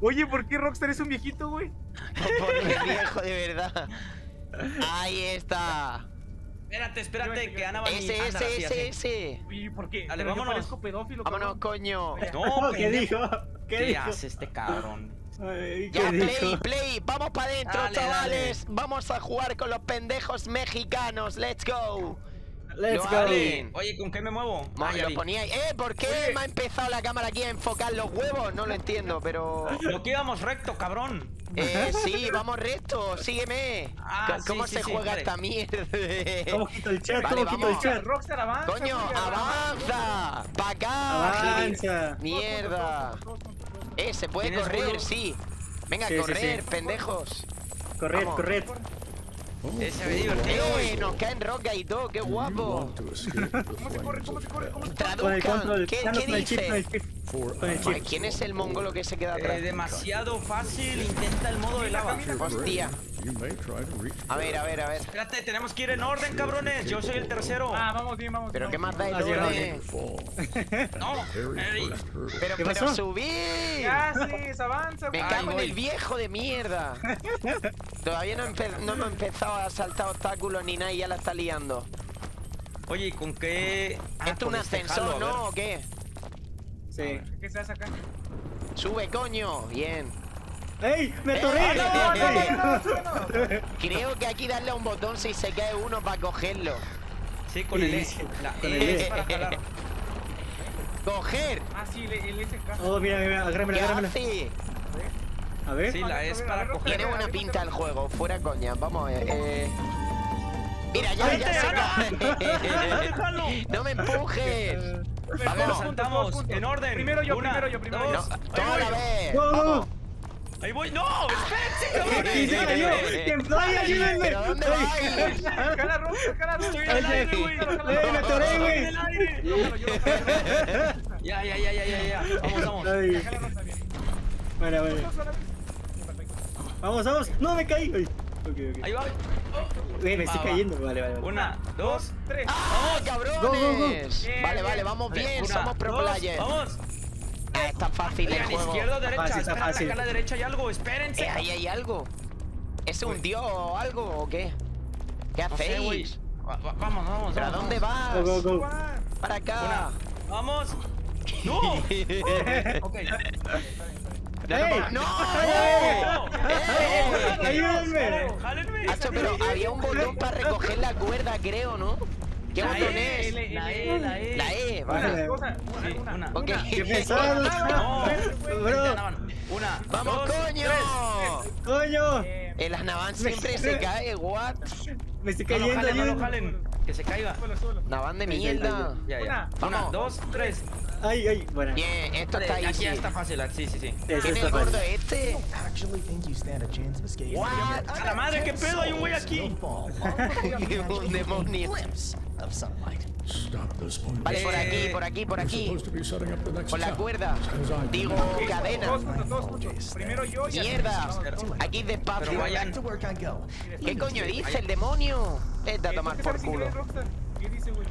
Oye, ¿por qué Rockstar es un viejito, güey? Por el viejo, de verdad. Ahí está. Espérate, espérate, que Ana va a Ese, ese, ese, ese. Oye, ¿por qué? Dale, vámonos. pedófilo, coño. No, ¿Qué dijo? ¿Qué ¿Qué dijo? hace este cabrón? Ay, Ya, ¿Qué play, play. Vamos para adentro, Dale, chavales. Vamos a jugar con los pendejos mexicanos. Let's go. Let's go. Oye, ¿con qué me muevo? Ah, lo ponía ahí. Eh, ¿por qué Oye. me ha empezado la cámara aquí a enfocar los huevos? No lo entiendo, pero. Lo que íbamos recto, cabrón. Eh, sí, vamos recto, sígueme. Ah, ¿Cómo sí, se sí, juega vale. esta mierda? ¿Cómo quito el chat? Vale, ¿Cómo quito el vamos. chat? Rockstar avanza. Coño, avanza. Pa' acá. Avanza. Mierda. Eh, se puede ¿Tienes correr, sí. Venga, correr, sí. pendejos. Corred, Vamos. Corred. Ese me divertido, Eh, nos caen roca y todo, qué guapo. ¿Cómo se corre? ¿Cómo se corre? ¿Cómo se corre? Con el Traduzcan, control. ¿qué, qué con el chip, con el dice? chip. Con el Ay, chip. ¿Quién es el mongolo que se queda Eh, atrás? demasiado fácil, intenta el modo de lava. Hostia. A ver, a ver, a ver. Espérate, tenemos que ir en orden, cabrones. Yo soy el tercero. Ah, vamos bien, vamos Pero bien. qué más da el orden. No. Pero, ¿Qué pero pasó? subir. Ya, sí, se avanza, Me güey. cago en el viejo de mierda. Todavía no, empe- no hemos empezado a saltar obstáculos ni nada y ya la está liando. Oye, ¿y con qué? Ah, ¿Esto es un este ascensor, no? ¿O qué? Sí. ¿Qué se hace acá? Sube, coño. Bien. ¡Ey! ¡Me atoré! no, no, ¡Ey! Creo que aquí darle a un botón si se cae uno para cogerlo. Sí, con el E. La con el es E. para jalar. ¡Coger! Ah, sí, el, el SK. Oh, mira, mira. A ver. Sí, la es para coger. Tiene buena pinta el juego, fuera coña. Vamos a ver. Eh... Mira, ya, ¡Vente, ya se cae. ¡Déjalo! ¡No me empujes! Vamos. Saltamos, en orden. Primero yo, Una, primero yo, primero yo. No, toda la vez. ¡Go, go, Vamos. Go! Ahí voy. ¡No! ¡Espérense, ¡Y se cabrones! cayó! ¡Que fly, ayúdenme! ¿Pero dónde vais? Jala Rockstar, jala Estoy Rockstar. en el aire, güey. ¡Ey, me atoré, En güey! Yo yo. Ya, ya, ya, ya, ya, ya. Vamos, vamos. Bueno, bueno. Vamos, vamos. ¡No, me caí! Ay. Ok, ok. Ahí va. Güey, me estoy Va, va. cayendo. Vale, vale, vale. Una, dos. Tres. ¡Ah, Go, cabrones! go, go. Bien, Vale, vale, vamos bien, Una, somos pro dos, players. Vamos. Ah, está fácil el juego. izquierda derecha. fácil, está fácil. acá a la derecha hay algo. Espérense. Eh, ahí hay algo. ¿Es un dios o algo o qué? ¿Qué No sé, hacéis? Va- va- Vamos, vamos. ¿Pero a vamos, dónde vas? Go, go, go. Para acá. Una. Vamos. ¡No! ok. ¡Ey! ¡No! ¡Ayúdenme! Hacho, pero había un botón para recoger la cuerda, creo, ¿no? ¿Qué La botón E, es? La E, la E. La E, Una, vale. cosa, Sí, una, una. Ok. ¡Qué pesado! No, Bro. Una, ¡Vamos, dos, coño! tres. ¡Coño! Eh, El Asnavan siempre se cae, what? Me estoy No lo cayendo, jalen, no lo. Que se caiga. Navan de Ahí, ahí, mierda. Ya, ya. Una. Una, Vamos. dos, tres. Ay, ay, bueno. Bien, esto Vale, está aquí easy. ya está fácil. Sí, sí, sí. Eso ¿Quién es está el gordo fácil. este? actually think you stand a chance of escaping. What? ¡A la madre, qué pedo! Hay un güey aquí. un demonio. Glimpse of sunlight. Vale, por aquí, por aquí, por aquí. Con la cuerda. Digo, cadena. Primero yo y Mierda. Aquí despacio. ¿Qué coño dice el demonio? Vete a tomar ¿tú qué por culo. inglés, Rockstar? ¿Qué dice, güey?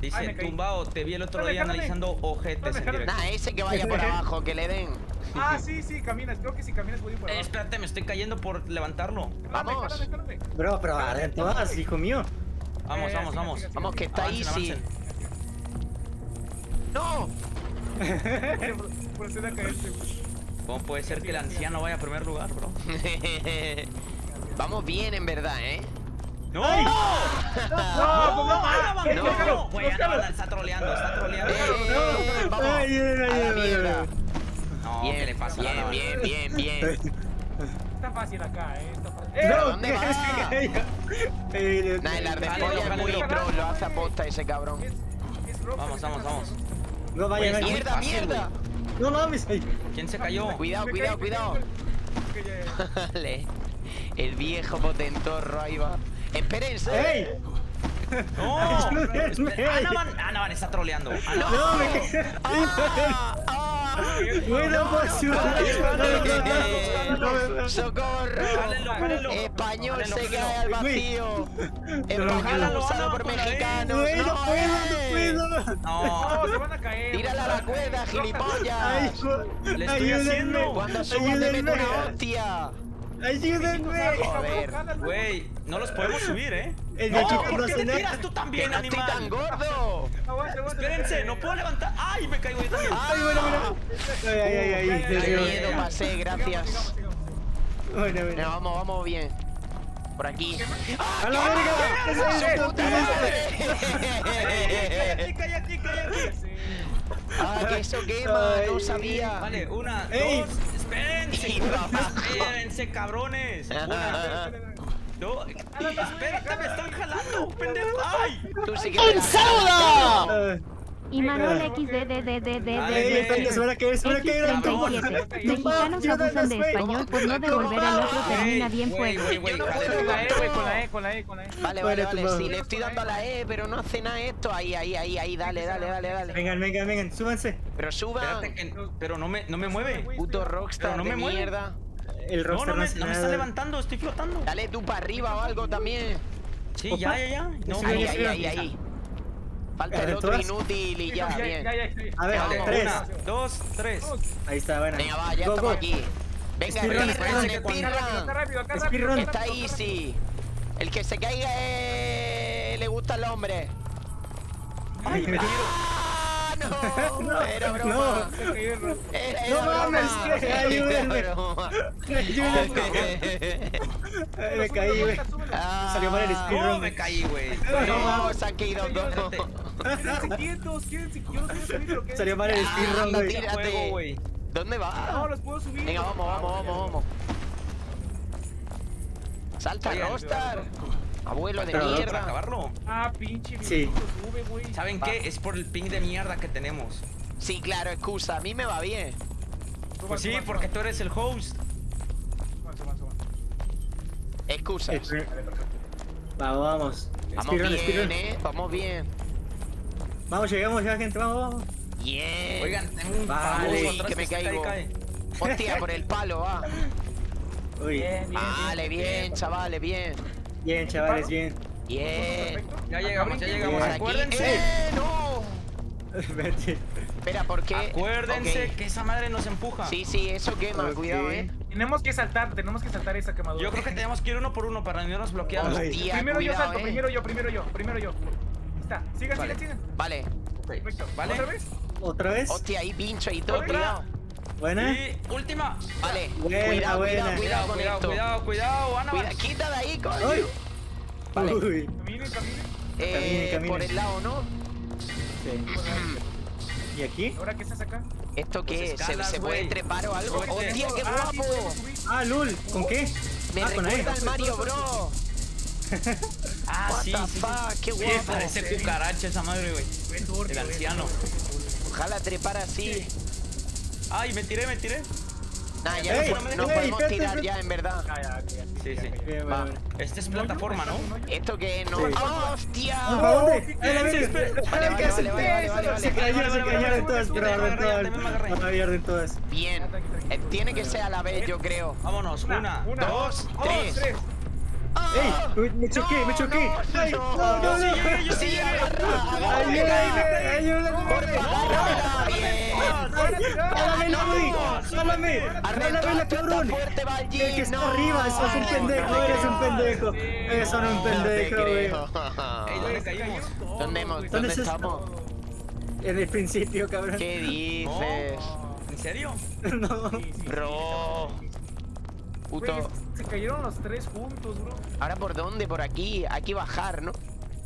Dice, tumbao, te vi el otro día analizando ojetes en directo. Nah, ese que vaya por abajo, que le den. Ah, sí, sí, caminas. Creo que si caminas voy por Eh, abajo. espérate, me estoy cayendo por levantarlo. Vamos. Bro, pero adentro vas, hijo mío. Vamos, Eh, vamos, siga, vamos. siga, siga. Vamos, que está Avancen, easy. avancen. ¡No! A güey. ¿Cómo puede ser que el anciano vaya a primer lugar, bro? Vamos bien, en verdad, ¿eh? ¡No! No, ¡No! no, ¡Ana, ¿qué? no! No. Güey, está troleando, está troleando. La. No, ¿qué le Bien, pasa? la bien, bien, bien, bien. Está fácil acá, eh. Está fácil. ¿Pero ¡Eh! dónde vas? Eh, Nah, el Jálalo, ardepolla es muy pro, lo hace aposta ese cabrón. Es, es Rockstar, Vamos, vamos, vamos. No aquí. muy ¡Mierda, fácil, mierda! No mames. ¿Quién se cayó? Cuidado, Me cuidado, cuidado. Vale. El viejo potentorro ahí va. Espérense. ¡Ey! ¡No! Ayúdenme. Espera, Ana Van, Ana Van está troleando. No, me Van. quedé. ¡Ah! ¡Ah! Güey, no puedo ayudar. No, no, no. ¡Socorro! Español se cae al vacío. Jálalo, usado por mexicanos. No puedo, eh. no puedo. No, No, se van a caer. Tírala a la cuerda, gilipollas. Le estoy haciendo. Cuando suban le meto una hostia. Ayúdenme. Joder. güey, no los podemos subir, ¿eh. El No, ¿por no qué te tiras tú también, no estoy tan animal? gordo. Espérense, no puedo levantar. ¡Ay, me caigo yo también! Ay, bueno, bueno. Ay, ay, ay, ay. Miedo pasé, gracias. Bueno, bueno. vamos, vamos bien. Por aquí. ¡A la verga! ¿Qué es ¡Su esto? puta ¿Qué es madre! ¡Cállate, cállate, cállate! Sí. ¡Ah, que eso quema! No sabía. Vale, una, dos, espérense, espérense, cabrones. Dos, espérate, me están jalando, pendejo. ¡Ay! Tú que? Y Manuel XDDDDD. Ay, espérate, se van a caer, se van a caer. X37. Mexicanos abusan de español por no devolver al otro termina bien fuego. Con la. E, con la E, con la E, con la E. Vale, vale, Vale, Sí, le estoy dando a la E, pero no hace nada esto. Ahí, ahí, ahí, ahí. Dale, dale, dale, dale. Vengan, vengan, vengan, súbanse. Pero suban. Espérate que, pero no me, no me mueve. Puto rockstar no de me mierda. El No, no me, no me está levantando, estoy flotando. Dale tú para arriba o algo también. Sí, ya, ya, ya. No, Ahí, ahí, ahí. Falta el ¿Pero otro todas? inútil y ya, bien. ya, ya, ya. A ver, Vale, tres. una, dos, tres. Ahí está, bueno. Venga, va, ya Go, estamos go. aquí. Venga, Speedrun. Está easy. El que se caiga eh, le gusta al hombre. Ay, me tiro. ¡Ah, no! Era broma. No. Era, No era mames, ayúdenme. Ayúdenme. Ay, Me caí, güey. Ah, Salió mal el Oh, speedrun. me caí, güey. No, se han caído dos. Quédense quietos, quédense. Salió mal el speedrun, güey. ¿Dónde No, va? los puedo subir. Venga, vamos, vamos, vamos, vamos. Salta, Rostar. Abuelo de Pero- ¿Para mierda. acabarlo? Ah, pinche Sí. sube, güey. ¿Saben qué? Es por el ping de mierda que tenemos. Sí, claro, excusa. A mí me va bien. Pues sí, porque tú eres el host. Eh, Vamos, vamos. Vamos Speedrun, bien, speedrun. eh. Vamos bien. Vamos, llegamos ya, gente. Vamos, vamos. Bien. Oigan, tengo un Vale, atrás que me cae, caigo. cae. Hostia, por el palo, va. Uy. Bien, bien. Vale, bien, chavales, bien. Bien, chavales, bien. Bien. Perfecto. Ya llegamos, ya llegamos. Bien. Acuérdense. ¡Eh, no! Vete. Espera, ¿por qué? Acuérdense que esa madre nos empuja. Sí, sí, eso quema, Ok. cuidado, eh. Tenemos que saltar, tenemos que saltar esa quemadura. Yo creo que tenemos que ir uno por uno para no irnos bloqueados. Hostia, Primero yo salto, eh. primero yo, primero yo, primero yo. Ahí está. Sigan, Vale. sigan, sigan. Vale. Perfecto. Vale. ¿Otra vez? ¿Otra vez? Hostia, ahí pincho y todo, cuidado. ¿Buena? Y última. Vale. Buena, cuidado, buena. cuidado, cuidado Cuidado, con cuidado, esto. cuidado, cuidado, Ana. Cuida- quita de ahí, coño. Vale. Uy. Eh, Camine, camine. Por el lado, ¿no? Sí. ¿Y aquí? ¿Ahora qué estás acá? ¿Esto qué Pues es? ¿Se, escalas, se puede trepar o algo? ¡Hostia, qué Ah, sí, guapo! Ah, Lul. ¿Con qué? Me ah, recuerda al Mario Bro. Ah, What sí, the sí, sí. qué guapo. parece cucaracha esa madre, güey. El anciano. Ojalá trepar así. Ay, me tiré, me tiré. Nah, ya Ey, nos, nos ey, podemos tirar ya, en verdad. Ah, ya, ya. Sí, sí. Va. Este es plataforma, ¿no? ¿Esto qué es? No. Sí. ¡Hostia! ¿Para dónde? ¡Ay, la verga! Vale, vale, ¿Qué hace? vale, vale, vale, vale, Se Vale, se cayeron todas, pero sube, todas. Bien. Eh, tiene que ser a la vez, yo creo. Vámonos, Una, dos, tres. ¡Ah! ¡Ey! Me choqué, me choqué. No, ¡Ay! no, ¡No, no, yo sí llegué. ¡Ayúdame! ¡Ayúdame! Arrenta, ¡Jálamela, tú cabrón! El que está arriba, eso es un pendejo, eres un pendejo. Un No te pendejo, güey. ¿dónde caímos? ¿Dónde. ¿Dónde ¿Dónde estamos? En el principio, cabrón. ¿Qué dices? ¿En serio? No. Bro. Se cayeron los tres juntos, bro. ¿Ahora por dónde? Por aquí. Hay que bajar, ¿no?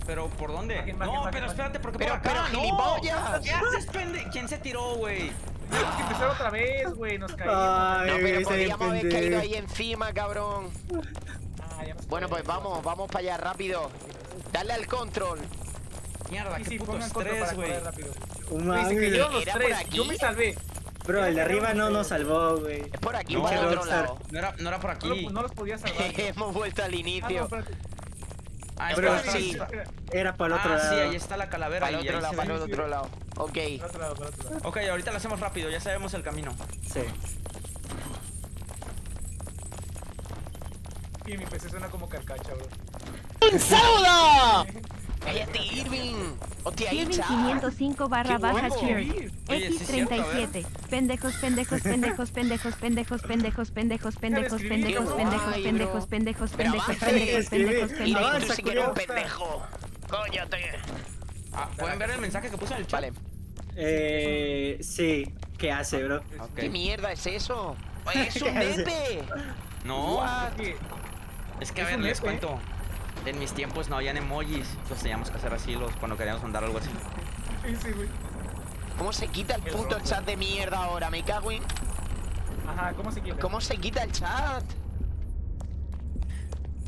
¿Pero por dónde? Bajen, bajen, No, bajen, pero espérate, porque Pero- por acá, pero, no. gilipollas. ¿Qué haces, pende? ¿Quién se tiró, güey? Tenemos que empezar otra vez, güey. Nos caímos. Ay, No, pero podríamos haber caído ahí encima, cabrón. Ah, ya Bueno, pues vamos, vamos para allá rápido. Dale al control. Mierda, Sí, qué sí, puto estrés, güey. se cayeron los ¿Era por tres. aquí? Yo me salvé. Bro, el de arriba no nos salvó, güey. Es por aquí, No, por el otro Rockstar. lado. No era, no era por No, lo- aquí. no los podía salvar. Hemos vuelto al Ah, no, inicio. Ah, Pero espera, sí. Era para el otro Ah, lado. sí, ahí está la calavera. Para el otro ahí lado, para el otro lado. Ok. Otro lado, por otro lado. Ok, ahorita lo hacemos rápido, ya sabemos el camino. Sí. Y mi PC suena como carcacha, bro. Cállate, Irving. Irving chat. 505 barra baja cheer. Oye, sí es cierto, a ver. X37. Pendejos, pendejos, pendejos, pendejos, pendejos, pendejos, pendejos, pendejos, pendejos, pendejos, pendejos, pendejos, pendejos, pendejos, pendejos, pendejos. un culiao. pendejo. Cóllate. Ah, ¿Pueden ver el mensaje que puse en el chat? Vale. Eh, sí. ¿Qué hace, bro? ¿Qué mierda es eso? ¡Es un nepe! No, es que a ver, les cuento. En mis tiempos no habían emojis, entonces teníamos que hacer así los, cuando queríamos mandar algo así. Sí, sí, güey. ¿Cómo se quita el puto chat de mierda ahora? Me cago en... Ajá, ¿cómo se quita? ¿Cómo se quita el chat?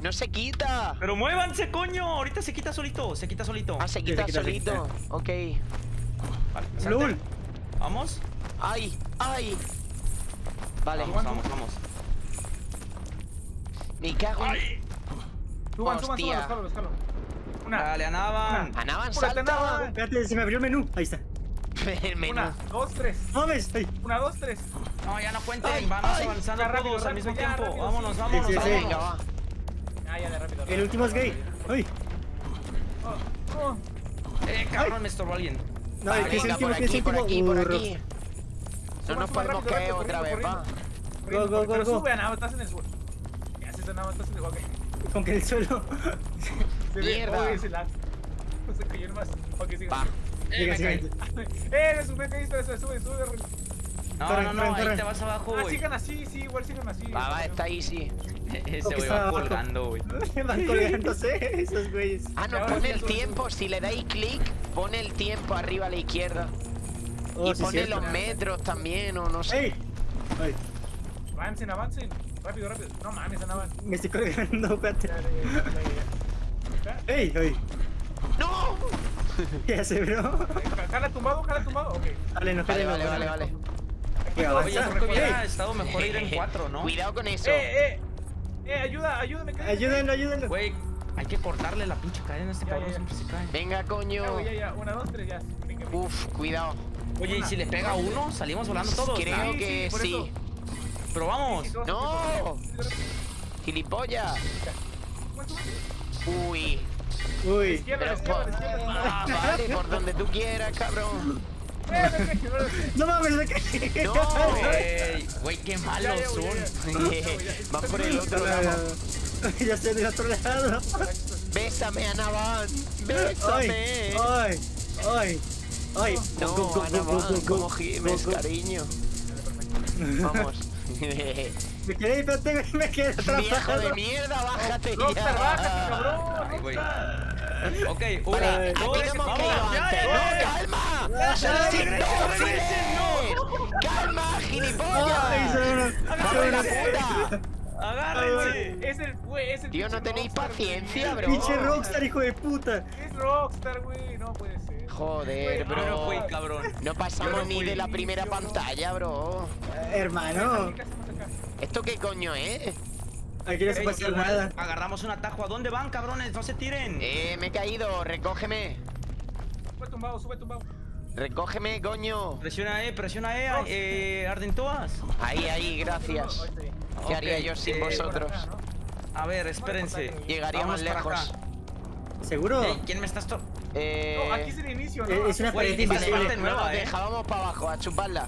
No se quita. Pero muévanse, coño, ahorita se quita solito, se quita solito. Ah, se se quita se solito. Ok. Vale. LOL. Vamos. ¡Ay! ¡Ay! Vale. Vamos, vamos, vamos. Me cago en... Suban, suban, suban, los jalos, los jalos. Una, Dale, Anaban. Anaban, salta. Anaban. Espérate, se me abrió el menú. Ahí está. El menú. una, dos, tres. No mames. Ay. Una, dos, tres. No, ya no cuenten, Ay, vamos ay. avanzando Ya, rápido, todos al rápido, mismo ya, tiempo. rápido, vámonos, sí. vámonos, Sí, sí, sí. vámonos. Venga, va. Ah, ya de rápido. El último es gay. Ay. Oh, oh. Eh, cabrón, me estorbó alguien. No, el que es el último, que es el aquí, por último. aquí, por aquí. No nos podemos caer otra vez, pa. Go, go, Pero go, go. sube, Ana, estás en el suelo. ¿Qué haces, Ana? Estás en el ok. Con que el suelo. Se ve- Mierda. oh, ese lag. No se cayó más. Ok, sigue. Pa. Eh, Sigue, me sigue. caí. Eh, me sube, sube, sube, sube. No, no, no, ahí te vas abajo, Ah, güey. sigan así, sí, igual sigan así. Va, va, está easy. Ese Ok, güey va colgando, güey. Van colgándose esos güeyes. Ah, no, pone el tiempo. Si le dais clic, pone el tiempo arriba a la izquierda. Oh, Y sí, pone cierto. los metros también, o no sé. ¡Ey! Avancen, avancen. Rápido, rápido. No mames, Ana, van. me estoy colgando, espérate. ¡Ey! ¡Ay! ¡No! ¿Qué hace, bro? Jala tumbado, jala tumbado. Ok. Vale, no Vale, vale, vale, vale. Avanza. creo que hubiera Ey, estado mejor ir en cuatro, ¿no? Cuidado con eso. Eh, eh. Eh, ayuda, ayúdame. cállate. Ayúdenlo, ayúdenlo. Güey, hay que cortarle la pinche cadena a este cabrón, siempre se cae. Venga, coño. ya, ya. Una, dos, tres, ya. Uf, cuidado. Oye, ¿y si le pega uno? Salimos volando todos. Creo sí, que por sí. Todos, No. Gilipollas. Uy. Uy. Izquierda, Pero izquierda, por... izquierda. Ah, vale, por donde tú quieras, cabrón. No, mames, me caí. No. Güey, güey, qué malos son. Van por el otro lado. Ya estoy del otro lado. Bésame, Anaban. Ay, Bésame. ay, ay, ay. No, como gimes, go. cariño. Vamos. Me quedé, espérate, me quedé Viejo de atrapado. mierda, bájate Rockstar, bájate, ya. cabrón. Ay, güey. Ok, Vale, una, aquí dos, no vamos. Ya, antes. ya, ¡No, ya. calma! ¡Solicito órdenes! ¡Calma, Ay, gilipollas! son ¡Cago en la puta! Agárrense. Es el, güey, es el Tío, no tenéis paciencia, bro. Pinche Rockstar, hijo de puta. Es Rockstar, güey. No puede ser. Joder, Güey, Yo no bro. fui, cabrón. No pasamos no ni de la primera pantalla, bro. Eh, Hermano. ¿Esto qué coño es? aquí no se puede hacer nada. Agarramos un atajo. ¿A dónde van, cabrones? No se tiren. Eh, me he caído, recógeme. Sube tumbado, sube tumbado. Recógeme, coño. Presiona E, presiona E, eh, Ardentoas. Ahí, ahí, gracias. Ahí está bien. ¿Qué haría yo sin eh, vosotros? Acá, ¿no? A ver, espérense. Llegaría Vamos más para lejos. ¿Seguro? ¿Quién me está esto? Eh... No, aquí es el inicio, ¿no? Eh, es una pared vale, invisible. parte no nueva, eh. deja, vamos para abajo, a chuparla.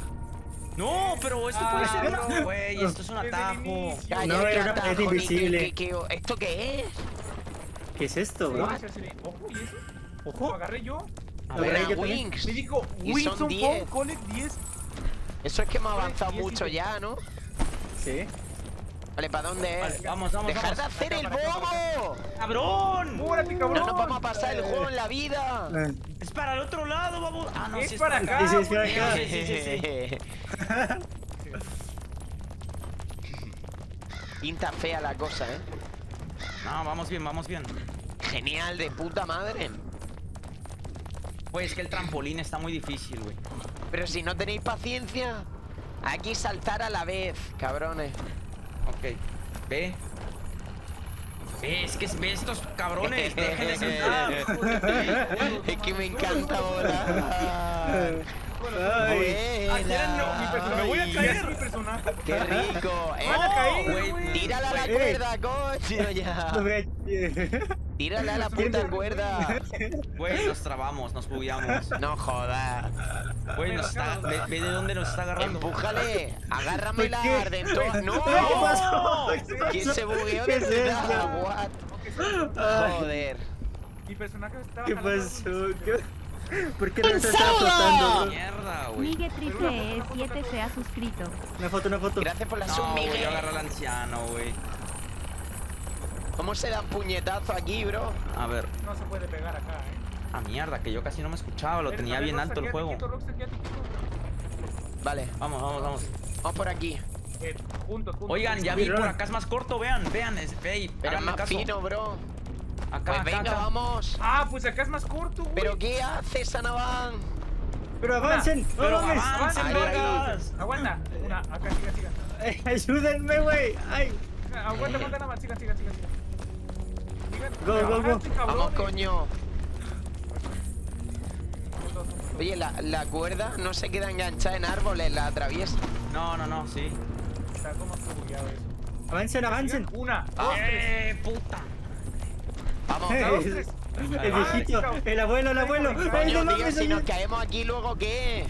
No, pero esto Ah, puede ser. no. Güey, esto es un atajo. Calla, No, era una pared invisible. qué- qué- qué- ¿Esto qué es? ¿Qué es esto, bro? Ojo, ¿y eso? Lo Ojo. agarré yo. A Lo ver, agarré yo. Wings. Me dijo, Y son Wilson 10. Phone Collect 10. Eso es que hemos avanzado mucho ya, ¿no? Sí. Vale, ¿para dónde Vale, es? vamos, vamos, ¡Dejar de hacer el bobo! ¡Cabrón! ¡Múrate, cabrón! No nos vamos a pasar el juego en la vida. Es para el otro lado, vamos. Ah, no, Es para acá. acá. Sí, sí, es para güey. acá. Sí, sí, sí, sí. Pinta fea la cosa, ¿eh? No, vamos bien, vamos bien. Genial, de puta madre. Güey, es que el trampolín está muy difícil, güey. Pero si no tenéis paciencia, hay que saltar a la vez, cabrones. Ok. Ve. Es que ve estos cabrones, déjenle sentar. es que me encanta volar. Ay. Me voy a Ay, caer. Mi personaje. Qué rico. Eh, Van a caer, güey, güey. tírale a la Eh. cuerda, coño, ya. Tírale a la puta cuerda. Güey, nos trabamos, nos bugueamos. No jodas. Güey, nos está. Ve, ve de dónde nos está agarrando. Empújale. Agárrame la. Ardentoa. No. ¿Qué pasó? ¿Quién se bugueó ¿Qué de es verdad? esto? What? Ay, Joder. Mi personaje estaba ¿Qué pasó? ¿Qué- ¿Por qué no se está flotando? Mierda, güey. Migue Triple 7 se ha suscrito. Una foto, una foto. Gracias por la No, sub, yo agarré al anciano, güey. ¿Cómo se dan puñetazo aquí, bro? A ver. No se puede pegar acá, eh. Ah, mierda, que yo casi no me escuchaba, lo tenía bien alto el juego. quieto, quieto. Vale, Vamos, vamos, vamos. vamos por aquí. Eh, juntos, juntos. Oigan, ya vi por acá es más corto, vean, vean, es, Pero más caso. fino, bro. Acá, Pues acá, venga, acá. vamos. Ah, pues acá es más corto, güey. ¿Pero qué haces, Anaban? Pero avancen, no Pero mames. avancen, Ahí, vergas. Aguanta. Una, acá, siga, siga. Ay, Ayúdenme, güey. Ay, Aguanta, aguanta, nada más. Sigan, sigan, sigan. Go, go, go. Vamos, coño. Oye, la, la cuerda no se queda enganchada en árboles, la atraviesa. No, no, no, sí. Está como estuvo bugueado eso. avancen, avancen. Una, Ah. dos, tres. ¡Eh, puta! Vamos. Eh, dos, tres. El viejito, el abuelo, el abuelo. Coño, no tío, si nos caemos aquí luego, ¿qué?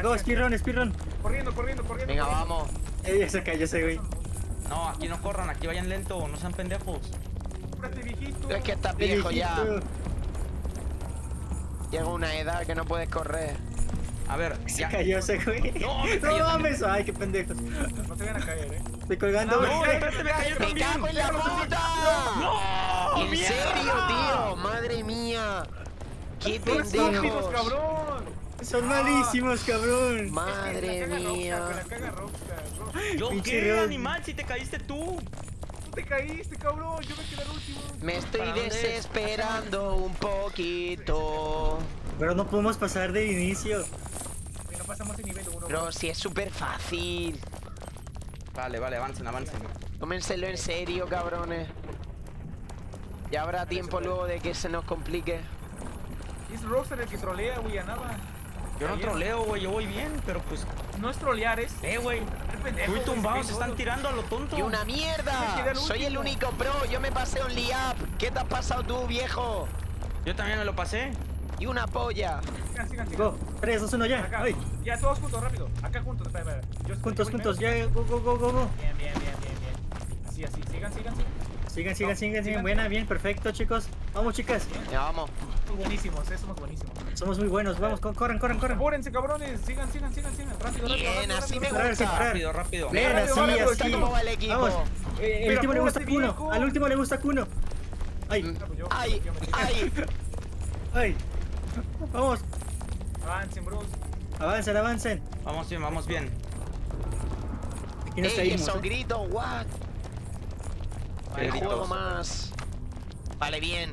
Go, speedrun, speedrun. Corriendo, corriendo, corriendo. Venga, corriendo. vamos. Ey, ya se cayó ese güey. No, aquí no corran, aquí vayan lento, no sean pendejos. Viejito. Es que estás viejo ya. Llega una edad que no puedes correr. A ver, Se ya. cayó ese güey. No, me No mames. Ay, qué pendejos. No te van a caer, eh. Estoy colgando, No, güey. espérate, me cayó ¡Me cago en la puta! ¡No! ¿En mierda! serio, tío? Madre mía. ¡Qué pendejos! cabrón. Son malísimos, cabrón. Madre mía. ¿Yo qué, animal, si te caíste tú? Te caíste, cabrón. Yo me quedé al último. Me estoy desesperando un poquito. Pero no podemos pasar de inicio. No pasamos el nivel 1. Pero si es súper fácil. Vale, vale, avancen, avancen. Tómenselo en serio, cabrones. Ya habrá tiempo luego de que se nos complique. Es Rockstar el que trolea, güey, a nada. Yo no troleo, güey, yo voy bien, pero pues. No es trolear, es. Eh, güey. Fui güey, tumbado, se están tirando a lo tonto. ¡Y una mierda! el Soy el único pro, yo me pasé un up. ¿Qué te has pasado tú, viejo? Yo también me lo pasé. Y una polla. Sigan, sigan, sigan. Go. 3, 2, 1, ya. Acá. Ay. Ya, todos juntos, rápido. Acá juntos, espera, espera. Yo Juntos, juntos. Ya. Go, go, go, go, go. Bien, bien, bien, bien, bien. Así, así. Sigan, sigan, sigan. Sigan, sigan, No, sigan, sigan. Buena, bien, perfecto, chicos. Vamos, chicas. Ya vamos. Somos buenísimos, eh, somos buenísimos. Somos muy buenos. Vamos, co- corran, corran, corran. Apúrense, cabrones. Sigan, sigan, sigan, sigan. Rápido, rápido. Bien, rápido, así rápido, me gusta. Rápido, rápido. Bien, Rápido, así, rápido, así. ¿Cómo va el equipo? Vamos. Eh, el último le gusta Kuno. Al último le gusta Kuno. Ay, Ah, pues ¡Ay! ¡Ay! ay. Vamos. Avancen, bros. Avancen, avancen. Vamos bien, vamos bien. Aquí nos ¡Ey, caímos. esos ¿eh? gritos! ¿What? El gritos. juego más. Vale, bien.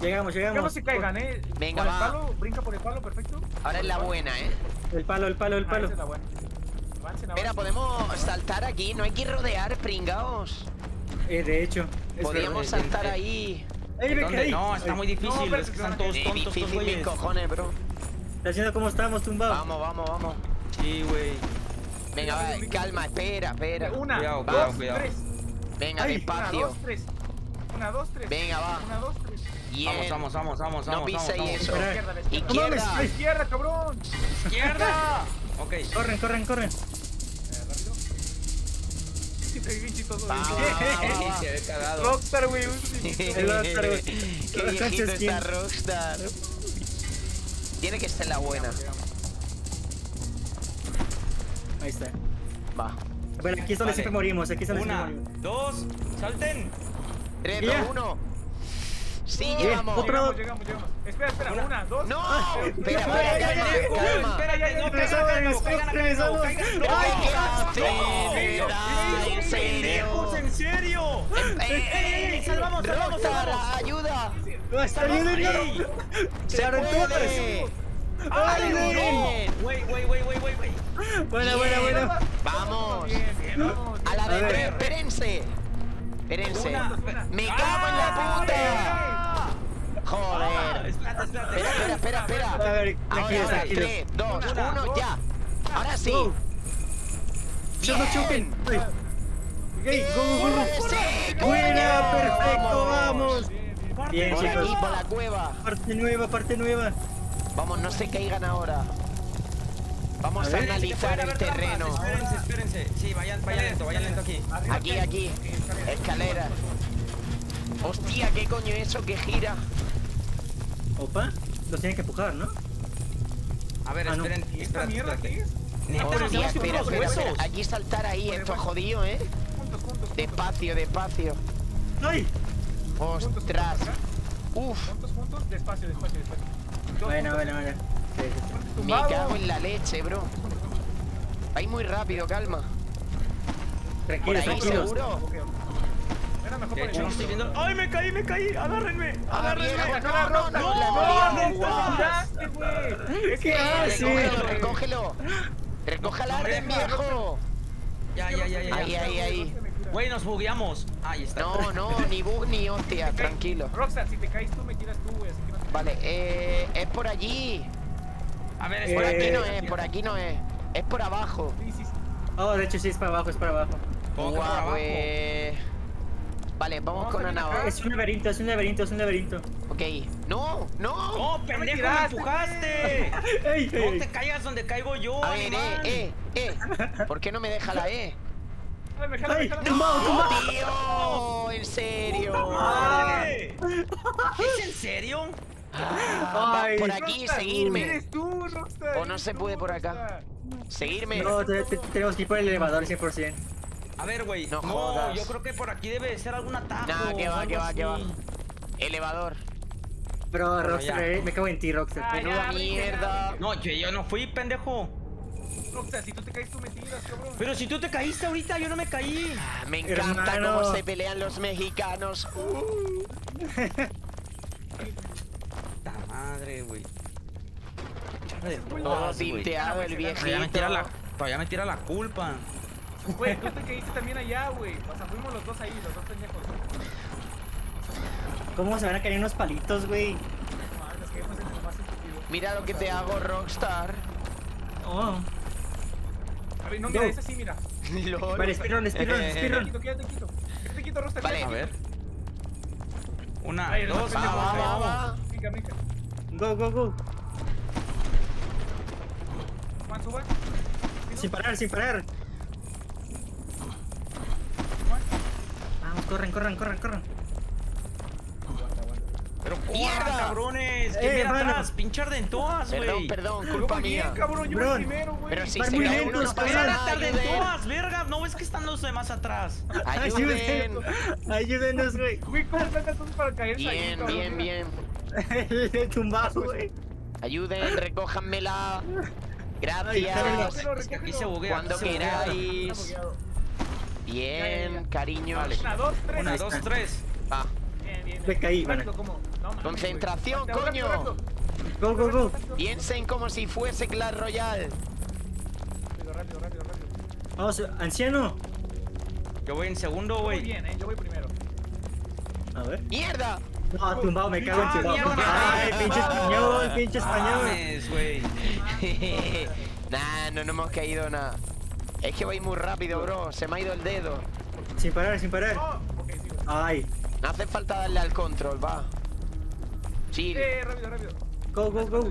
Llegamos, Que no llegamos. se caigan, eh. Venga, por el va. palo, brinca por el palo, perfecto. Ahora es la buena, ¿eh? El palo, el palo, el Ah, palo. esa es la buena. Avancen, avancen. podemos saltar aquí. No hay que rodear, pringaos. Eh, de hecho. Podríamos verdad. saltar ahí. Ay, me ¿Dónde? caí. No, está muy difícil, No, es que están todos tontos difícil, mis cojones, bro. Está haciendo como estábamos tumbados. Vamos, vamos, vamos. Sí, güey. Venga, va, calma, espera, espera. Una, Cuidado, dos, cuidado, cuidado. tres. Venga, Ay, Una, despacio. dos, tres. Una, dos, tres. Venga, va. Una, dos, tres. Bien. Vamos, vamos, vamos, vamos, No vamos. piséis vamos, eso. Espera. Izquierda, la izquierda. No mames, Izquierda. ¡A la izquierda, cabrón! ¡Izquierda! Ok. Corren, corren, corren. Rockstar, güey. Rockstar, güey. Qué viejito está Rockstar. Tiene que ser la buena. Ahí está. Va. Bueno, aquí es donde Vale. siempre morimos. Aquí es donde Una, siempre morimos. dos, salten. 3, Ya. 2, 1. Sí, Bien, llegamos. otro- Llegamos, llegamos, llegamos. Espera, espera. Una, dos. No, espera, Ay, espera, calma. Espérate, no, Regresamos, Ay, qué en pendejos, serio. en serio. ¡Ey, ey, ey, salvamos, salvamos, salvamos. ayuda! ¡No, está bien, Ey. no! ¡Se. ¡Ay. No. Güey, güey, güey, güey, güey, güey. Buena, buena, buena. ¡Vamos! A la de tres, espérense. Espérense. ¡Me cago en la puta! Joder. Espérate, espérate. Espera, espera, espera, A espera. ver, Ahora, ahora, tranquilos. 3, 2, Una, 1, ya. Ahora sí. Yo no choquen. Ay. Ok, go, go. Buena, perfecto, vamos. Bien, chicos. aquí, por la cueva. Parte nueva, parte nueva. Vamos, no se caigan ahora. Vamos A a, ver. analizar el trampas, terreno. Espérense, espérense. Sí, vayan, vayan lento, vayan lento aquí. Aquí, aquí. Escalera. Hostia, ¿qué coño es eso que gira? Opa, los tienen que empujar, ¿no? A ver, Ah, no. esperen. ¿Esta Espérate, mierda qué espérate. es? Hostia, espera, espera, espera. Aquí saltar ahí, esto es jodido, ¿eh? Juntos, juntos, juntos. Despacio, despacio. ¡Ay! Ostras. Uf, Juntos, juntos, despacio, despacio, despacio. Bueno, bueno, bueno. Me cago en la leche, bro. Ahí muy rápido, calma. Ahí, tranquilos. seguro. Era mejor por el estoy viendo. ¡Ay, me caí, me caí! ¡Agárrenme! Ah, ¡Agárrenme! no, no, no, ¡No, ¿Qué haces? Recógelo, recógelo. Recoja el arden, viejo. Ya, ya, ya, ya. Ahí, ahí, ahí. Güey, nos bugueamos. Ahí está. No, no, ni bug ni hostia, tranquilo. Rockstar, si te caes tú, me tiras tú, güey. No. Vale, eh, es por allí. A ver, Por Eh, aquí no es, por aquí no es. Es por abajo. Sí, sí, sí. Oh, de hecho sí, es para abajo, es para abajo. ¿Cómo que por Guau, abajo? pues. Vale, vamos Vamos con una navaja. Es un laberinto, es un laberinto, es un laberinto. Ok. No, no. ¡No, pendejo! ¡Me empujaste! ¡Ey, No ey! te caigas donde caigo yo, A ver, animal. eh, eh, eh. ¿Por qué no me deja la E? Ay, me jala, me jala. ¡Tumbado, tumbado! ¡Tío! ¿En serio? ¡Madre! ¿Es en serio? Ah, Ay, por aquí, Rockstar, seguirme. Eres tú, Rockstar. O no se puede por acá. Seguirme. No, te- te- tenemos que ir por el elevador 100%. A ver, güey. No No, jodas. yo creo que por aquí debe de ser algún atajo. Nah, que va, que va, que va. Elevador. Bueno, Rockstar, ya. eh, me cago en ti, Rockstar. Ah, Menuda mierda. No, yo, yo no fui, pendejo. Rockstar, si tú te caes, tú me tiras, cabrón. Pero si tú te caíste ahorita, yo no me caí. Ah, Me encanta Hermano. cómo se pelean los mexicanos. Uh. Puta madre, güey. Todo tinteado el Todavía me tira la, viejito. todavía me tira la culpa. Güey, tú te caíste también allá, güey. O sea, fuimos los dos ahí, los dos pendejos. ¿Cómo se van a caer unos palitos, güey? Mira lo que te hago, Rockstar. Oh. A ver, no, mira, Go. ese sí, mira. Lol. Vale, speedrun, speedrun, speedrun. Quieto, quédate quieto. Quédate quieto, Rockstar. Vale. quédate A ver. Una, dos, Va, va, va, Go, go, go. Sin parar, sin parar. Vamos, corran, corran, corran, corran. Pero cabrones! ¿Qué Eh, atrás? Pinchar de todas, güey. Perdón, perdón, culpa mía. cabrón, yo primero, güey. Pero si muy lentos, no pasa todas, vergas. ¿No ves que están los demás atrás? Ayuden. Ayúdenos, güey. Güey, ¿cómo están todos para caerse ahí, Bien, bien, bien. El tumbado, güey. Ayuden, recójanmela. Gracias. Que aquí se buguea. Cuando aquí se buguea. queráis. Bien, cariños. Una, dos, tres. Una, Ahí dos, está. tres. Va. Bien, bien. Me caí, bueno. ¿cómo? Concentración, coño. rápido, Go, go, go. rápido. Piensen como si fuese Clash Royale. Rápido, rápido, rápido, rápido. Vamos, anciano. Yo voy en segundo, Muy güey. bien, eh. Yo voy primero. A ver. ¡Mierda! No, tumbado, me cago en Ah, tumbado. Ay, pinche español, pinche español. Mames, güey. nah, no, no hemos caído nada. Es que voy muy rápido, bro. Se me ha ido el dedo. Sin parar, sin parar. Oh. Ay. No hace falta darle al control, va. Chill. Eh, rápido, rápido. Go, go, go.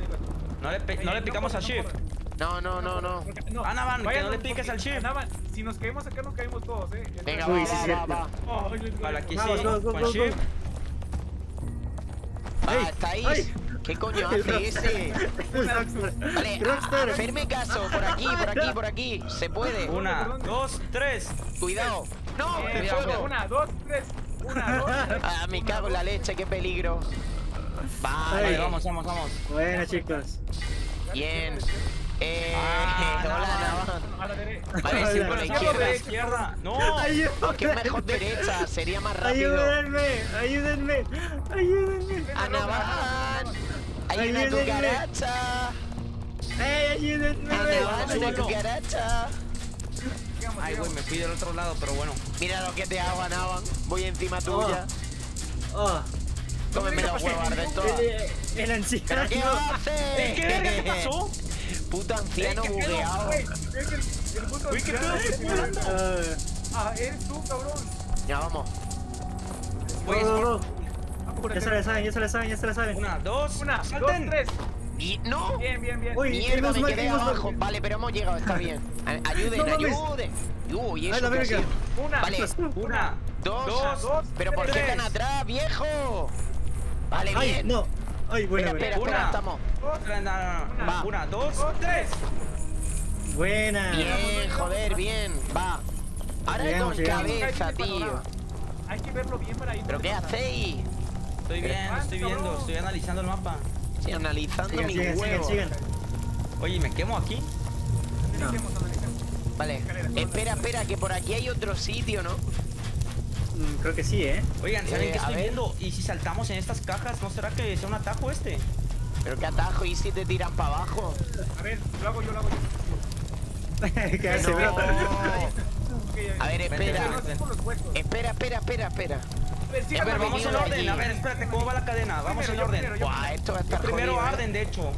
No le, pe- no le picamos al shift. No, no, no, no. No, Anaban, que no le piques al shift. Anaban, si nos caemos acá, nos caemos todos, eh. Venga, Uy, va, sí, va, sí, va, va. Oh. Vale, aquí sí. Con shift. Ah, Ay, estáis. ay. ¿Qué coño hace ese? Vale, Rockstar. a- hacerme caso. Por aquí, por aquí, por aquí. Se puede. Una, dos, tres. Cuidado. No, Eh, Cuidado. Una, dos, tres. Una, dos, tres. Ah, me cago en la leche, qué peligro. Vale, Vale, vamos, vamos, vamos. Bueno, chicos. bien. Eh, Ah, hola, Nava. Nava. A la derecha. Vale, sí, por la Izquierda. No. Aunque es mejor derecha, sería más rápido. Ayúdenme, ayúdenme, ayúdenme. Anaban. Hay una cucaracha. Ey, ayúdenme. Anaban, una Súbelo. cucaracha. Ay, güey, me fui del otro lado, pero bueno. Mira lo que te hago, Anaban. Voy encima tuya. Oh, Cómeme los huevos, arden todas. el, el anciano. ¿Pero qué haces? ¿Qué verga te pasó? Puto anciano ¿Qué pedo, bugueado. Güey, ¿qué pedo? que ¿Qué tiene- pedo? Ah, Ah, eres tú, cabrón. Ya vamos. Go. Apúrate. Ya se la saben, ya se la saben, ya se la saben. Una, dos, Una, dos, salten. tres. Y no. Bien, bien, bien. Uy, Mierda, me quedé abajo. Vale, pero hemos llegado, está bien. Ayuden, ayuden. Uy, eso la que. Una. Vale, Una, dos, dos, dos, pero ¿por qué tres. tan atrás, viejo? Vale, Ay, bien. no. Ay, buena, espera, espera, buena. espera, Una. estamos. No, no, no. Va. Una, dos, Dos, tres. Buena. Bien, joder, bien. Va. Ahora Llegamos, con cabeza, tío. Hay que verlo bien para ir. ¿Pero qué hacéis? Estoy bien, estoy viendo, estoy analizando el mapa. Estoy analizando Sigan, mi sigan, huevo. sigan. Oye, ¿me quemo aquí? Analicemos. Vale. Espera, espera, que por aquí hay otro sitio, ¿no? Mm, creo que sí, ¿eh? Oigan, ¿saben Eh, qué estoy ver. viendo? ¿Y si saltamos en estas cajas? ¿No será que sea un atajo este? Pero qué atajo, ¿y si te tiran para abajo? A ver, lo hago yo, lo hago yo. ¿Qué hace, No. A ver, espera. Espera, espera, espera, espera. A ver, vamos en orden. A ver, espérate, ¿cómo va la cadena? Vamos en Primero, orden. primero, yo Buah, esto va a estar Primero jodido, ¿eh? Arden, de hecho.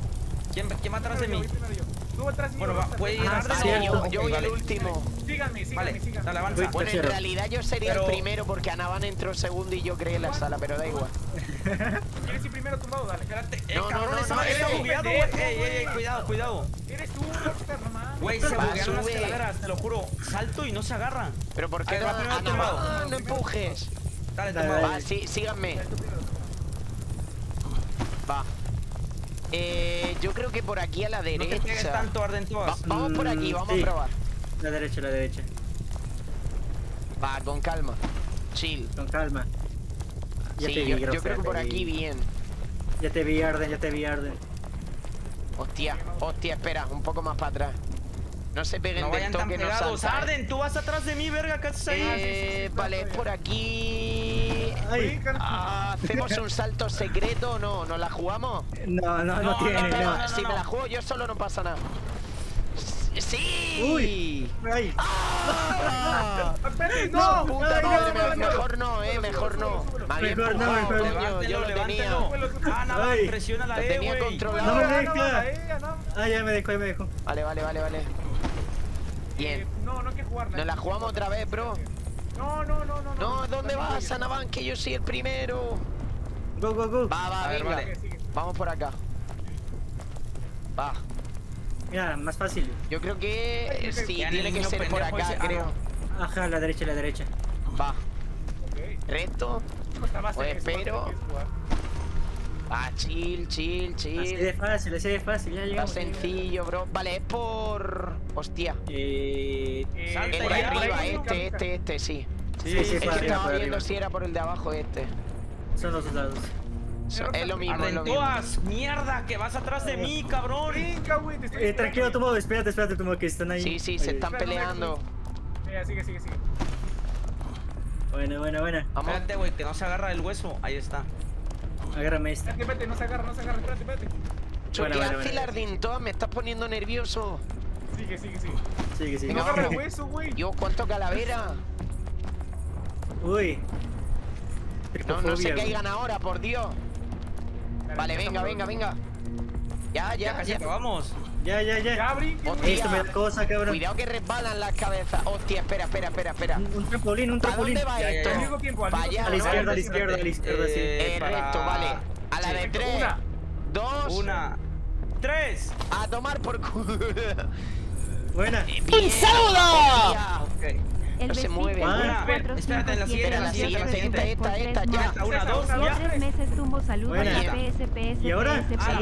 ¿Quién, quién va atrás de mí? Primero yo, primero yo. Tú atrás mío, Bueno, va, puede ir. Arden Ah, cierto. Yo, voy el último. Síganme, síganme, Vale, síganme. dale, avanza. Bueno, en realidad yo sería Pero- el primero porque Anaban entró segundo y yo creé la sala, pero da igual. ¿Quieres ir primero tumbado? Dale. Espérate, eh, No, no, cabrón, no, esa no, madre está eh, bugueado, güey. pendejo, Ey, ey, ey, güey. cuidado, cuidado. Eres tú, nomás. Güey, se buguearon las escaleras, te lo juro. Salto y no se agarra. Pero ¿por qué no? va primero Anaban, tumbado. no empujes. Dale, tumbado. Va, sí, síganme. Va. Eh, yo creo que por aquí a la No te derecha. tanto, Arden, Va- vamos por aquí, vamos sí. a probar. La derecha, la derecha. Va, con calma. Chill. Con calma. Ya Sí, te vi, yo, creo que por aquí bien. Ya te vi, Arden, ya te vi, Arden. Hostia, hostia, espera, un poco más para atrás. No se peguen No del vayan tan toque, no pegados. saltan. Arden, tú vas atrás de mí, verga, ¿qué haces ahí? Eh, vale, es por aquí. Ay, Ah, ¿Hacemos un salto secreto o no? ¿Nos la jugamos? no, no, no, No, tiene, no, no. Pero no, si no. me la juego yo solo no pasa nada. ¡Sí! Uy. Ay, ¡Ah! No, no. puta no, no. mejor no, eh, mejor no. Mejor no, mejor no. yo lo tenía. Ah, nada, presiona la E, tenía controlado. No me deja. ah, ya me dejó, ya me dejó. Vale, vale, vale, vale. Eh, Bien. No, no hay que jugarla. ¿Nos la jugamos otra vez, bro? No, no, no, no. No, ¿dónde vas. Anaban? Que yo soy el primero. Go, go, go. Va, va, venga. Vamos por acá. Va. Mira, más fácil. Yo creo que sí, Ya, tiene que ser por acá. Ah, creo. Ajá, la derecha, la derecha. Va. Ok. Recto. Está más Pues cerca, eso, espero. ¿quieres jugar? Va, chill, chill, Así chill. de fácil, así de fácil, ya Está llegamos. sencillo, bro. Vale, es por... Hostia. Eh, Eh, Salta Es ya, arriba, este, este, este, sí. sí, sí, Es por que arriba, estaba por viendo arriba. si era por el de abajo este. Son los dos lados. So- Es lo mismo, es lo mismo. Ardentoas, mierda, que vas atrás de mí, cabrón. Brinca, güey, te estoy Eh, tranquilo. Tomo, espérate, espérate, Tomo, que están ahí. Sí, sí, se están peleando. Eh, sigue, sigue, sigue. Buena, buena, buena. Vamos. Espérate, güey, que no se agarra el hueso. Ahí está. Agárrame esta. Espérate, espérate, no se agarra, no se agarra, espérate, espérate. Cho, Buena, ¿Qué buena, hace el buena. Ardintoa? Me estás poniendo nervioso. Sigue, sigue, sigue. Sigue, sigue. No Venga, agarra el hueso, güey. Yo, ¿cuánto calavera? Uy. No, no se caigan ahora, por Dios. Vale, venga, venga, venga. Ya, Ya ya, casi ya. acabamos. Ya, ya, ya. Ya. Esto me da cosa, cabrón. Cuidado que resbalan las cabezas. Hostia, espera, espera, espera, espera. Un, un trampolín, un ¿Para trampolín. dónde va Ya, esto? ya. Tiempo, al allá, A la izquierda, a la izquierda, a la izquierda, sí. Eh, para- recto, vale. A la Sí. de tres. Una. Dos. Una. Tres. A tomar por culo. Buena. ¡Un saludo! Ok. El No se mueve. Espérate, en la siguiente, en la siguiente, esta, esta, ya. Una, dos, ya. Tres meses tumbo saludos Buena. PS, PS, ¿Y ahora? Ah,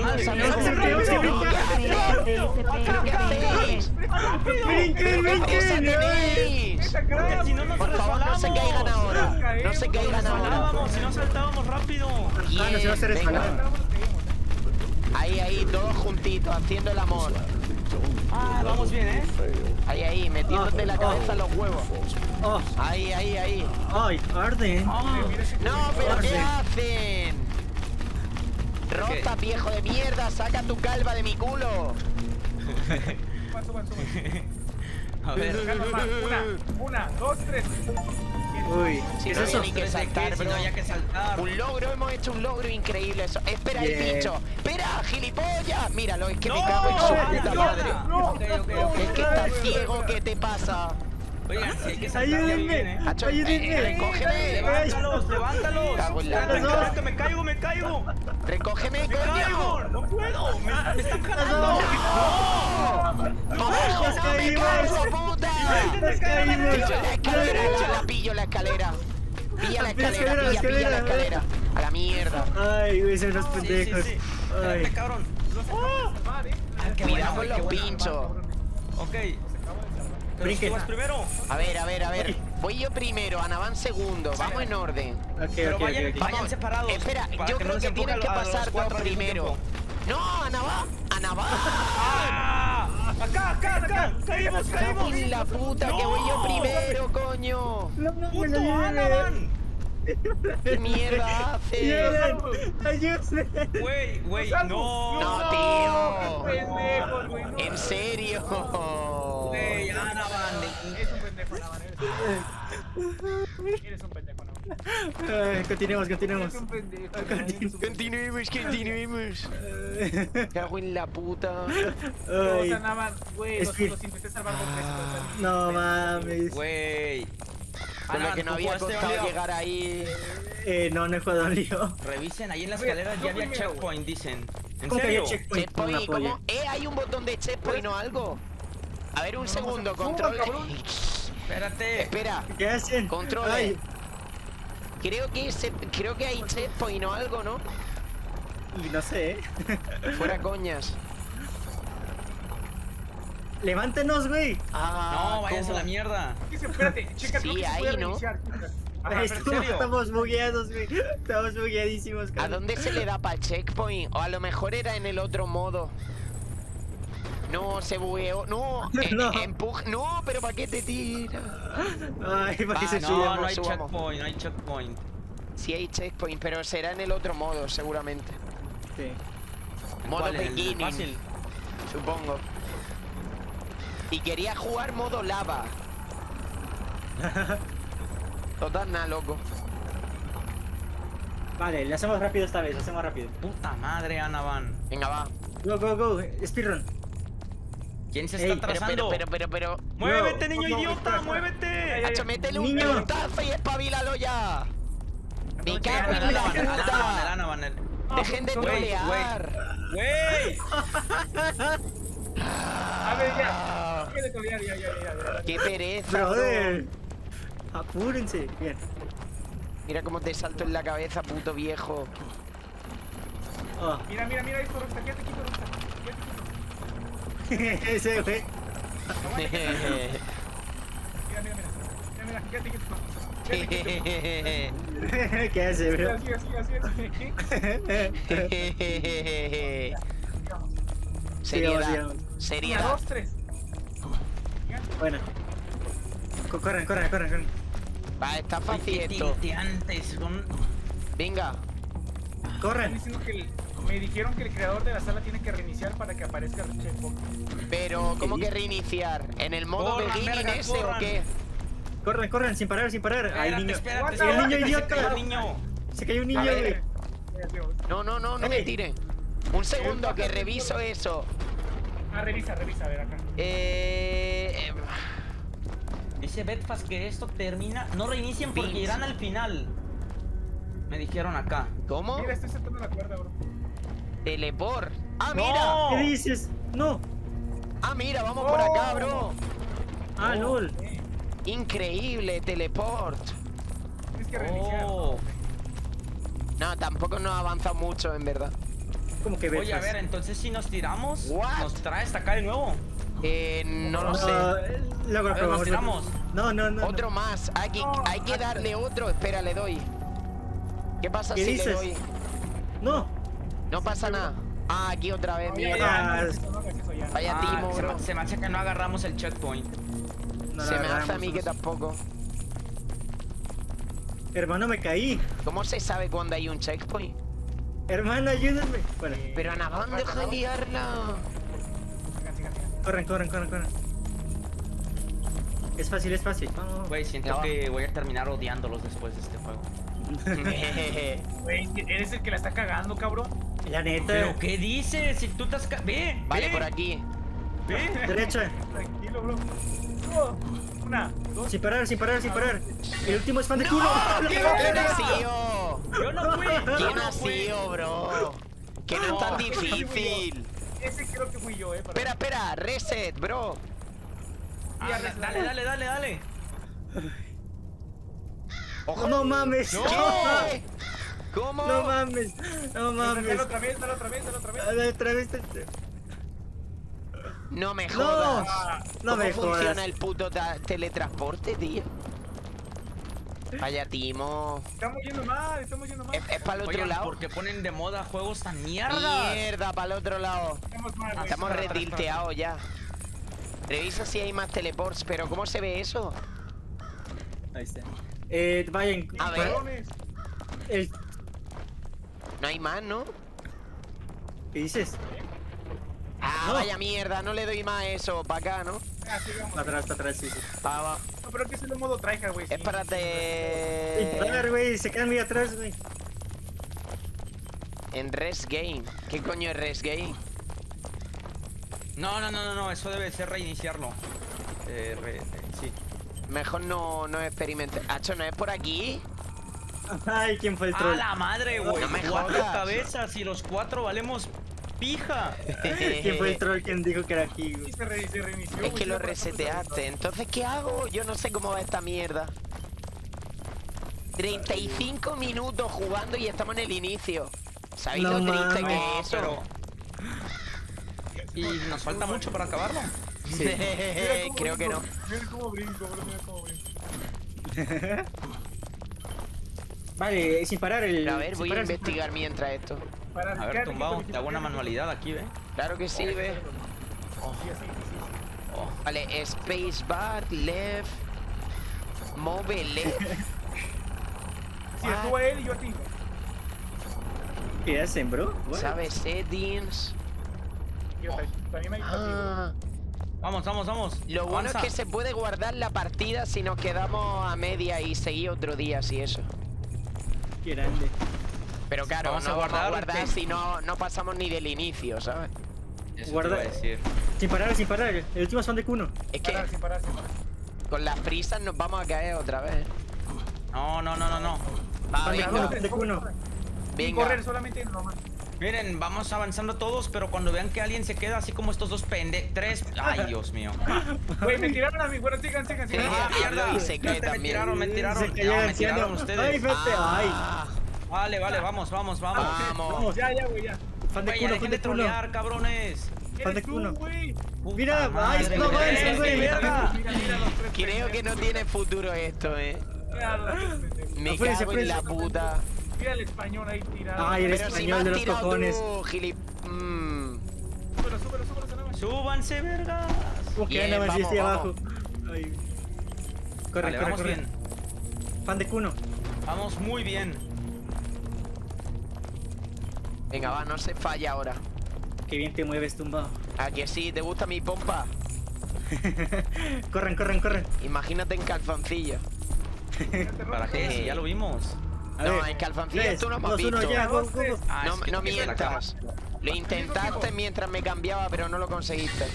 Por favor, no se caigan ahora. No se caigan ahora. Si no saltábamos rápido. Ah, no se va a hacer resbalar. Ahí, ahí, todos juntitos, haciendo el amor. Ah, vamos bien, ¿eh? Ahí, ahí, metiéndote la cabeza en los huevos. Oh, Ahí, ahí, ahí. ay, arden. No, pero ¿qué hacen? Rota, viejo de mierda, saca tu calva de mi culo. A ver. Una, una, dos, tres. Uy, Si ¿qué es no eso? hay ni que saltar, bro. no que saltar. Un logro, hemos hecho un logro increíble eso. Espera el bicho. Espera, gilipollas. Míralo, es que me cago en su puta madre. no. Es que estás ciego, ¿qué te pasa? Oigan, si hay que saltar, ya Ayúdenme. Ayúdenme. eh, recógeme. Levántalos, levántalos. Me caigo, me caigo. Recógeme, Me caigo. No puedo. Me, me están jalando. ¡Abajo! Nos ¡Me caímos. cago, puta! Nos caímos. Pillo la escalera, la pillo la escalera. Pilla la escalera, la pilla, pilla la escalera. A la mierda. Ay, güey, son sí, pendejos. sí. Espérate, Ay. cabrón. Eh. Cuidado con qué los bueno. pinchos. Ok. Pero Brinque. tú vas primero. A ver, a ver, a ver. Voy yo primero, Ana van segundo. Vamos en orden. Pero vayan, ok, ok. vayan separados. Espera, yo que creo no que empujen que pasar cuatro primero. No, Ana va. Ana va. ¡Ah! Acá, acá, acá. Caímos, caímos. en la puta, que voy yo primero, coño. No, ¡Puto! ¿Qué mierda? Ayuden, ayúdenme. Güey, güey, no. No, tío. Pendejos, güey. no. ¿En serio? Güey, Anaban. Es un pendejo, Navan. Eres Eres un pendejo. Ay, continuemos, continuemos. Eres un pendejo. Continuemos, continuemos. Cago en la puta. O Ay, sea, Navan, güey, los, los intenté salvar o sea, no mames. Güey. Con lo que no ¿tú había costado llegar ahí. Eh, no, no he jugado lío. Revisen, ahí en las escaleras ya había checkpoint, dicen. ¿En ¿Cómo que había serio? checkpoint? ¿cómo? Eh, hay un botón de checkpoint o algo. A ver, un No, segundo, control. Espérate. Espera, ¿Qué hacen? Controle. Ay, creo que se, creo que hay checkpoint o algo, ¿no? y no sé, ¿eh? Fuera coñas. Levántenos, güey. Ah, No, váyanse a la mierda. Espérate, checa, Sí, se ahí, puede ¿no? reiniciar. Ajá. Estamos bugueados, güey. Estamos bugueadísimos, ¿A cabrón. dónde se le da para el checkpoint? O a lo mejor era en el otro modo. No, se bugueó. No, eh, No. eh, empuja. No, pero ¿para qué te tira? Ay, ¿para qué Ah, se no, No, subamos? no hay subamos. checkpoint, no hay checkpoint. Sí hay checkpoint, pero será en el otro modo, seguramente. Sí. Modo ¿Cuál? ¿El beginning, Fácil. supongo. Y quería jugar modo lava. Total, nada, loco. Vale, le hacemos rápido esta vez, lo hacemos rápido. Puta madre, Anaban. Venga, va. Go, go, go. Speedrun. ¿Quién se está Pero, atrasando? pero, pero, pero, pero. ¡Muévete, No, niño no, idiota! espera. ¡Muévete! Hacho, métele un Niño. putazo y espabilalo ya. Me No, cago en la puta. Dejen de trolear. ¡Güey! A ver, ya. Qué pereza, bro. Apúrense. Bien. Mira cómo te salto en la cabeza, puto viejo. Oh. Mira, mira, mira esto, Rockstar. Quédate quieto. Ese, güey. Mira, mira, mira. Mira, mira, quédate quieto. ¿Qué hace, bro? Así, así, así. Seriedad. digamos. Una, Seriedad. dos, tres. bueno. Co- Corran, corran, corran, corran. Va, está fácil esto. son- Venga. Están Corran. diciendo que el- me dijeron que el creador de la sala tiene que reiniciar para que aparezca el checkpoint. Pero, ¿cómo que reiniciar? ¿En el modo beginning ese o qué? Corran, corran, sin parar, sin parar. Ay, niño. espérate, el espérate, niño idiota. cayó el niño. Se cayó un niño, güey. No, no, no, no me Ey. tire. Un segundo, que reviso eso. Ah, revisa, revisa, a ver acá. Eh... Dice Bedfast que esto termina. No reinicien porque irán al final. Me dijeron acá. ¿Cómo? Mira, estoy saltando la cuerda, bro. Teleport. Ah, ¡No! mira. ¿Qué dices? No. Ah, mira, vamos por acá, bro. Ah, lol. Eh, Increíble, teleport. tienes que reiniciar. Oh. No, tampoco nos ha avanzado mucho, en verdad. Como que Oye, a ver, entonces si nos tiramos, What? nos trae hasta acá de nuevo. Eh, no lo sé. No, luego A ver, probamos. nos tiramos. No, no, no. Otro más. Hay que, hay que darle otro. Espera, le doy. ¿Qué pasa ¿Qué si dices? le doy? No. No pasa nada. Ah, aquí otra vez, mierda. ya. Vaya timo, Ah, bro. me- se me hace que no agarramos el checkpoint. no Se me hace a mí que tampoco. Hermano, me caí. ¿Cómo se sabe cuándo hay un checkpoint? Hermano, ayúdenme. Bueno, Pero Ana, ¿dónde deja de liarla? Corran, corran, corran, corran. Es fácil, es fácil. Güey, siento que voy a terminar odiándolos después de este juego. Güey, eres el que la está cagando, cabrón. La neta. ¿Pero qué dices? Si tú estás... ca- Ve, Vale, ve, por aquí. ve. Derecha. Tranquilo, bro. Una, dos. Sin parar, sin parar, sin parar. El último es fan de culo. ¡Qué vacío! Yo no fui. ¡Qué Yo no fui. vacío, bro! Que no es tan difícil. Ese creo que fui yo, eh. Espera, espera, reset, bro. Ah, dale, dale, dale, dale. Ojo. No mames. ¿Qué? ¿Cómo? No mames. No Dale mames. otra vez, dale otra vez, dale otra vez. Dale otra vez. dale- No me No. jodas. No ¿Cómo me funciona jodas. el puto teletransporte, tío? Vaya, Timo. Estamos yendo mal, estamos yendo mal. ¿Es, para el otro lado? ¿por qué ponen de moda juegos tan mierda? Mierda, para el otro lado. Estamos mal. Estamos retilteados ya. Revisa si hay más teleports, pero ¿cómo se ve eso? Ahí está. Eh, vayan. A ver. El, No hay más, ¿no? ¿Qué dices? Ah, No. vaya mierda, no le doy más a eso. Para acá, ¿no? Ah, sí, vamos. Para atrás, para atrás, sí, sí. Va, va. No, pero que es el modo tryhard, güey. Es sí. para Sin parar, te... güey. Se quedan muy atrás, güey. En Res Game. ¿Qué coño es Res Game? No, no, no, no, no, eso debe ser reiniciarlo. Eh, re- eh, sí. Mejor no, no experimente. Hacho, ¿no es por aquí? Ay, ¿quién fue el ¡A troll? la madre, güey! No me cuatro jodas. cabezas y los cuatro valemos pija. ¿Quién fue el troll quien dijo que era aquí, güey? se, re- se reinició. Es que lo reseteaste. Entonces, ¿qué hago? Yo no sé cómo va esta mierda. 35 minutos jugando y estamos en el inicio. ¿Sabéis No lo triste mames. que es eso? Y nos falta mucho para acabarlo. Mira cómo Creo que no. brinco, Mira cómo brinco, bro, mira cómo brinco. Vale, sin parar el. A ver, voy a investigar mientras esto. Para A ver, tumbado, te hago una manualidad aquí, ¿ve? Claro que sí, ve. quieto. Sí, así, sí, sí. Oh, Vale, spacebar, left, move left. Sí, estuvo él y yo a ti. ¿Qué hacen, bro? ¿Sabes? Settings. Yo también- también me Ah, Vamos, vamos, vamos. lo bueno es que se puede guardar la partida si nos quedamos a media y seguir otro día, si eso. Qué grande. Pero claro, Vamos no a vamos a guardar guardar si no, no pasamos ni del inicio, ¿sabes? Eso Guarda- decir. Sin parar, sin parar. El último es fan de Kuno. Es que Parar, sin parar, sin parar. con las prisas nos vamos a caer otra vez. No, no, no, no, no. Va, venga, de. Sin venga. correr, solamente nomás. Miren, vamos avanzando todos, pero cuando vean que alguien se queda así como estos dos pende... Tres... Ay, Dios mío. Güey, me tiraron a mí. Bueno, sigan, sigan, sigan. Ah, mierda. y se cae Me tiraron, me tiraron. Se No, me tiraron ustedes. Ay, vete, ay. Ah, Vale, vale, vamos, vamos, vamos. vamos. Ya, ya, güey, ya. Fan de dejen fan de Kuno. trolear, cabrones. Fan de güey. Mira, ay, no güey. güey. Mierda. Mira, mira los tres Creo que no tiene futuro esto, eh. Me cago en la puta. Mira el español ahí tirado. Ay, Pero me español de los cojones. tú, gilip... Mm. Súbelo, súbelo, súbelo, súbelo. Súbanse, vergas. ¿Cómo que anda más vamos, abajo? Ay. Corre, Vale, corre, vamos corre. bien. Fan de Kuno. Vamos muy bien. Venga, va, no se falla ahora. Qué bien te mueves, tumbado. ¿A que sí? ¿Te gusta mi pompa? corren, corren, corren. Imagínate en calzoncillo. ¿Para qué? Si ya lo vimos. No, calzoncillo tres, tú no me has visto. Ah, No, no mientas. Lo intentaste mientras me cambiaba, pero no lo conseguiste.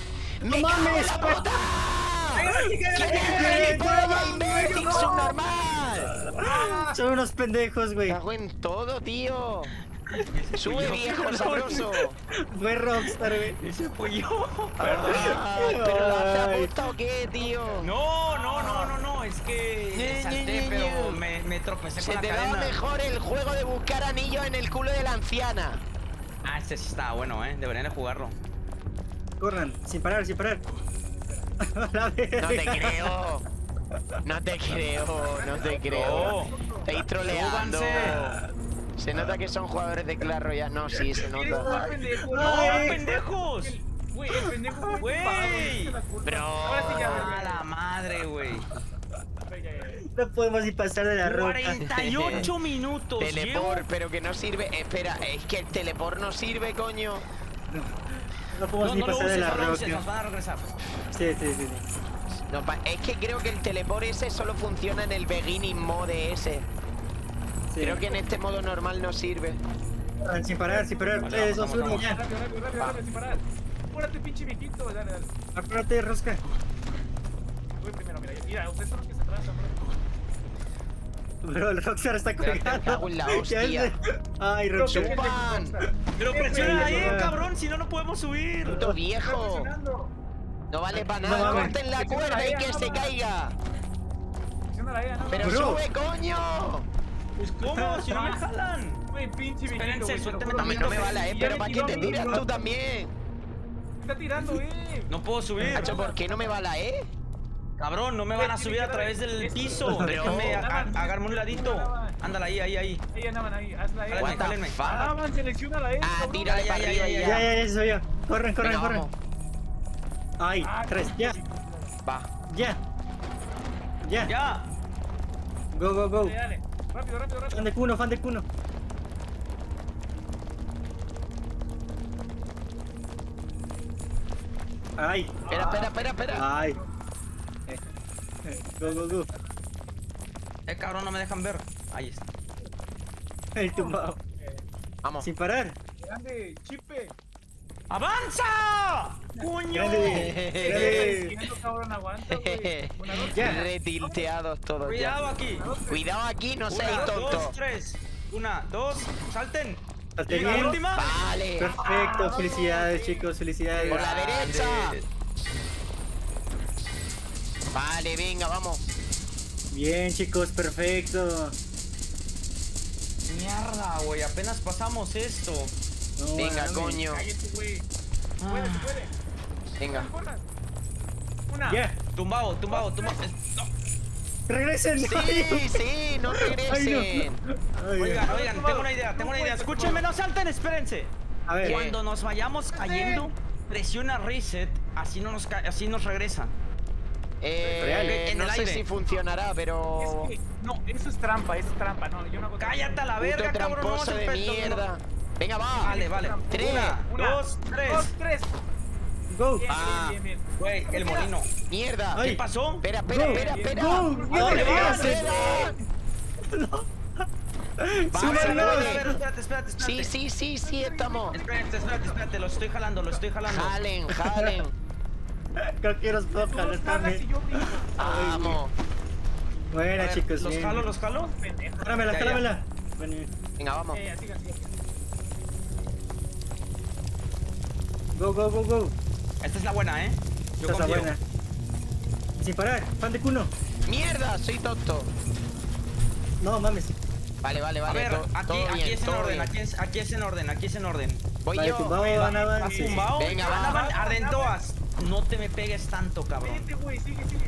¡Me ¡No mames! la puta! ¿Quién es el polla imbécil subnormal? Son unos pendejos, güey. Cago en todo, tío. Sube viejo sabroso. Fue Rockstar, güey. Ese fui yo. Ah, pero lo hace aposta o qué, tío. No, no, no, no, no. Es que Ñe, salté, pero me, me tropecé Se con te la mejor el juego de buscar anillos en el culo de la anciana. Ah, este sí está bueno, eh. Deberían de jugarlo. Corran, sin parar, sin parar. La. No te creo. No te creo, no te creo. Estáis troleando. Se nota que son jugadores de Clash Royale. No, sí, se nota. pendejo. ¡No, Ay. pendejos! Güey, el pendejo Güey. no. Bro. ¡A la madre, güey! ya. No podemos ni pasar de la roca. 48 minutos. Teleport, llevo. pero que no sirve. Espera, es que el teleport no sirve, coño. No podemos No, ni no lo pasar de uses, la no roca. nos van a regresar. Sí, sí, sí. sí. No, es que creo que el teleport ese solo funciona en el beginning mode ese. Sí. Creo que en este modo normal no sirve. Sin parar, sin parar. Vale, 3, 2, vamos, 1, vamos. ya. Rápido, rápido, rápido, rápido, sin parar. Apúrate, pinche viejito. Dale, dale. Apúrate, Rosca. Voy primero, mira. Mira, ustedes son los que se atrasan, bro. Bro, el Rockstar está en la hostia. Ay, Rockstar. Chupan. Pero presiona ahí, cabrón, si no, no podemos subir. Puto viejo. No vale para nada. Corten la cuerda y que se caiga. Presiona la ¿no? Pero sube, coño. Pues cómo, si no me jalan. Güey, pinche viejito, güey. A mí no me vale, eh. Pero ¿para qué tiró te tiras tú también? Está tirando, eh. No puedo subir. Hacho, ¿por qué no me va la E? Cabrón, no me van a subir a través del piso. Déjame agarrarme un ladito. Ándale ahí, ahí, ahí. Ahí andaban ahí, hazla E. Jálenme, What the jálenme. fuck? Ah, tírale Ya, para ya, arriba ya, ya, Ya, ya. soy yo. Corren, corren, corren. vamos. Ay, Ah, 3, ya, Va. ya. Ya. Ya. Go, go, go. Dale, dale. Rápido, rápido, rápido. Fan de Cuno, fan de Cuno. Ay, Espera, espera, espera, espera. ay. Go, go, go. Eh, cabrón, no me dejan ver. Ahí está. El tumbado. Vamos. Sin parar. Grande, chipe. ¡Avanza! Siguiendo, cabrón, aguanta. Retilteados todos Cuidado ya. aquí. Cuidado aquí, no seáis tontos. dos, tres. Una, dos, salten. Salte Y la bien. última. Vale. Perfecto, felicidades chicos, felicidades. Por la derecha. Vale, venga, vamos. Bien chicos, perfecto. Mierda, güey, apenas pasamos esto. No Venga, coño. Cállate, güey. Puede, se puede. Venga. Una. Ya, Tumbado, tumbado, tumbado. No. regresen. Sí, sí, no regresen. Ay, no. Oigan, oigan, tengo una idea, tengo una idea. Escúchenme, no salten, espérense. A ver, ¿Qué? Cuando nos vayamos cayendo, presiona reset, así no nos así nos regresa. Eh, Real. En no el sé aire. si funcionará, pero... Es que, no, eso es trampa, eso es trampa. No, yo no hago. Cállate a la verga, cabrón. no vamos a de no, mierda. Venga, va. Vale, vale. Tres. Una, Una, dos, tres. Dos, tres. go. Bien, Ah. bien, bien. Güey, el molino. Mierda. Ay. ¿Qué pasó? Espera, espera, espera, espera. Go, go. vas, espérate, espérate, espérate. Sí, sí, sí, sí, estamos. Espérate, espérate, espérate, lo estoy jalando, lo estoy jalando. Jalen, jalen. Creo que los puedo jalar también. Vamos. Buena chicos, ¿Los bien. jalo, los jalo? Jálamela. Bueno, Venga, vamos. Eh, siga, siga, Go, go, go, go. Esta es la buena, ¿eh? Yo Esta es la buena. Sin parar, fan de Cuno. Mierda, soy tonto. No mames. Vale, vale, A vale. ver, to- aquí, todo aquí bien, es en todo orden, bien. aquí es, aquí es en orden, aquí es en orden. Voy Vale, yo. tumbado, Va- Anaban. ¿Vas Sí. tumbado? Venga, va. Anaban, Ardentoas. No te me pegues tanto, cabrón. Vete, güey, sigue, sigue.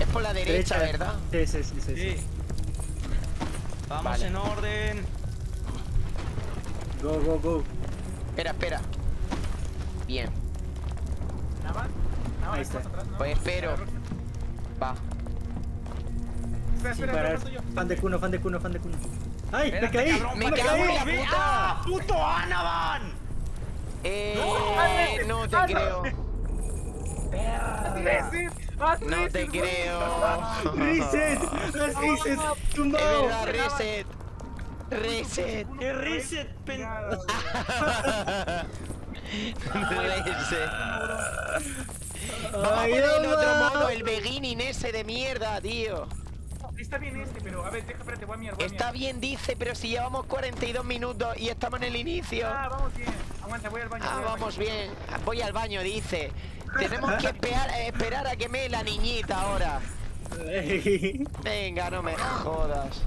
Es por la derecha, ¿verdad? Sí, sí, sí, sí. sí. Sí. Vamos Vale. en orden. Go, go, go. Espera, espera. Bien. Ahí está. más atrás, ¿no? Pues espero. Va. Espera, espera. Fan de Cuno, fan de Cuno, fan de Cuno. ¡Ay, me caí! cabrón, Me ¿para qué cago en no la puta. ¡Ah, puto Anaban! Eh, no te creo. Reset, No te creo. ¡Reset! ¡Haz reset! Es ¡Tumbado! reset. Reset. ¡Qué reset, pen... Vamos a poner el otro no. modo, el beginning ese de mierda, tío. Está bien este, pero a ver, deja, espérate, voy a mirar, voy a Está bien, dice, pero si llevamos 42 minutos y estamos en el inicio. Ah, vamos bien. Aguanta, voy al baño. Ah, vamos baño. bien. Voy al baño, dice. Tenemos que esperar, esperar a que me la niñita ahora. Venga, no me jodas.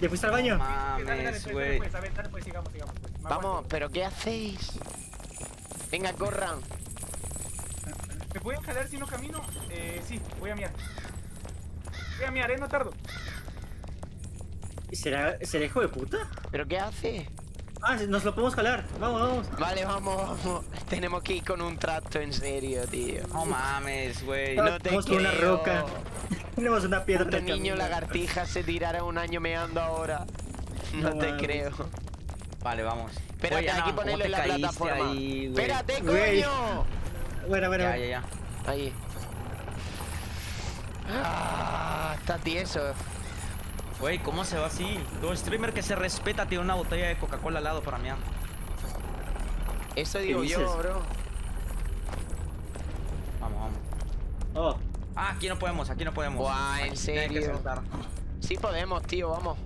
¿Ya fuiste al baño? Mames, güey. dale, pues, a ver, dale, pues, sigamos, sigamos. pues. Me Vamos, pero ¿qué hacéis? Venga, corran. ¿Me pueden jalar si no camino? Eh, sí, voy a miar. Voy a miar, eh, no tardo. ¿Será, ¿Será hijo de puta? ¿Pero qué hace? Ah, nos lo podemos jalar. Vamos, vamos. Vale, vamos, vamos. Tenemos que ir con un tracto en serio, tío. No mames, güey. No te con una creo. roca. Tenemos una piedra en el niño camino. lagartija se tirará un año meando ahora. No, No te mames. creo. Vale, vamos. Espérate, Oye, hay que Anaban, ¿cómo ponerlo en la plataforma. ahí? Espérate, coño. Bueno, bueno. Ya, ya, ya. Ahí. está tieso. Güey, ¿cómo se va así? Todo streamer que se respeta tiene una botella de Coca-Cola al lado para mí. Eso digo dices? yo, bro. Vamos, vamos. Oh, Ah, aquí no podemos, aquí no podemos. Buah, ¿en Aquí tiene que serio? Sí podemos, tío, vamos.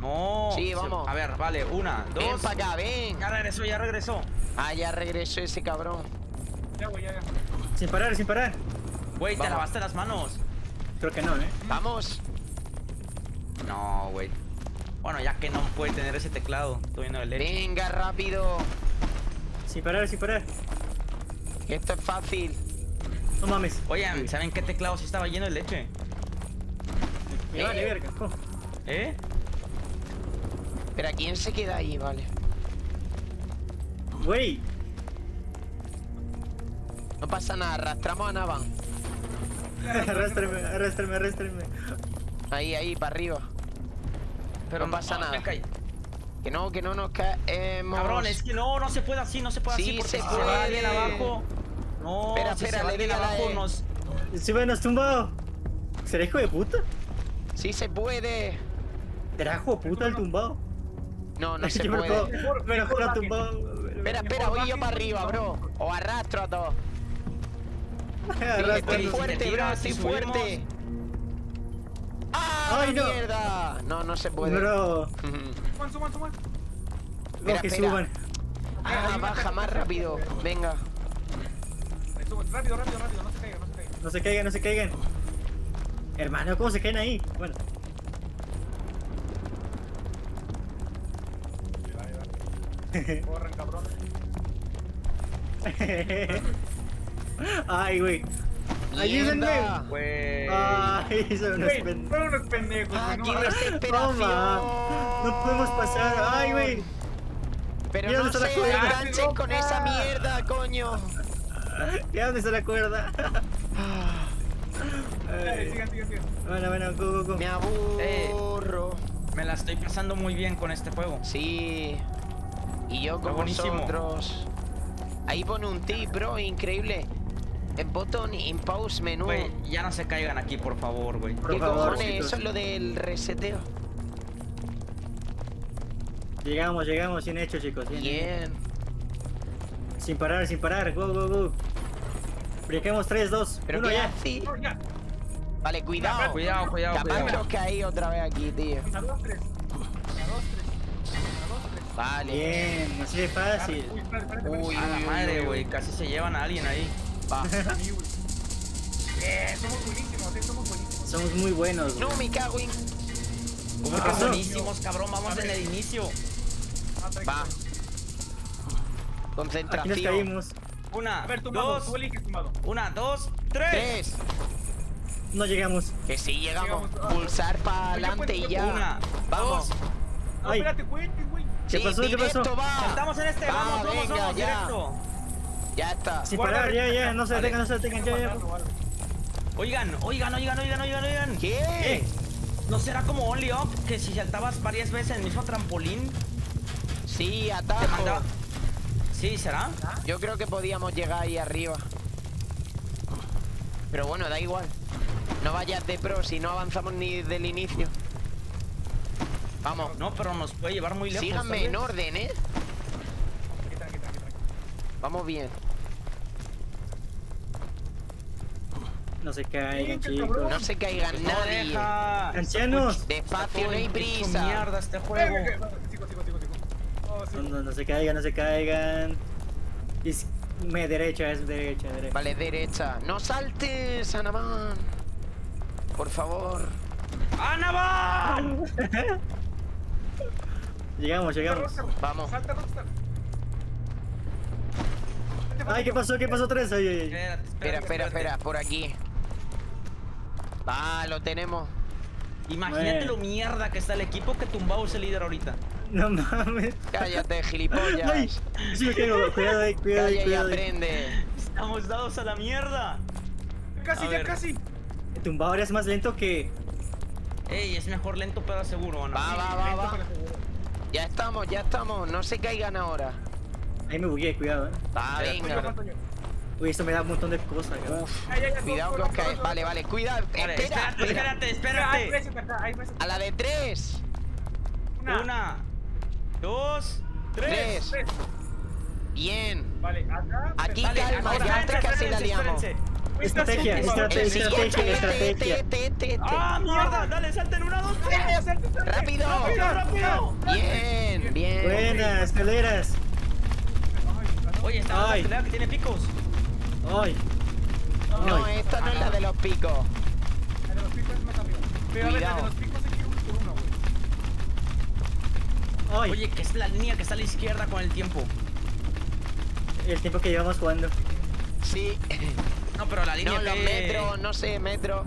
No. Sí, se- vamos. A ver, vale, una, Ven dos. para acá, ven. Ya regresó, ya regresó. Ah, ya regresó ese cabrón. Ya, güey, ya, ya. sin parar, sin parar. Güey, te lavaste las manos. Creo que no, ¿eh? Vamos. No, güey. Bueno, ya que no puede tener ese teclado. Estoy viendo el leche. Venga, rápido. Sin parar, sin parar. Esto es fácil. No mames. Oigan, ¿saben qué teclado sí estaba lleno de leche? Me vale, verga. Oh. ¿Eh? Pero ¿a quién se queda ahí? Vale. Güey, No pasa nada, arrastramos a Navan. arrástrame, arrástrame, arrástrame. Ahí, ahí, para arriba. Pero No pasa nada. me caí. Que no, que no nos caemos. Cabrón, es que no, no se puede así, no se puede Sí así. Porque se va alguien puede. abajo. No, Espera, si espera, se va alguien abajo E. nos. Si me has tumbado. ¿Será hijo de puta? Sí se puede. ¿Será hijo de puta el tumbado? No, no se puede. puedo- Me lo bajen. tumbado. Espera, espera, voy yo para arriba, bro. O arrastro a todos. Estoy fuerte, bro, estoy fuerte. ¡Ah, Ay, no. mierda! No, no se puede. Bro. Suban, suban, suban. no, que espera. suban. Ah, baja más rápido. Venga. Rápido, rápido, rápido. No se caigan, no se caigan. No se caigan, no se caigan. Hermano, ¿cómo se caen ahí? Bueno. Corran, cabrón. Ay, güey. Ayúdenme. Güey. Ay, son unos pendejos. fueron unos pendejos. Ah, no podemos pasar. Ay, güey. Pero Mira no dónde está se la cuerda. enganchen con esa mierda, coño. ¿Ya dónde está la cuerda? Ay. Sigan, sigan, sigan. Bueno, bueno, go, go, go. Me Eh. aburro. Me la estoy pasando muy bien con este juego. Sí. Y yo con vosotros. Ahí pone un tip, bro, increíble. El botón in pause menú. Ya no se caigan aquí, por favor, güey. Por ¿Qué favor, cojones? Eso es lo del reseteo. Llegamos, llegamos, bien hecho, chicos. Bien, bien. Bien. Sin parar, sin parar. Go, go, go. Brinquemos 3, 2, Pero 1 qué ya. No, ya. Vale, cuidado. Cuidado, cuidado, Capaz cuidado. os caí otra vez aquí, tío. Vale. Bien, así de fácil. Uy, A la uy, madre, güey. Casi se llevan a alguien ahí. Va. Eh, somos buenísimos, eh, somos buenísimos. Somos muy buenos. No, me cago en. ¿Cómo ¿Qué que buenísimos, cabrón? Vamos en el inicio. Ah. Va. Aquí nos Concentración. caímos. Una, A ver, tumbado, dos, tú eliges tumbado. una, dos, tres. Tres. No llegamos. Que sí, llegamos. Llegamos. Pulsar para Oye, adelante y pues, ya. Una, Vamos. dos. No, Ay. espérate, güey. ¿Qué Sí, pasó? ¿Qué pasó? va. Estamos en este, Va, vamos, vamos, venga, vamos, ya. directo. Ya está. Sin Guarda, parar, ya, ya. No se Vale. detengan, no se detengan, ya, ya. Oigan, oigan, oigan, oigan, oigan, oigan. ¿Qué? Eh, ¿No será como Only Up que si saltabas varias veces en el mismo trampolín Sí, atajo. manda... Sí, ¿será? Yo creo que podíamos llegar ahí arriba. Pero bueno, da igual. No vayas de pro si no avanzamos ni del inicio. Vamos. No, pero nos puede llevar muy lejos. Síganme en orden, ¿eh? Tranqui, tranqui, tranqui. Vamos bien. No se caigan, chicos. No se caigan No nadie. deja. Ancianos. Despacio, no hay prisa. mierda este juego. No, no, no se caigan, no se caigan. Es me derecha, es derecha, derecha. Vale, derecha. No saltes, Anaman. Por favor. ¡Anaban! Llegamos, llegamos. Vamos. Salta, Rockstar. Ay, ¿qué pasó? ¿Qué pasó? Tres. Ay, ay, ay. Espera, espera, espera. Por aquí. Va, lo tenemos. Imagínate Bueno. lo mierda que está el equipo que tumbado es el líder ahorita. No mames. Cállate, Ay, gilipollas. sí me caigo. Cuidado ahí, cuidado ahí, Calla y cuidado ahí. aprende. Estamos dados a la mierda. Casi, A ya ver. casi. El tumbado ahora es más lento que. Ey, es mejor lento pero seguro, Ana. Va, va, va, Lento, va. Ya estamos, ya estamos. No se caigan ahora. Ahí me bugué, cuidado, eh. Va, yo, venga. Uy, esto me da un montón de cosas, cabrón. Uf, Ay, ay, ay, cuidado que os cae. Vale, vale, cuidado. Vale, Espera, espérate, espera. espérate, espérate. A la de tres. Una. Una, dos, tres. Tres. Tres. Bien. Vale, acá. Aquí Dale, calma, ahora, ya casi la liamos. Estrategia, estrategia, estrategia, estrategia. ¡Ah, mierda! Dale, salten, una, dos, tres. Salte, salte, salte. Rápido. ¡Rápido, rápido! Bien, bien. Buenas, escaleras. Oye, está la Ay. pelea que tiene picos. Ay, No, esta no es la de los picos. La de los picos es más arriba. Pero a ver, la de Cuidado. los picos hay que ir uno por uno, güey. Ay, Oye, que es la línea que está a la izquierda con el tiempo. El tiempo que llevamos jugando. Sí. No, pero la línea No, los que... metros, no sé, metros.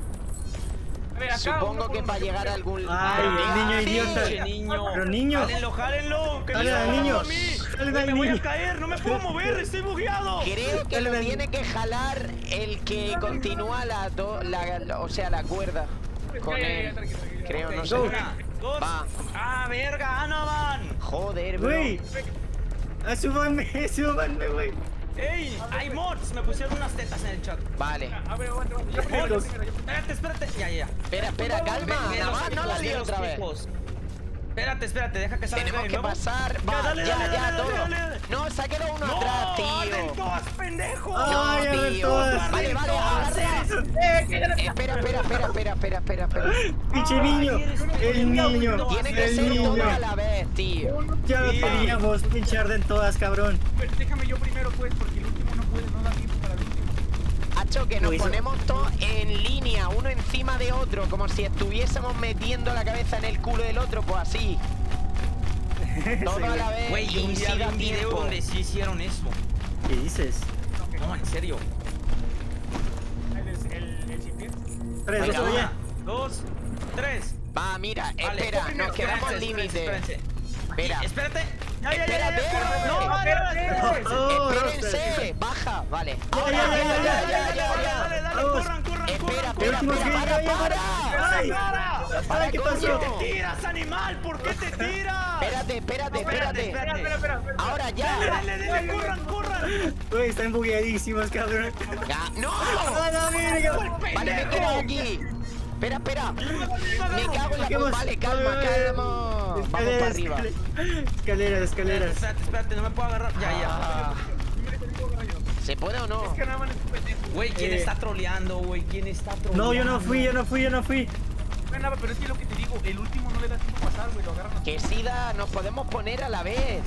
A ver, acá, Supongo que para llegar a algún... Ay, el niño Sí. idiota. Che, niño. Pero niño. Jálenlo, jálenlo. Que al está niño. al me voy a caer, no me puedo mover, estoy bugueado. Creo que Dale, lo dale. tiene que jalar el que continúa la, do- la, la- o sea, la cuerda con él. tranquilo, tranquilo. Creo, no sé. Una, dos. Va. Ah, verga, Anaban. Joder, bro. Ah, súbanme, súbanme, güey. Ey, hay mods. Me pusieron unas tetas en el chat. Vale. A Los- primero, yo primero. Espérate, espérate. Ya, ya. Espera, espera, calma. Ve- ve no la lío otra vez. Espérate, espérate, deja que salga Tenemos que nuevo. pasar. Ya, Va, dale, ya, dale, ya, dale, todo. dale, dale. No, quedado uno ¡No! atrás, ¡Arden tío. todas, pendejo! Ay, No, tío. todas. Vale, vale, agarra. Espera, espera, espera, espera, espera, espera, espera. Pinche Ay, niño, el niño, Tiene que ser todo a la vez, tío. Ya lo teníamos, pinche arden todas, cabrón. Déjame yo primero, pues, porque el último no puede, no da tiempo para el último. Que nos ponemos todos en línea, uno encima de otro, como si estuviésemos metiendo la cabeza en el culo del otro, pues así. Todo Sí, a la vez Güey, yo y un día vi un video tiempo. donde sí hicieron eso. ¿Qué dices? No, en serio. El, el, el. Tres, Venga, dos, tres. Va, mira, Vale, espera, nos quedamos límite. Y- Espérate. Ya, ya, ya, ya, No, espérense. Oh, baja, vale. Ya, ya, ya, ya, ya, ya, ya, ya, Dale, ya. dale, corran, corran, Espera, corran, espera, para, ya, ya, para. ¿qué pasó? ¿Te tiras, animal? ¿Por qué te tiras? Espérate, espérate, espérate. Espera, espera, espera. espera. Ahora ya. dale, dale, corran, corran. Güey, están bugueadísimos, cabrón. Ya, ¡No! ¡A la verga! Vale, me quedo aquí. Espera, espera. Me cago en la ¿Qué más? Vale, calma, calma. Vamos para Escaleras, arriba. escaleras, Escaleras. Espérate, espérate, no me puedo agarrar. Ya, ya. Ah. ¿Se puede o no? Es que nada más. Güey, ¿quién Eh. está troleando, güey? ¿Quién está troleando? No, yo no fui, yo no fui, yo no fui. Nada, pero es que lo que te digo, el último no le da tiempo a pasar, güey, lo agarran. Que Sida, nos podemos poner a la vez.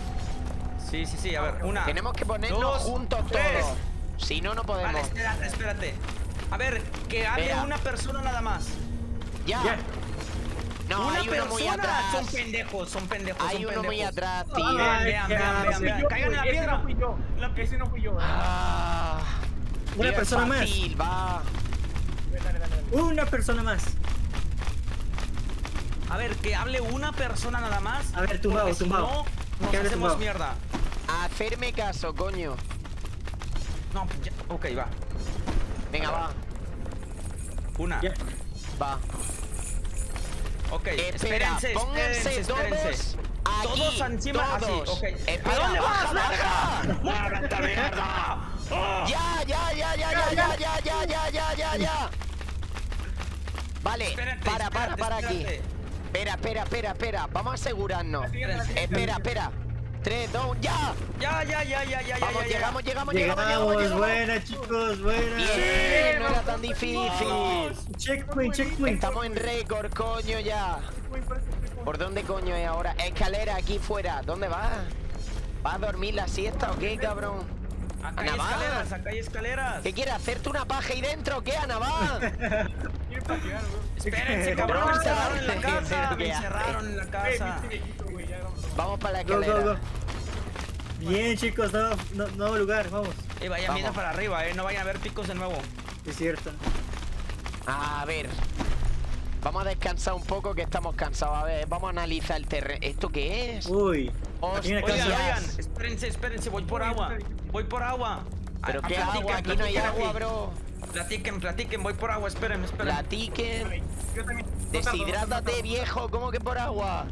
Sí, sí, sí, a ver, una. Tenemos que ponernos dos, juntos tres. todos. Si no, no Vale, podemos. espérate, espérate. A ver, que hable una persona nada más. Ya. Ya. No, una hay uno muy persona. atrás. Son pendejos, son pendejos. Hay son uno muy atrás, tío. Vean, vean, vean, Caigan en la güey, ese no piedra. fui yo. Ese no fui yo. Ah. Una persona más. va. Dale, dale, dale, dale. Una persona más. A ver, que hable una persona nada más. A ver, tumbado, si tumbado. No, nos hacemos tumbado. mierda. Hacerme caso, coño. No, ya, ok, va. Venga, va. Una. Ya. Va. Ok, Espera, espérense, pónganse espérense, espérense. todos aquí. Todos encima, todos. así, ok. Espera, ¿A dónde vas, verga? ¡Muévete, mierda! ¡Oh! Ya, ya, ya, ya, ya, ya, ya, ya, ya, ya, ya, ya. Vale, Espérate, para, para, espérate, para aquí. espérate. Espera, espera, espera, espera. Vamos a asegurarnos. Espera, espera. 3, 2, ya. Ya, ya, ya, ya, ya, Vamos, ya, ya. llegamos, llegamos, llegamos, llegamos, Llegamos, llegamos. buena chicos, buena. Bien, no era tan difícil. Checkpoint, checkpoint. Estamos en récord, coño, ya. ¿Por dónde coño es ahora? Escalera aquí fuera. ¿Dónde vas? ¿Vas a dormir la siesta o qué, cabrón? Acá hay escaleras, acá hay escaleras. ¿Qué quieres? ¿Hacerte una paja ahí dentro o qué, Ana? Va. Quiere pasear, güey. Espérense, cabrón, me encerraron en la casa. Me ¿Qué encerraron en la casa. Vamos. Para la Go, go, escalera. go. Bien chicos, nuevo, no- nuevo lugar, vamos. Eh, vayan Vamos. viendo para arriba, eh. No vayan a ver picos de nuevo. Es cierto. A ver. Vamos a descansar un poco que estamos cansados. A ver, vamos a analizar el terreno. ¿Esto qué es? Uy. Oigan, oigan, espérense, espérense, voy por agua. Voy por agua. ¿Pero Ah, qué platiquen, agua? Aquí no hay agua, bro. Platiquen, platiquen, voy por agua, esperen, esperen. Platiquen. Yo también. Deshidrátate, viejo. ¿Cómo que por agua?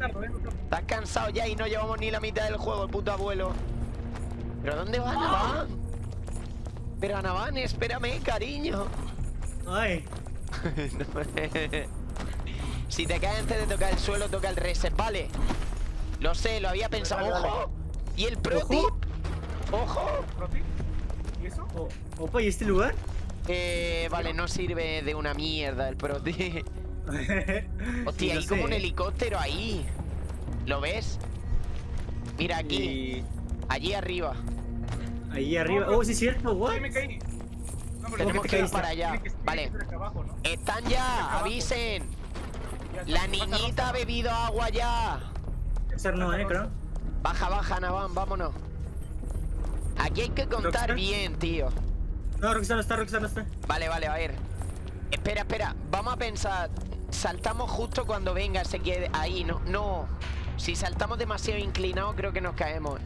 Estás cansado ya y no llevamos ni la mitad del juego, el puto abuelo. ¿Pero dónde van? ¿Va? pero Anaban, espérame, cariño. Ay. si te caes antes de tocar el suelo, toca el reset, vale. Lo sé, lo había pensado. ¡Ojo! ¿Y el pro Ojo. tip? ¡Ojo! ¿Proti? ¿Y eso? Opa, ¿y este lugar? Eh, vale, no sirve de una mierda el pro tip. Hostia, Sí, hay como un helicóptero ahí. ¿Lo ves? Mira aquí, Y allí arriba. ahí arriba. Oh, sí es cierto, what? Ay, me caí. No, pero Tenemos que ir para allá. que- Vale. que ser acá abajo, ¿no? Están ya, avisen. La niñita ha bebido agua ya. No, eh, creo. Baja, baja, Navan, vámonos. Aquí hay que contar bien, tío. No, Rockstar no está, no está. Vale, vale, a ver. Espera, espera. Vamos a pensar. Saltamos justo cuando venga, se quede ahí, ¿no? No. Si saltamos demasiado inclinado, creo que nos caemos.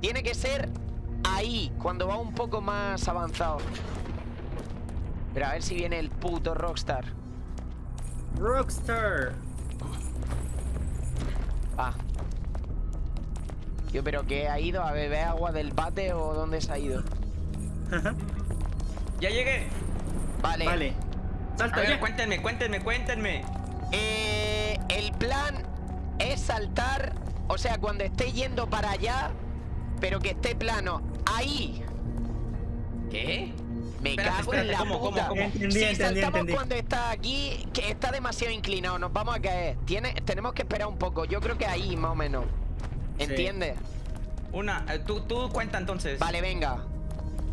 Tiene que ser ahí, cuando va un poco más avanzado. Pero a ver si viene el puto Rockstar. Rockstar. Va. Yo, pero que ha ido a beber agua del bate o dónde se ha ido. Ya llegué. Vale. Vale. A Salta ver, ya. cuéntenme, cuéntenme, cuéntenme. Eh, el plan es saltar, o sea, cuando esté yendo para allá, pero que esté plano. Ahí. ¿Qué? Me Espérate, cago en la ¿cómo, puta. cómo? Entendí, si entendí, saltamos entendí. cuando está aquí, que está demasiado inclinado, nos vamos a caer. Tiene, tenemos que esperar un poco. Yo creo que ahí, más o menos. Sí. ¿Entiendes? Una, eh, tú, tú cuenta entonces. Vale, venga.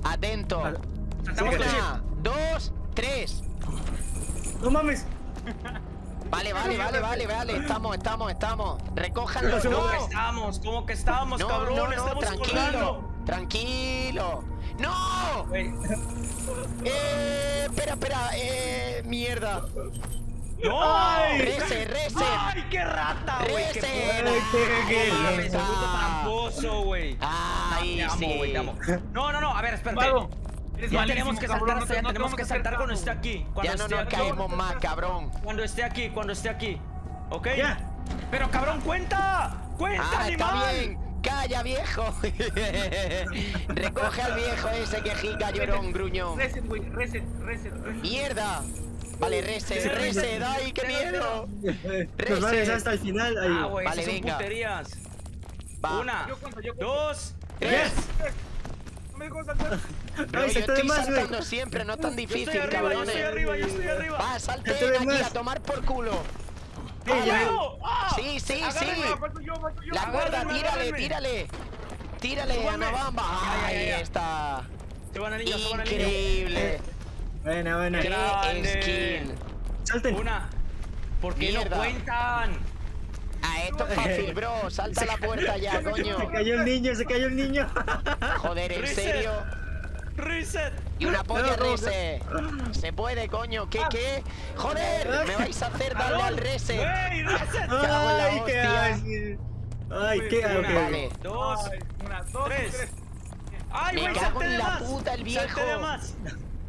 Atento. Vale. Una, dos, tres. No mames. Vale, vale, vale, vale, vale. Estamos, estamos, estamos. Recójanlo. Pero No, ¿Cómo que estamos? ¿Cómo que estamos, no, cabrón? no, no, Estamos tranquilo. colgando. Tranquilo. ¡No! Eh, espera, espera. Eh, mierda. ¡No! Rese, rese. ¡Ay, qué rata, güey! ¡Qué Rese. Ay, qué- mames, está. tramposo, güey. Ay, Te amo, sí. te amo. No, no, no, a ver, espérate. Malo. Eres Ya malísimo, tenemos que cabrón, saltar te- allá, no te tenemos vamos que saltar cuando esté aquí. Cuando Ya no esté nos aquí. caemos más, cabrón. Cuando esté aquí, cuando esté aquí. ¿Ok? Ya. Pero cabrón, cuenta. Cuenta, Ah, está animal. bien. Calla, viejo. Recoge al viejo ese que jica llorón, gruñón. Reset, güey, reset, reset, reset. Mierda. Vale, reset, Sí, reset. Ay, qué miedo. Nos va a dejar hasta el final. Ahí. Ah, güey, Vale, son venga. puterías. Va. Una, Yo cuento, yo cuento. dos, Tres. tres. No me saltar. Yo estoy más, saltando siempre, no es tan Yo difícil, estoy arriba, yo cabrones. estoy arriba, yo estoy arriba. Va, de aquí más. a tomar por culo. ¡No! ¡Ah! Sí, sí, sí. Agárrenme. Ah, falto yo, yo. La cuerda, Agárrenme, tírale, agárrenme. tírale. Tírale. Anabamba. Ahí está. Increíble. Buena, buena. Qué Grande. Salten. Una. ¿Por qué Mierda. no cuentan? Ah, esto es fácil, bro. Salta la puerta ya, coño. Se cayó el niño, se cayó el niño. Joder, ¿en Reset. serio? Reset. Y una polla No, no, rese. Se puede, coño. ¿Qué, qué? Joder, me vais a hacer darle al rese. ¡Wey! ¡Reset! en la Ay, qué hostia. asco. Ay, qué. Vale. dos, Una, dos, tres. tres. ¡Ay, Me güey! cago ¡Salté en de la más! puta, el viejo. ¡Salté de más!